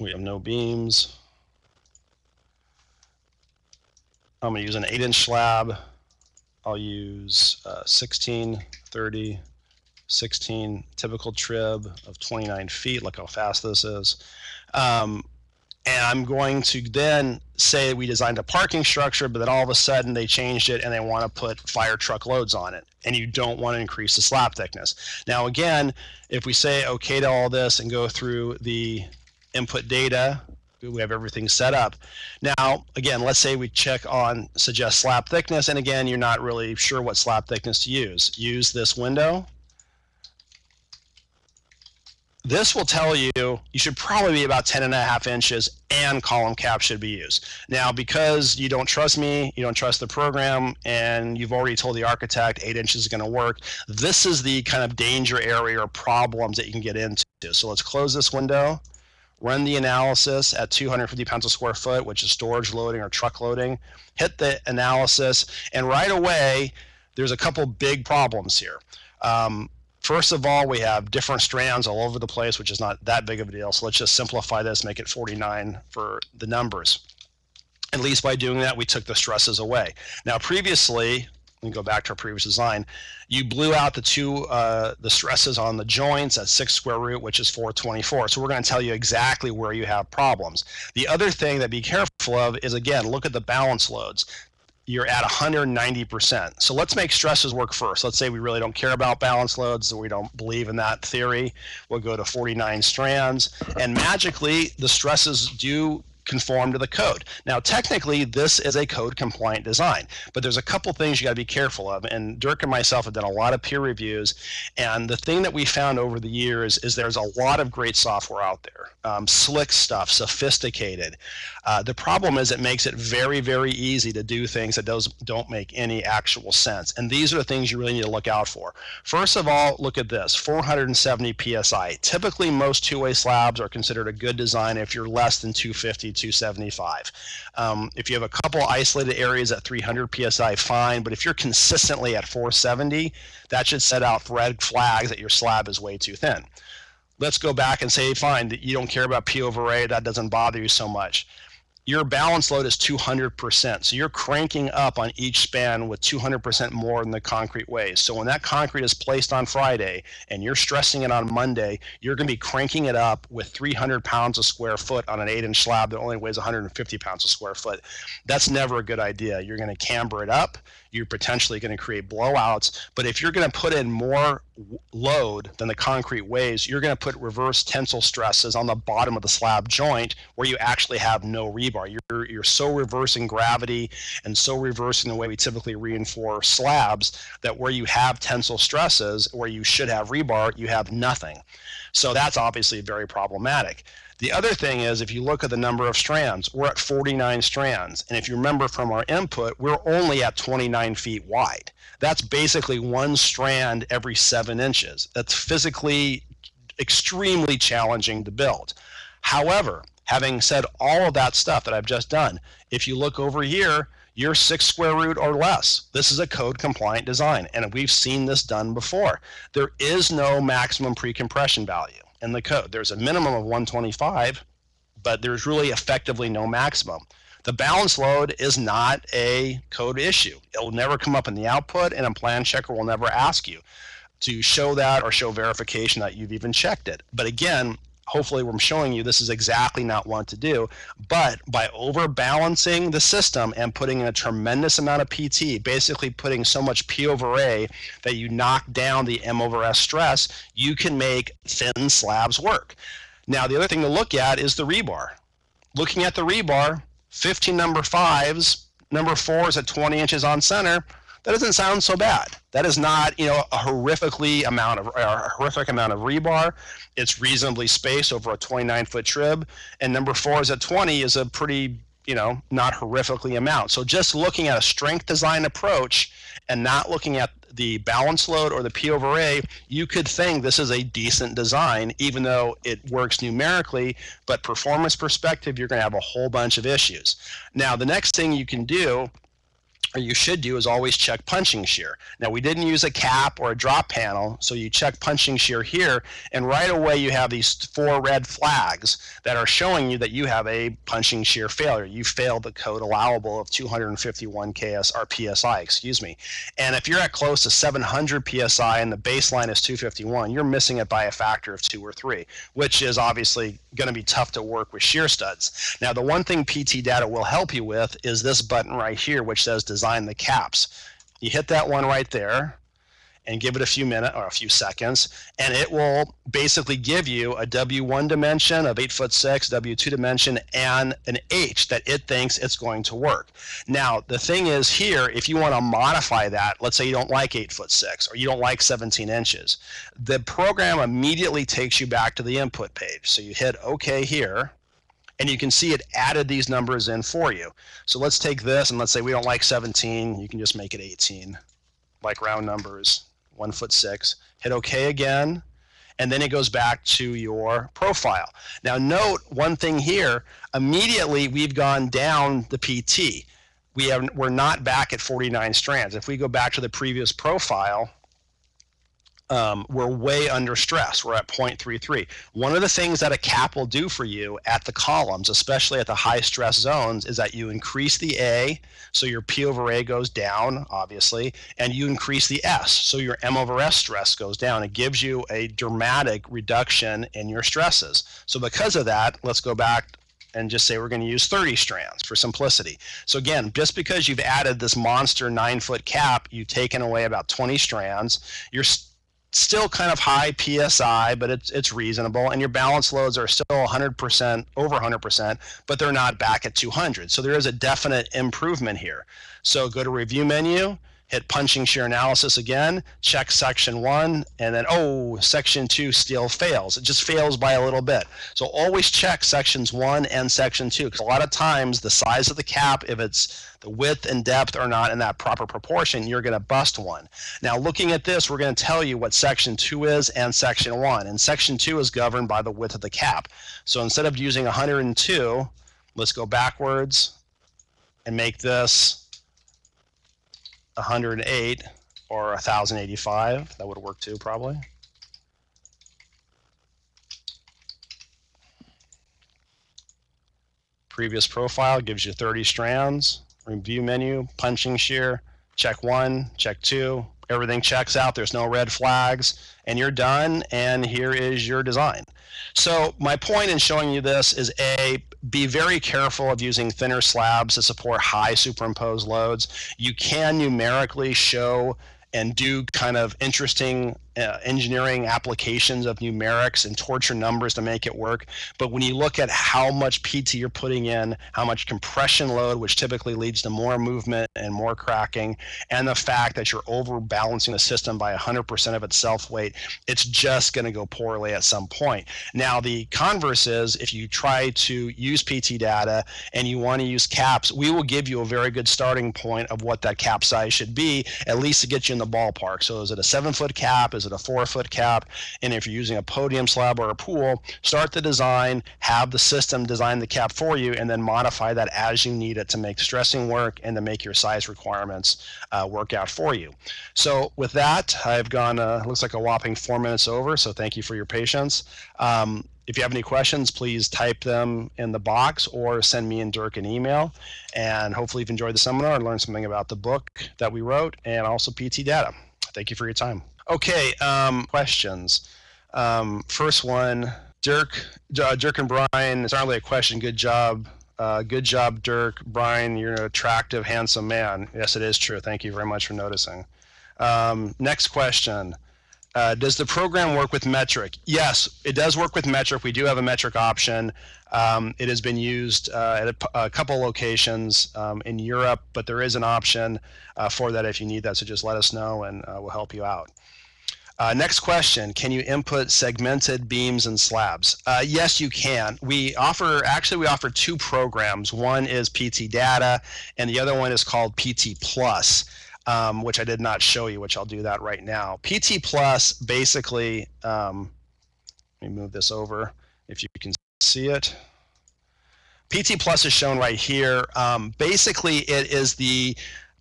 We have no beams. I'm going to use an 8 inch slab. I'll use uh, 16, 30, 16, typical trib of 29 feet. Look how fast this is. Um, and I'm going to then say we designed a parking structure, but then all of a sudden they changed it and they want to put fire truck loads on it, and you don't want to increase the slab thickness. Now, again, if we say okay to all this and go through the input data, we have everything set up. Now, again, let's say we check on suggest slab thickness, and again, you're not really sure what slab thickness to use. Use this window this will tell you you should probably be about 10 and a half inches and column cap should be used. Now, because you don't trust me, you don't trust the program, and you've already told the architect eight inches is going to work, this is the kind of danger area or problems that you can get into. So let's close this window, run the analysis at 250 pounds a square foot, which is storage loading or truck loading, hit the analysis, and right away, there's a couple big problems here. Um, First of all, we have different strands all over the place, which is not that big of a deal. So let's just simplify this, make it 49 for the numbers. At least by doing that, we took the stresses away. Now, previously, we go back to our previous design, you blew out the two, uh, the stresses on the joints at six square root, which is 424. So we're going to tell you exactly where you have problems. The other thing that be careful of is, again, look at the balance loads you're at 190%. So let's make stresses work first. Let's say we really don't care about balance loads, we don't believe in that theory. We'll go to 49 strands, and magically the stresses do conform to the code. Now, technically, this is a code compliant design, but there's a couple things you got to be careful of. And Dirk and myself have done a lot of peer reviews. And the thing that we found over the years is there's a lot of great software out there, um, slick stuff, sophisticated. Uh, the problem is it makes it very, very easy to do things that does, don't make any actual sense. And these are the things you really need to look out for. First of all, look at this 470 psi. Typically, most two way slabs are considered a good design if you're less than 250 275. Um, if you have a couple isolated areas at 300 psi, fine. But if you're consistently at 470, that should set out red flags that your slab is way too thin. Let's go back and say, fine, you don't care about P over A, that doesn't bother you so much your balance load is 200%. So you're cranking up on each span with 200% more than the concrete weighs. So when that concrete is placed on Friday and you're stressing it on Monday, you're going to be cranking it up with 300 pounds a square foot on an 8 inch slab that only weighs 150 pounds a square foot. That's never a good idea. You're going to camber it up you're potentially going to create blowouts. But if you're going to put in more load than the concrete weighs, you're going to put reverse tensile stresses on the bottom of the slab joint where you actually have no rebar. You're, you're so reversing gravity and so reversing the way we typically reinforce slabs that where you have tensile stresses, where you should have rebar, you have nothing. So that's obviously very problematic. The other thing is, if you look at the number of strands, we're at 49 strands. And if you remember from our input, we're only at 29 feet wide. That's basically one strand every seven inches. That's physically extremely challenging to build. However, having said all of that stuff that I've just done, if you look over here, you're six square root or less. This is a code compliant design, and we've seen this done before. There is no maximum pre-compression value in the code. There's a minimum of 125, but there's really effectively no maximum. The balance load is not a code issue. It will never come up in the output, and a plan checker will never ask you to show that or show verification that you've even checked it. But again, hopefully I'm showing you this is exactly not what to do. But by overbalancing the system and putting in a tremendous amount of PT, basically putting so much P over A that you knock down the M over S stress, you can make thin slabs work. Now, the other thing to look at is the rebar. Looking at the rebar, 15 number fives, number fours at 20 inches on center, that doesn't sound so bad. That is not, you know, a horrifically amount of a horrific amount of rebar. It's reasonably spaced over a 29 foot trib, and number four is at 20 is a pretty, you know, not horrifically amount. So just looking at a strength design approach and not looking at the balance load or the P over A, you could think this is a decent design, even though it works numerically, but performance perspective, you're going to have a whole bunch of issues. Now, the next thing you can do or you should do is always check punching shear. Now we didn't use a cap or a drop panel, so you check punching shear here, and right away you have these four red flags that are showing you that you have a punching shear failure. You failed the code allowable of 251 ks or psi, excuse me. And if you're at close to 700 psi and the baseline is 251, you're missing it by a factor of two or three, which is obviously going to be tough to work with shear studs. Now the one thing PTData will help you with is this button right here, which says design design the caps. You hit that one right there and give it a few minutes or a few seconds, and it will basically give you a W1 dimension of 8 foot 6, W2 dimension, and an H that it thinks it's going to work. Now, the thing is here, if you want to modify that, let's say you don't like 8 foot 6 or you don't like 17 inches, the program immediately takes you back to the input page. So you hit OK here, and you can see it added these numbers in for you. So let's take this and let's say we don't like 17, you can just make it 18, like round numbers, one foot six. Hit OK again, and then it goes back to your profile. Now note one thing here, immediately we've gone down the PT. We have, we're not back at 49 strands. If we go back to the previous profile, um, we're way under stress. We're at 0.33. One of the things that a cap will do for you at the columns, especially at the high stress zones, is that you increase the A, so your P over A goes down, obviously, and you increase the S, so your M over S stress goes down. It gives you a dramatic reduction in your stresses. So because of that, let's go back and just say we're going to use 30 strands for simplicity. So again, just because you've added this monster nine foot cap, you've taken away about 20 strands. You're still kind of high psi, but it's it's reasonable. And your balance loads are still 100% over 100%, but they're not back at 200. So there is a definite improvement here. So go to review menu, hit punching shear analysis again, check section one, and then, oh, section two still fails. It just fails by a little bit. So always check sections one and section two, because a lot of times the size of the cap, if it's width and depth are not in that proper proportion, you're going to bust one. Now, looking at this, we're going to tell you what section two is and section one. And section two is governed by the width of the cap. So instead of using 102, let's go backwards and make this 108 or 1085. That would work too, probably. Previous profile gives you 30 strands. Review menu, punching shear, check one, check two. Everything checks out. There's no red flags, and you're done. And here is your design. So my point in showing you this is a be very careful of using thinner slabs to support high superimposed loads. You can numerically show and do kind of interesting uh, engineering applications of numerics and torture numbers to make it work. But when you look at how much PT you're putting in, how much compression load, which typically leads to more movement and more cracking, and the fact that you're overbalancing the system by 100% of its self weight, it's just going to go poorly at some point. Now, the converse is if you try to use PTData and you want to use caps, we will give you a very good starting point of what that cap size should be, at least to get you in the ballpark. So is it a seven foot cap? Is it a four foot cap? And if you're using a podium slab or a pool, start the design, have the system design the cap for you, and then modify that as you need it to make stressing work and to make your size requirements uh, work out for you. So with that, I've gone, uh, looks like a whopping four minutes over. So thank you for your patience. Um, if you have any questions, please type them in the box or send me and Dirk an email. And hopefully you've enjoyed the seminar and learned something about the book that we wrote and also PTData. Thank you for your time. Okay, um, questions. Um, first one, Dirk, uh, Dirk and Bryan. It's not really a question. Good job. Uh, good job, Dirk. Bryan, you're an attractive, handsome man. Yes, it is true. Thank you very much for noticing. Um, next question. Uh, does the program work with metric? Yes, it does work with metric. We do have a metric option. Um, it has been used uh, at a, a, couple locations um, in Europe, but there is an option uh, for that if you need that. So just let us know and uh, we'll help you out. Uh, next question, can you input segmented beams and slabs? Uh, yes, you can. We offer, actually we offer two programs. One is PTData and the other one is called PT Plus um, which I did not show you, which I'll do that right now. PT Plus basically, um, let me move this over if you can see it. PT Plus is shown right here. Um, basically, it is the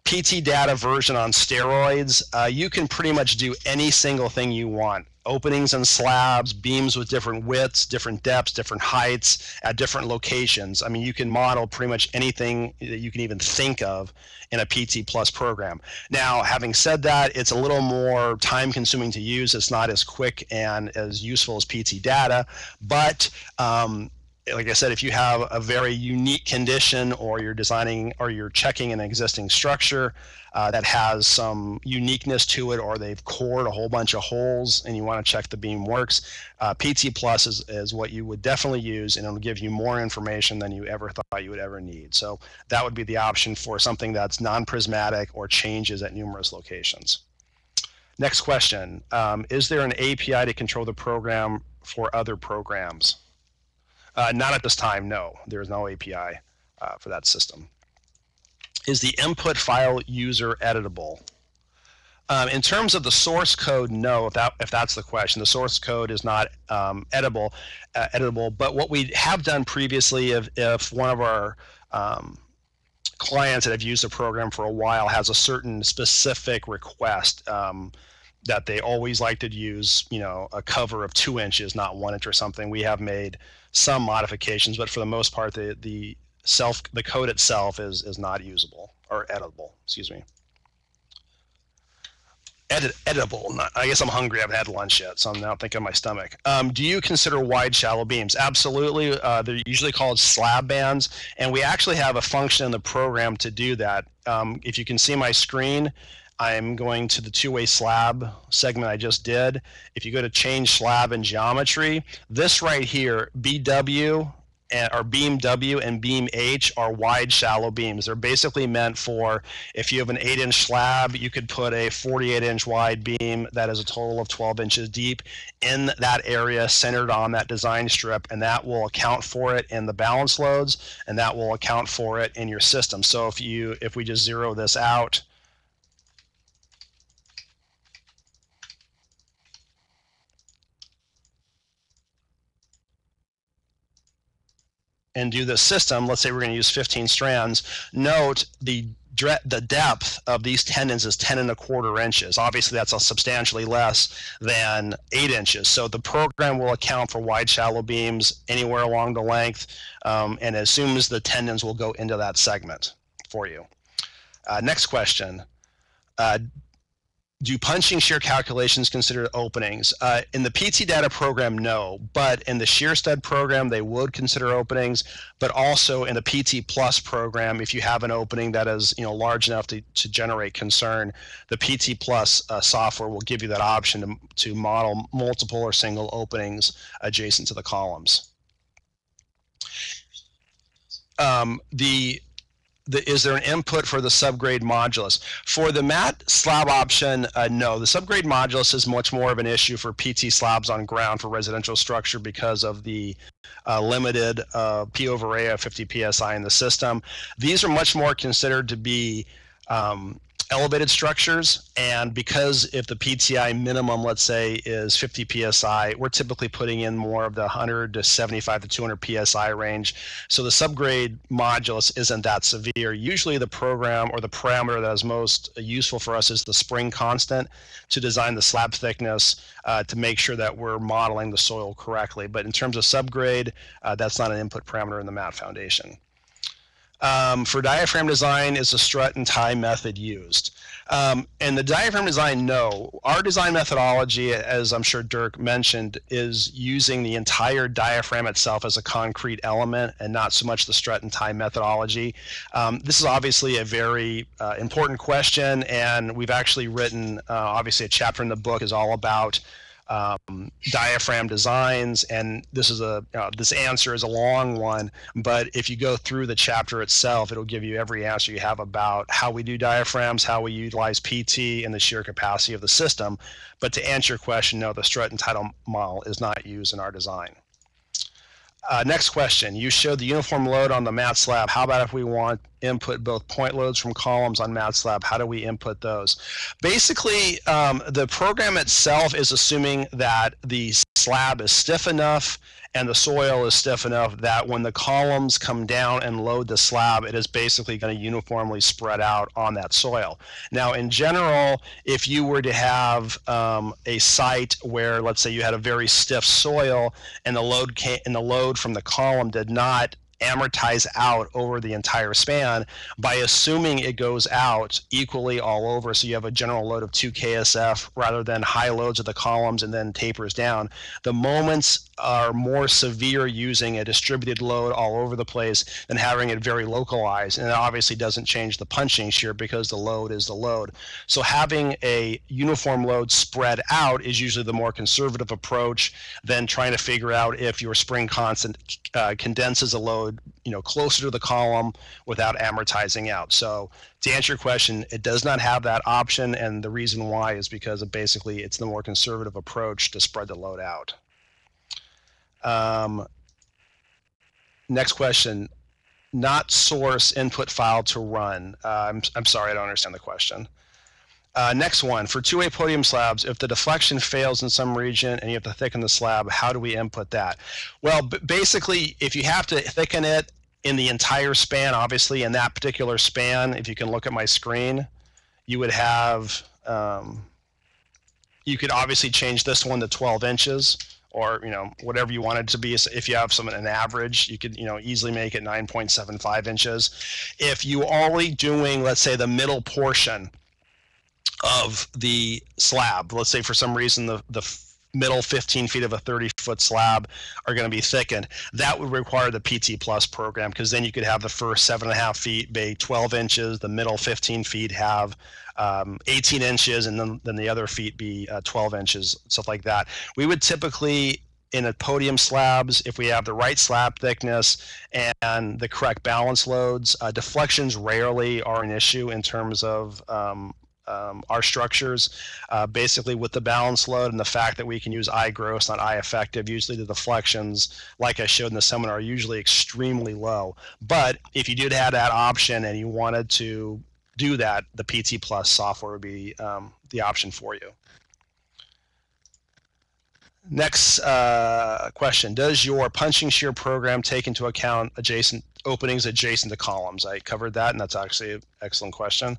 PTData version on steroids. Uh, you can pretty much do any single thing you want openings and slabs, beams with different widths, different depths, different heights at different locations. I mean, you can model pretty much anything that you can even think of in a PT Plus program. Now, having said that, it's a little more time consuming to use. It's not as quick and as useful as PTData, but um, like I said, if you have a very unique condition or you're designing or you're checking an existing structure uh, that has some uniqueness to it or they've cored a whole bunch of holes and you want to check the beam works, uh, PT Plus is, is what you would definitely use and it'll give you more information than you ever thought you would ever need. So that would be the option for something that's non-prismatic or changes at numerous locations. Next question, um, is there an API to control the program for other programs? Uh, not at this time, no. There is no API uh, for that system. Is the input file user editable? Um, in terms of the source code, no. If that if that's the question, the source code is not um, editable. Uh, editable. But what we have done previously, if if one of our um, clients that have used the program for a while has a certain specific request um, that they always like to use, you know, a cover of two inches, not one inch or something, we have made some modifications, but for the most part, the the self the code itself is is not usable or editable. Excuse me. Edit, editable. Not, I guess I'm hungry. I haven't had lunch yet, so I'm now thinking of my stomach. Um, do you consider wide shallow beams? Absolutely. Uh, they're usually called slab bands, and we actually have a function in the program to do that. Um, if you can see my screen, I'm going to the two-way slab segment I just did. If you go to change slab and geometry, this right here, BW and, eh, or beam W and beam H are wide shallow beams. They're basically meant for if you have an 8 inch slab, you could put a 48 inch wide beam that is a total of 12 inches deep in that area centered on that design strip, and that will account for it in the balance loads, and that will account for it in your system. So if you if we just zero this out, and do this system, let's say we're going to use 15 strands, note the the depth of these tendons is 10 and a quarter inches. Obviously, that's substantially less than 8 inches. So the program will account for wide shallow beams anywhere along the length um, and assumes the tendons will go into that segment for you. Uh, next question. Uh, do punching shear calculations consider openings? Uh, in the PTData program, no, but in the shear stud program, they would consider openings, but also in the PT plus program, if you have an opening that is you know large enough to, to generate concern, the PT plus uh, software will give you that option to, to model multiple or single openings adjacent to the columns. Um, the the, is there an input for the subgrade modulus? For the mat slab option, uh, no. The subgrade modulus is much more of an issue for PT slabs on ground for residential structure because of the uh, limited uh, P over A of 50 psi in the system. These are much more considered to be um, elevated structures and because if the PTI minimum let's say is 50 psi we're typically putting in more of the 100 to 75 to 200 psi range. So the subgrade modulus isn't that severe. Usually the program or the parameter that is most useful for us is the spring constant to design the slab thickness uh, to make sure that we're modeling the soil correctly. But in terms of subgrade uh, that's not an input parameter in the mat foundation um, for diaphragm design is the strut and tie method used. Um, and the diaphragm design, no. Our design methodology, as I'm sure Dirk mentioned, is using the entire diaphragm itself as a concrete element and not so much the strut and tie methodology. Um, this is obviously a very uh, important question, and we've actually written, uh, obviously, a chapter in the book is all about um, diaphragm designs and this is a uh, this answer is a long one but if you go through the chapter itself it'll give you every answer you have about how we do diaphragms how we utilize pt and the shear capacity of the system. But to answer your question no the strut and tie model is not used in our design uh, next question. You showed the uniform load on the mat slab. How about if we want input both point loads from columns on mat slab? How do we input those? Basically, um, the program itself is assuming that the slab is stiff enough and the soil is stiff enough that when the columns come down and load the slab, it is basically going to uniformly spread out on that soil. Now, in general, if you were to have um, a site where, let's say, you had a very stiff soil and the load came, and the load from the column did not amortize out over the entire span by assuming it goes out equally all over. So you have a general load of 2 KSF rather than high loads of the columns and then tapers down. The moments are more severe using a distributed load all over the place than having it very localized. And it obviously doesn't change the punching shear because the load is the load. So having a uniform load spread out is usually the more conservative approach than trying to figure out if your spring constant uh, condenses a load you know closer to the column without amortizing out. So to answer your question, it does not have that option, and the reason why is because basically it's the more conservative approach to spread the load out. Um, next question, not source input file to run. Uh, I'm, I'm sorry, I don't understand the question. Uh, next one, for two-way podium slabs, if the deflection fails in some region and you have to thicken the slab, how do we input that? Well, basically, if you have to thicken it in the entire span, obviously in that particular span, if you can look at my screen, you would have, um, you could obviously change this one to 12 inches or you know whatever you want it to be if you have some an average you could you know easily make it 9.75 inches if you only doing let's say the middle portion of the slab. Let's say for some reason the, the middle 15 feet of a 30 foot slab are going to be thickened. That would require the PT Plus program because then you could have the first seven and a half feet be 12 inches, the middle 15 feet have um, 18 inches, and then, then the other feet be uh, 12 inches, stuff like that. We would typically in a podium slabs if we have the right slab thickness and the correct balance loads. Uh, deflections rarely are an issue in terms of um, um, our structures. Uh, basically, with the balance load and the fact that we can use I gross, not I effective, usually the deflections, like I showed in the seminar, are usually extremely low. But if you did have that option and you wanted to do that, the PT Plus software would be um, the option for you. Next uh, question, does your punching shear program take into account adjacent openings adjacent to columns? I covered that, and that's actually an excellent question.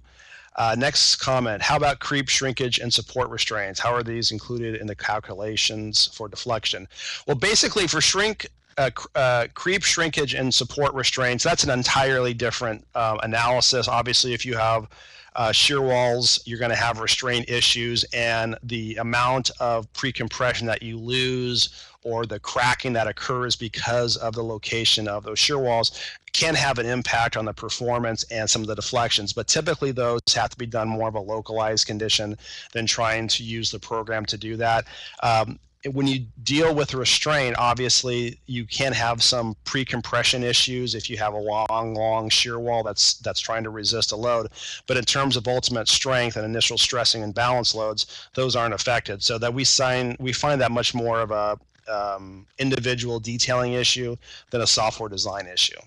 Uh, next comment, how about creep, shrinkage, and support restraints? How are these included in the calculations for deflection? Well, basically for shrink, uh, uh, creep, shrinkage, and support restraints, that's an entirely different uh, analysis. Obviously, if you have uh, shear walls, you're going to have restraint issues, and the amount of pre-compression that you lose or the cracking that occurs because of the location of those shear walls can have an impact on the performance and some of the deflections. But typically, those have to be done more of a localized condition than trying to use the program to do that. Um, when you deal with restraint, obviously you can have some pre-compression issues if you have a long, long shear wall that's that's trying to resist a load. But in terms of ultimate strength and initial stressing and balance loads, those aren't affected. So that we sign, we find that much more of a um, individual detailing issue than a software design issue.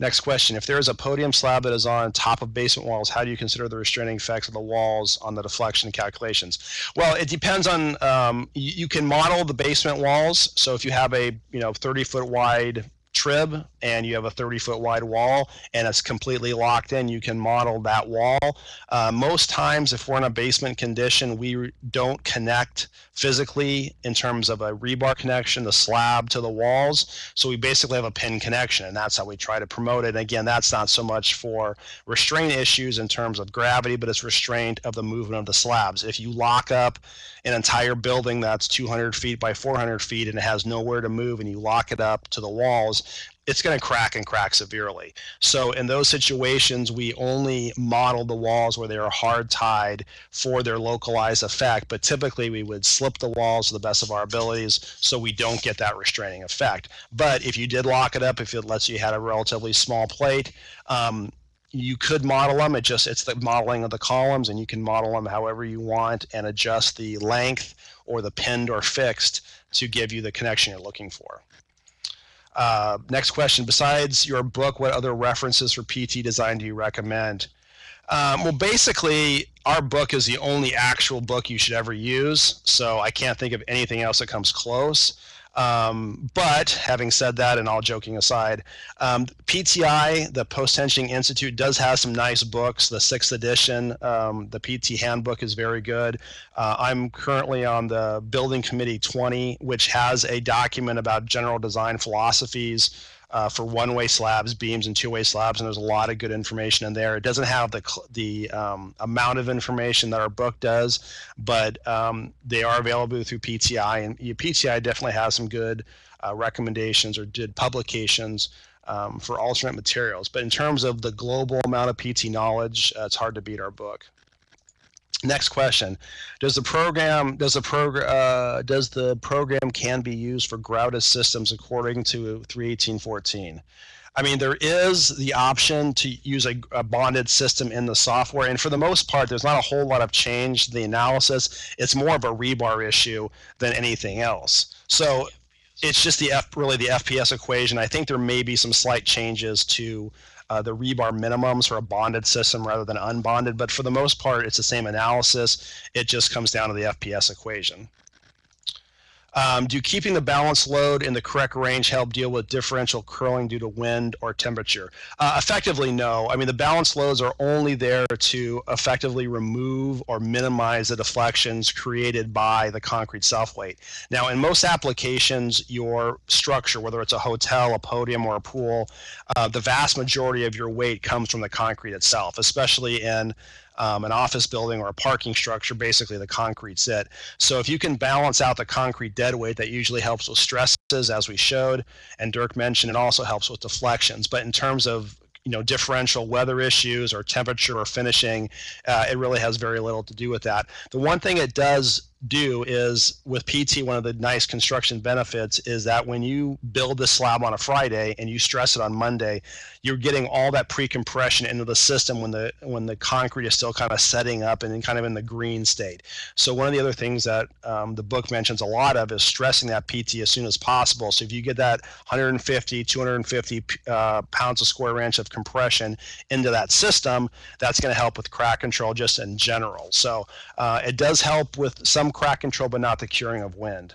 Next question, if there is a podium slab that is on top of basement walls, how do you consider the restraining effects of the walls on the deflection calculations? Well, it depends on, um, you, you, can model the basement walls. So if you have a, you know, 30 foot wide trib and you have a 30 foot wide wall and it's completely locked in, you can model that wall. Uh, most times, if we're in a basement condition, we don't connect physically in terms of a rebar connection, the slab to the walls. So we basically have a pin connection, and that's how we try to promote it. And again, that's not so much for restraint issues in terms of gravity, but it's restraint of the movement of the slabs. If you lock up an entire building that's 200 feet by 400 feet and it has nowhere to move, and you lock it up to the walls, it's going to crack and crack severely. So in those situations, we only model the walls where they are hard tied for their localized effect. But typically, we would slip the walls to the best of our abilities so we don't get that restraining effect. But if you did lock it up, if it lets you had a relatively small plate, um, you could model them. It just it's the modeling of the columns, and you can model them however you want and adjust the length or the pinned or fixed to give you the connection you're looking for. Uh, next question. Besides your book, what other references for PT design do you recommend? Um, well, basically, our book is the only actual book you should ever use. So I can't think of anything else that comes close. Um, but having said that, and all joking aside, um, PTI, the Post Tensioning Institute, does have some nice books. The sixth edition, um, the PT Handbook, is very good. Uh, I'm currently on the Building Committee 20, which has a document about general design philosophies uh, for one-way slabs, beams, and two-way slabs, and there's a lot of good information in there. It doesn't have the the um, amount of information that our book does, but um, they are available through PTI, and PTI definitely has some good uh, recommendations or did publications um, for alternate materials. But in terms of the global amount of PT knowledge, uh, it's hard to beat our book. Next question: Does the program does the program uh, does the program can be used for grouted systems according to 31814? I mean, there is the option to use a, a, bonded system in the software, and for the most part, there's not a whole lot of change to the analysis. It's more of a rebar issue than anything else. So it's just the F, really the FPS equation. I think there may be some slight changes to uh, the rebar minimums for a bonded system rather than unbonded. But for the most part, it's the same analysis. It just comes down to the FPS equation. Um, do keeping the balance load in the correct range help deal with differential curling due to wind or temperature? Uh, effectively, no. I mean, the balance loads are only there to effectively remove or minimize the deflections created by the concrete self weight. Now, in most applications, your structure, whether it's a hotel, a podium, or a pool, uh, the vast majority of your weight comes from the concrete itself, especially in um, an office building or a parking structure, basically the concrete set. So if you can balance out the concrete dead weight, that usually helps with stresses, as we showed, and Dirk mentioned, it also helps with deflections. But in terms of you know differential weather issues or temperature or finishing, uh, it really has very little to do with that. The one thing it does do is with PT, one of the nice construction benefits is that when you build the slab on a Friday and you stress it on Monday, you're getting all that pre-compression into the system when the when the concrete is still kind of setting up and kind of in the green state. So one of the other things that um, the book mentions a lot of is stressing that PT as soon as possible. So if you get that 150, 250 uh, pounds a square inch of compression into that system, that's going to help with crack control just in general. So uh, it does help with some crack control, but not the curing of wind.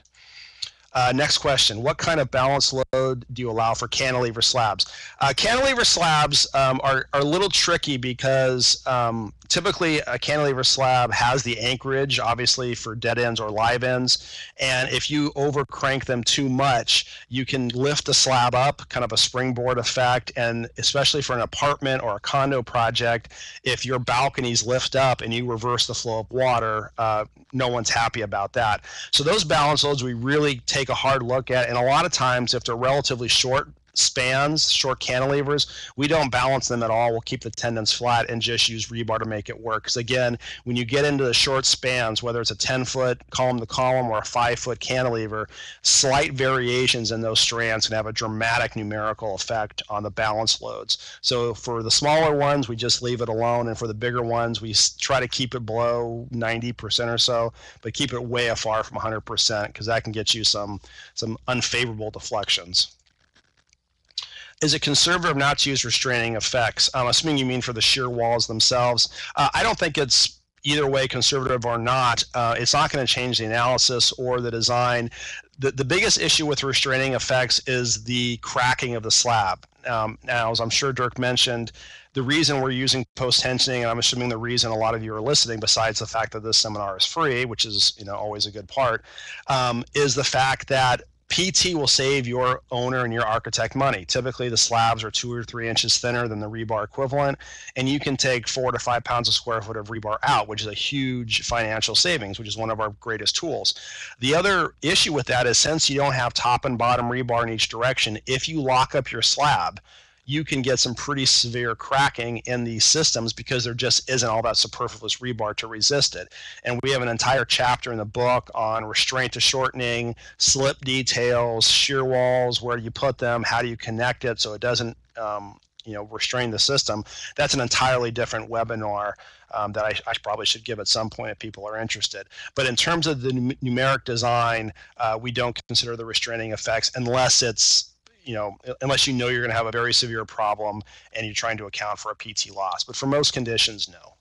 Uh, next question. What kind of balance load do you allow for cantilever slabs? Uh, cantilever slabs um, are, are a little tricky because um, typically a cantilever slab has the anchorage, obviously for dead ends or live ends. And if you over crank them too much, you can lift the slab up, kind of a springboard effect. And especially for an apartment or a condo project, if your balconies lift up and you reverse the flow of water, uh, no one's happy about that. So those balance loads we really take a hard look at. And a lot of times, if they're relatively short spans, short cantilevers, we don't balance them at all. We'll keep the tendons flat and just use rebar to make it work. Because again, when you get into the short spans, whether it's a 10 foot column to column or a five foot cantilever, slight variations in those strands can have a dramatic numerical effect on the balance loads. So for the smaller ones, we just leave it alone. And for the bigger ones, we try to keep it below 90% or so, but keep it way afar from 100% because that can get you some, some unfavorable deflections is it conservative not to use restraining effects? I'm assuming you mean for the shear walls themselves. Uh, I don't think it's either way, conservative or not, uh, it's not going to change the analysis or the design. The, the biggest issue with restraining effects is the cracking of the slab. Um, now, as I'm sure Dirk mentioned, the reason we're using post tensioning, and I'm assuming the reason a lot of you are listening, besides the fact that this seminar is free, which is you know always a good part, um, is the fact that PT will save your owner and your architect money. Typically, the slabs are two or three inches thinner than the rebar equivalent, and you can take four to five pounds a square foot of rebar out, which is a huge financial savings, which is one of our greatest tools. The other issue with that is since you don't have top and bottom rebar in each direction, if you lock up your slab, you can get some pretty severe cracking in these systems because there just isn't all that superfluous rebar to resist it. And we have an entire chapter in the book on restraint to shortening, slip details, shear walls, where you put them, how do you connect it so it doesn't um, you know restrain the system. That's an entirely different webinar. Um, that I, I, probably should give at some point if people are interested. But in terms of the numeric design, uh, we don't consider the restraining effects unless it's you know, unless you know you're going to have a very severe problem and you're trying to account for a PT loss. But for most conditions, no.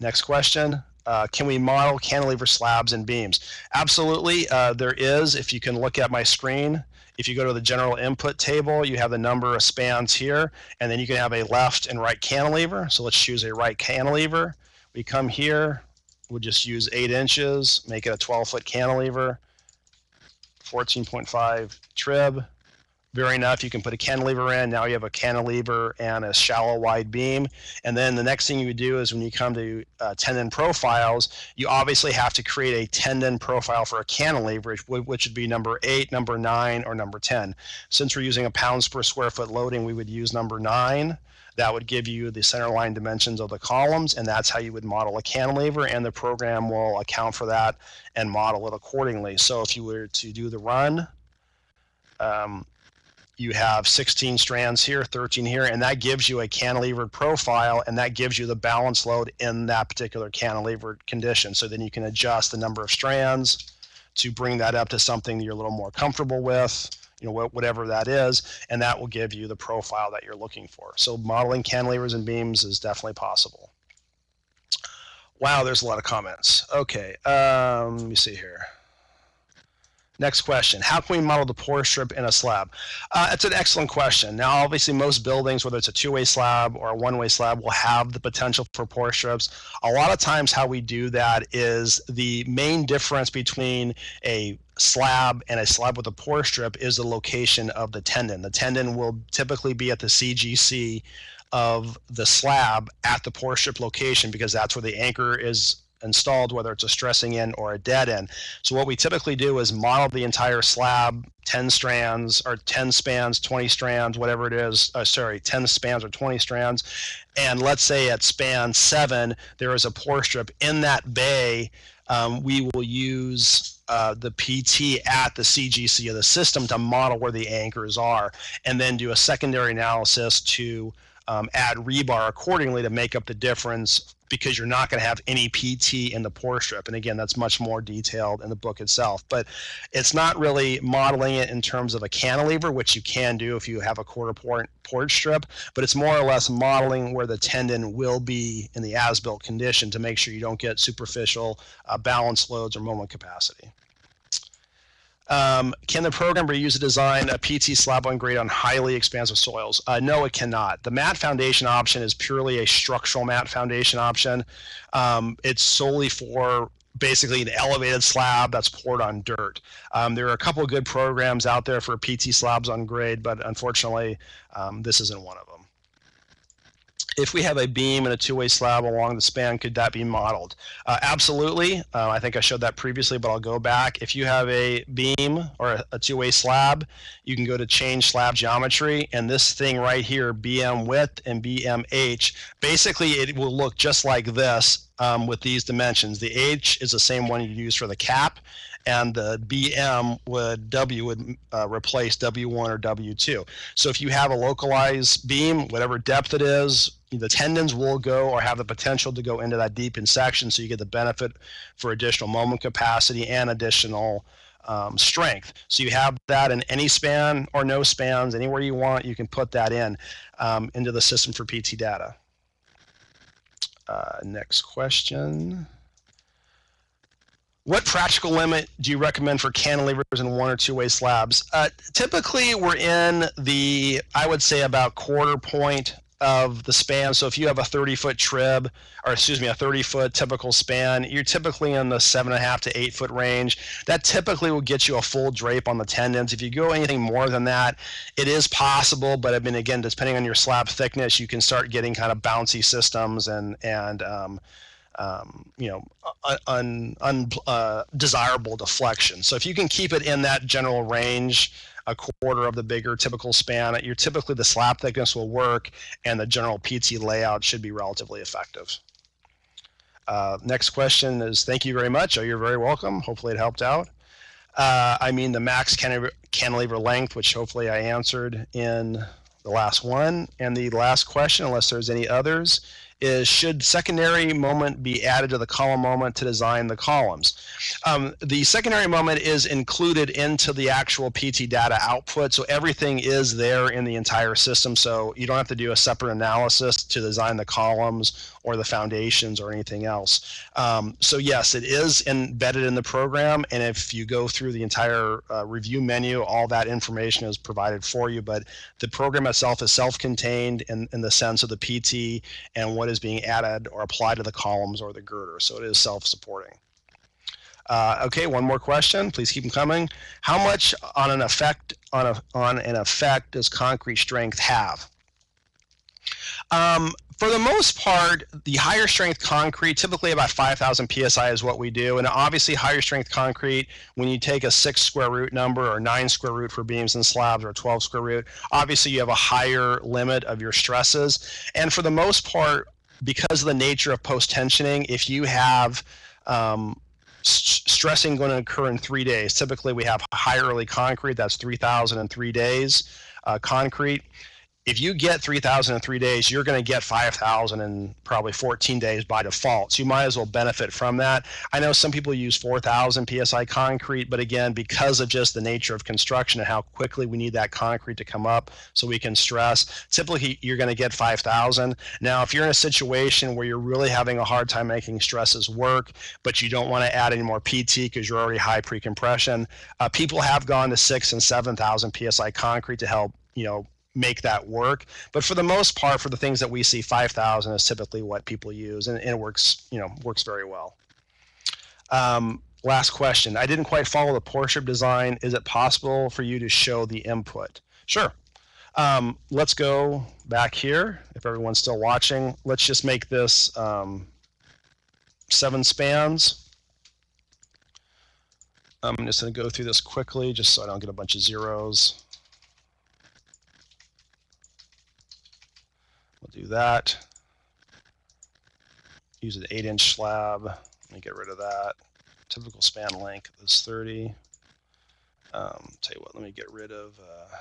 Next question. Uh, can we model cantilever slabs and beams? Absolutely, uh, there is. If you can look at my screen, if you go to the general input table, you have the number of spans here, and then you can have a left and right cantilever. So let's choose a right cantilever. We come here, we'll just use eight inches, make it a 12 foot cantilever, 14.5 trib, very enough, you can put a cantilever in. Now you have a cantilever and a shallow wide beam. And then the next thing you would do is when you come to uh, tendon profiles, you obviously have to create a tendon profile for a cantilever, which would be number eight, number nine, or number 10. Since we're using a pounds per square foot loading, we would use number nine. That would give you the center line dimensions of the columns, and that's how you would model a cantilever, and the program will account for that and model it accordingly. So if you were to do the run, um, you have 16 strands here, 13 here, and that gives you a cantilevered profile, and that gives you the balance load in that particular cantilevered condition. So then you can adjust the number of strands to bring that up to something that you're a little more comfortable with, you know, whatever that is, and that will give you the profile that you're looking for. So modeling cantilevers and beams is definitely possible. Wow, there's a lot of comments. Okay, um, let me see here. Next question. How can we model the pour strip in a slab? Uh, it's an excellent question. Now, obviously, most buildings, whether it's a two-way slab or a one-way slab, will have the potential for pour strips. A lot of times how we do that is the main difference between a slab and a slab with a pour strip is the location of the tendon. The tendon will typically be at the CGC of the slab at the pour strip location because that's where the anchor is installed, whether it's a stressing end or a dead end. So what we typically do is model the entire slab, 10 strands or 10 spans, 20 strands, whatever it is, uh, sorry, 10 spans or 20 strands. And let's say at span seven, there is a pour strip in that bay. Um, we will use uh, the PT at the CGC of the system to model where the anchors are, and then do a secondary analysis to um, add rebar accordingly to make up the difference because you're not going to have any PT in the pour strip. And again, that's much more detailed in the book itself. But it's not really modeling it in terms of a cantilever, which you can do if you have a quarter port, port strip, but it's more or less modeling where the tendon will be in the as-built condition to make sure you don't get superficial uh, balance loads or moment capacity. Um, can the program be used to design a PT slab on grade on highly expansive soils? Uh, no, it cannot. The mat foundation option is purely a structural mat foundation option. Um, it's solely for basically an elevated slab that's poured on dirt. Um, there are a couple of good programs out there for PT slabs on grade, but unfortunately, um, this isn't one of them if we have a beam and a two-way slab along the span, could that be modeled? Uh, absolutely. Uh, I think I showed that previously, but I'll go back. If you have a beam or a, a two-way slab, you can go to change slab geometry, and this thing right here, BM width and BMH, basically it will look just like this um, with these dimensions. The H is the same one you use for the cap, and the BM would W would uh, replace W1 or W2. So if you have a localized beam, whatever depth it is, the tendons will go or have the potential to go into that deep in section, so you get the benefit for additional moment capacity and additional um, strength. So you have that in any span or no spans, anywhere you want, you can put that in um, into the system for PTData. Uh, next question. What practical limit do you recommend for cantilevers and one or two way slabs? Uh, typically, we're in the, I would say, about quarter point of the span. So if you have a 30 foot trib, or excuse me, a 30 foot typical span, you're typically in the seven and a half to eight foot range. That typically will get you a full drape on the tendons. If you go anything more than that, it is possible, but I mean, again, depending on your slab thickness, you can start getting kind of bouncy systems and and um, um, you know, undesirable un, uh, deflection. So if you can keep it in that general range, a quarter of the bigger typical span, you're typically the slab thickness will work and the general PT layout should be relatively effective. Uh, next question is thank you very much. Oh, you're very welcome. Hopefully it helped out. Uh, I mean the max cantilever, cantilever length, which hopefully I answered in the last one. And the last question, unless there's any others, is should secondary moment be added to the column moment to design the columns? Um, the secondary moment is included into the actual PTData output, so everything is there in the entire system, so you don't have to do a separate analysis to design the columns or the foundations or anything else. Um, so yes, it is embedded in the program, and if you go through the entire uh, review menu, all that information is provided for you, but the program itself is self-contained in, in the sense of the PT and what is being added or applied to the columns or the girder, so it is self-supporting. Uh, okay, one more question. Please keep them coming. How much on an effect on a on an effect does concrete strength have? Um, for the most part, the higher strength concrete, typically about 5,000 psi, is what we do. And obviously, higher strength concrete, when you take a six square root number or nine square root for beams and slabs or 12 square root, obviously you have a higher limit of your stresses. And for the most part, because of the nature of post tensioning, if you have um, stressing going to occur in three days, typically we have high early concrete, that's 3,000 in three days. Uh, concrete if you get 3000 in three days you're going to get 5000 in probably 14 days by default. So you might as well benefit from that. I know some people use 4000 psi concrete but again because of just the nature of construction and how quickly we need that concrete to come up so we can stress typically you're going to get 5000 now if you're in a situation where you're really having a hard time making stresses work but you don't want to add any more pt because you're already high pre-compression uh, people have gone to 6 and 7000 psi concrete to help you know make that work. But for the most part, for the things that we see, 5,000 is typically what people use, and, and, it works, you know, works very well. Um, last question. I didn't quite follow the strip design. Is it possible for you to show the input? Sure. Um, let's go back here. If everyone's still watching, let's just make this um, seven spans. I'm just going to go through this quickly just so I don't get a bunch of zeros. We'll do that. Use an 8 inch slab. Let me get rid of that. Typical span length is 30. Um, tell you what, let me get rid of uh,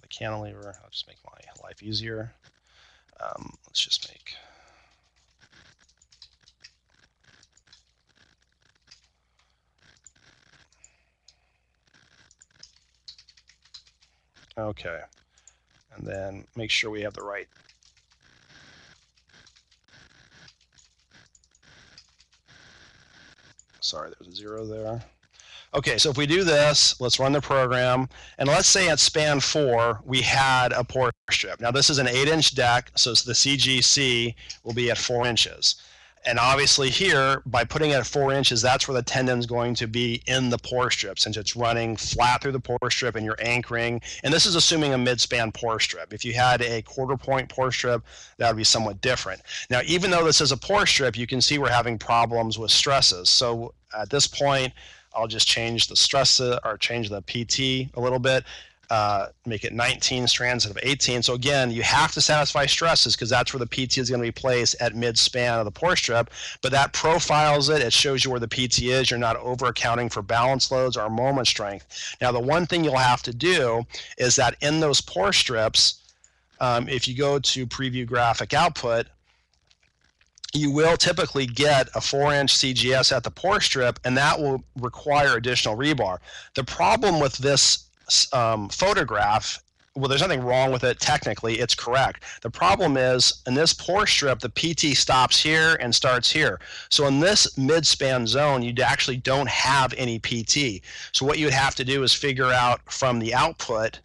the cantilever. I'll just make my life easier. Um, let's just make Okay. And then make sure we have the right Sorry, there's a zero there. Okay, so if we do this, let's run the program. And let's say at span four, we had a pour strip. Now this is an eight inch deck, so the CGC will be at four inches. And obviously here, by putting it at four inches, that's where the tendon's going to be in the pour strip since it's running flat through the pour strip and you're anchoring. And this is assuming a mid-span pour strip. If you had a quarter point pour strip, that would be somewhat different. Now, even though this is a pour strip, you can see we're having problems with stresses. So at this point, I'll just change the stress or change the PT a little bit uh, make it 19 strands instead of 18. So again, you have to satisfy stresses because that's where the PT is going to be placed at mid span of the pour strip. But that profiles it. It shows you where the PT is. You're not over accounting for balance loads or moment strength. Now, the one thing you'll have to do is that in those pour strips, um, if you go to preview graphic output, you will typically get a four inch CGS at the pour strip, and that will require additional rebar. The problem with this um, photograph well, there's nothing wrong with it technically. It's correct. The problem is in this pour strip, the PT stops here and starts here. So in this mid-span zone, you actually don't have any PT. So what you would have to do is figure out from the output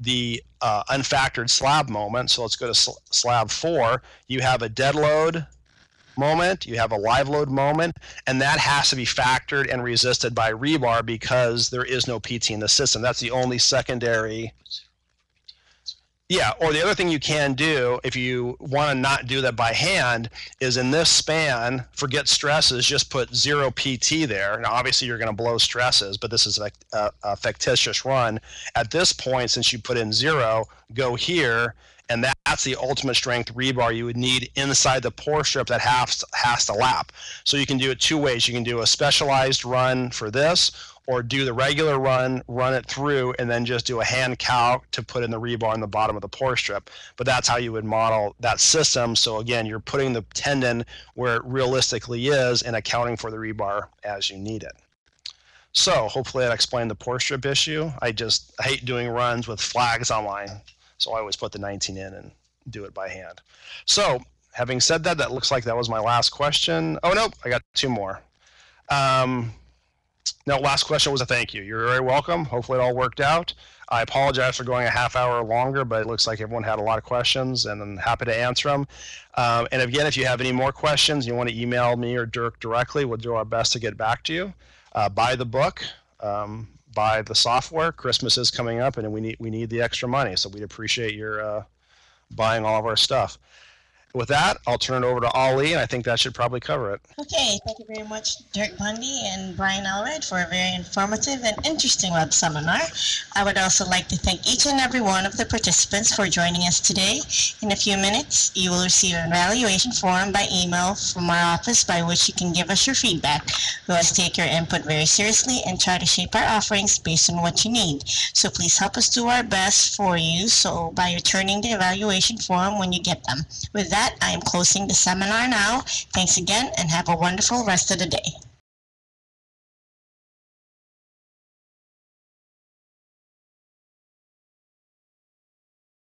the uh, unfactored slab moment. So let's go to sl- slab four. You have a dead load moment, you have a live load moment, and that has to be factored and resisted by rebar because there is no PT in the system. That's the only secondary. Yeah, or the other thing you can do if you want to not do that by hand is in this span, forget stresses, just put zero PT there. Now, obviously, you're going to blow stresses, but this is a, a, a fictitious run. At this point, since you put in zero, go here and that's the ultimate strength rebar you would need inside the pour strip that has has to lap. So you can do it two ways. You can do a specialized run for this, or do the regular run, run it through, and then just do a hand calc to put in the rebar in the bottom of the pour strip. But that's how you would model that system. So again, you're putting the tendon where it realistically is and accounting for the rebar as you need it. So hopefully that explained the pour strip issue. I just hate doing runs with flags online. So I always put the 19 in and do it by hand. So having said that, that looks like that was my last question. Oh, no, I got two more. Um, no, last question was a thank you. You're very welcome. Hopefully it all worked out. I apologize for going a half hour longer, but it looks like everyone had a lot of questions and I'm happy to answer them. Um, and again, if you have any more questions, you want to email me or Dirk directly, we'll do our best to get back to you. Uh, buy the book. Um, buy the software. Christmas is coming up, and we need we need the extra money, so we'd appreciate your uh, buying all of our stuff. With that, I'll turn it over to Ali, and I think that should probably cover it. Okay, thank you very much, Dirk Bondy and Bryan Allred, for a very informative and interesting web seminar. I would also like to thank each and every one of the participants for joining us today. In a few minutes, you will receive an evaluation form by email from our office by which you can give us your feedback. We always take your input very seriously and try to shape our offerings based on what you need. So please help us do our best for you so by returning the evaluation form when you get them. With that, that, I am closing the seminar now. Thanks again and have a wonderful rest of the day.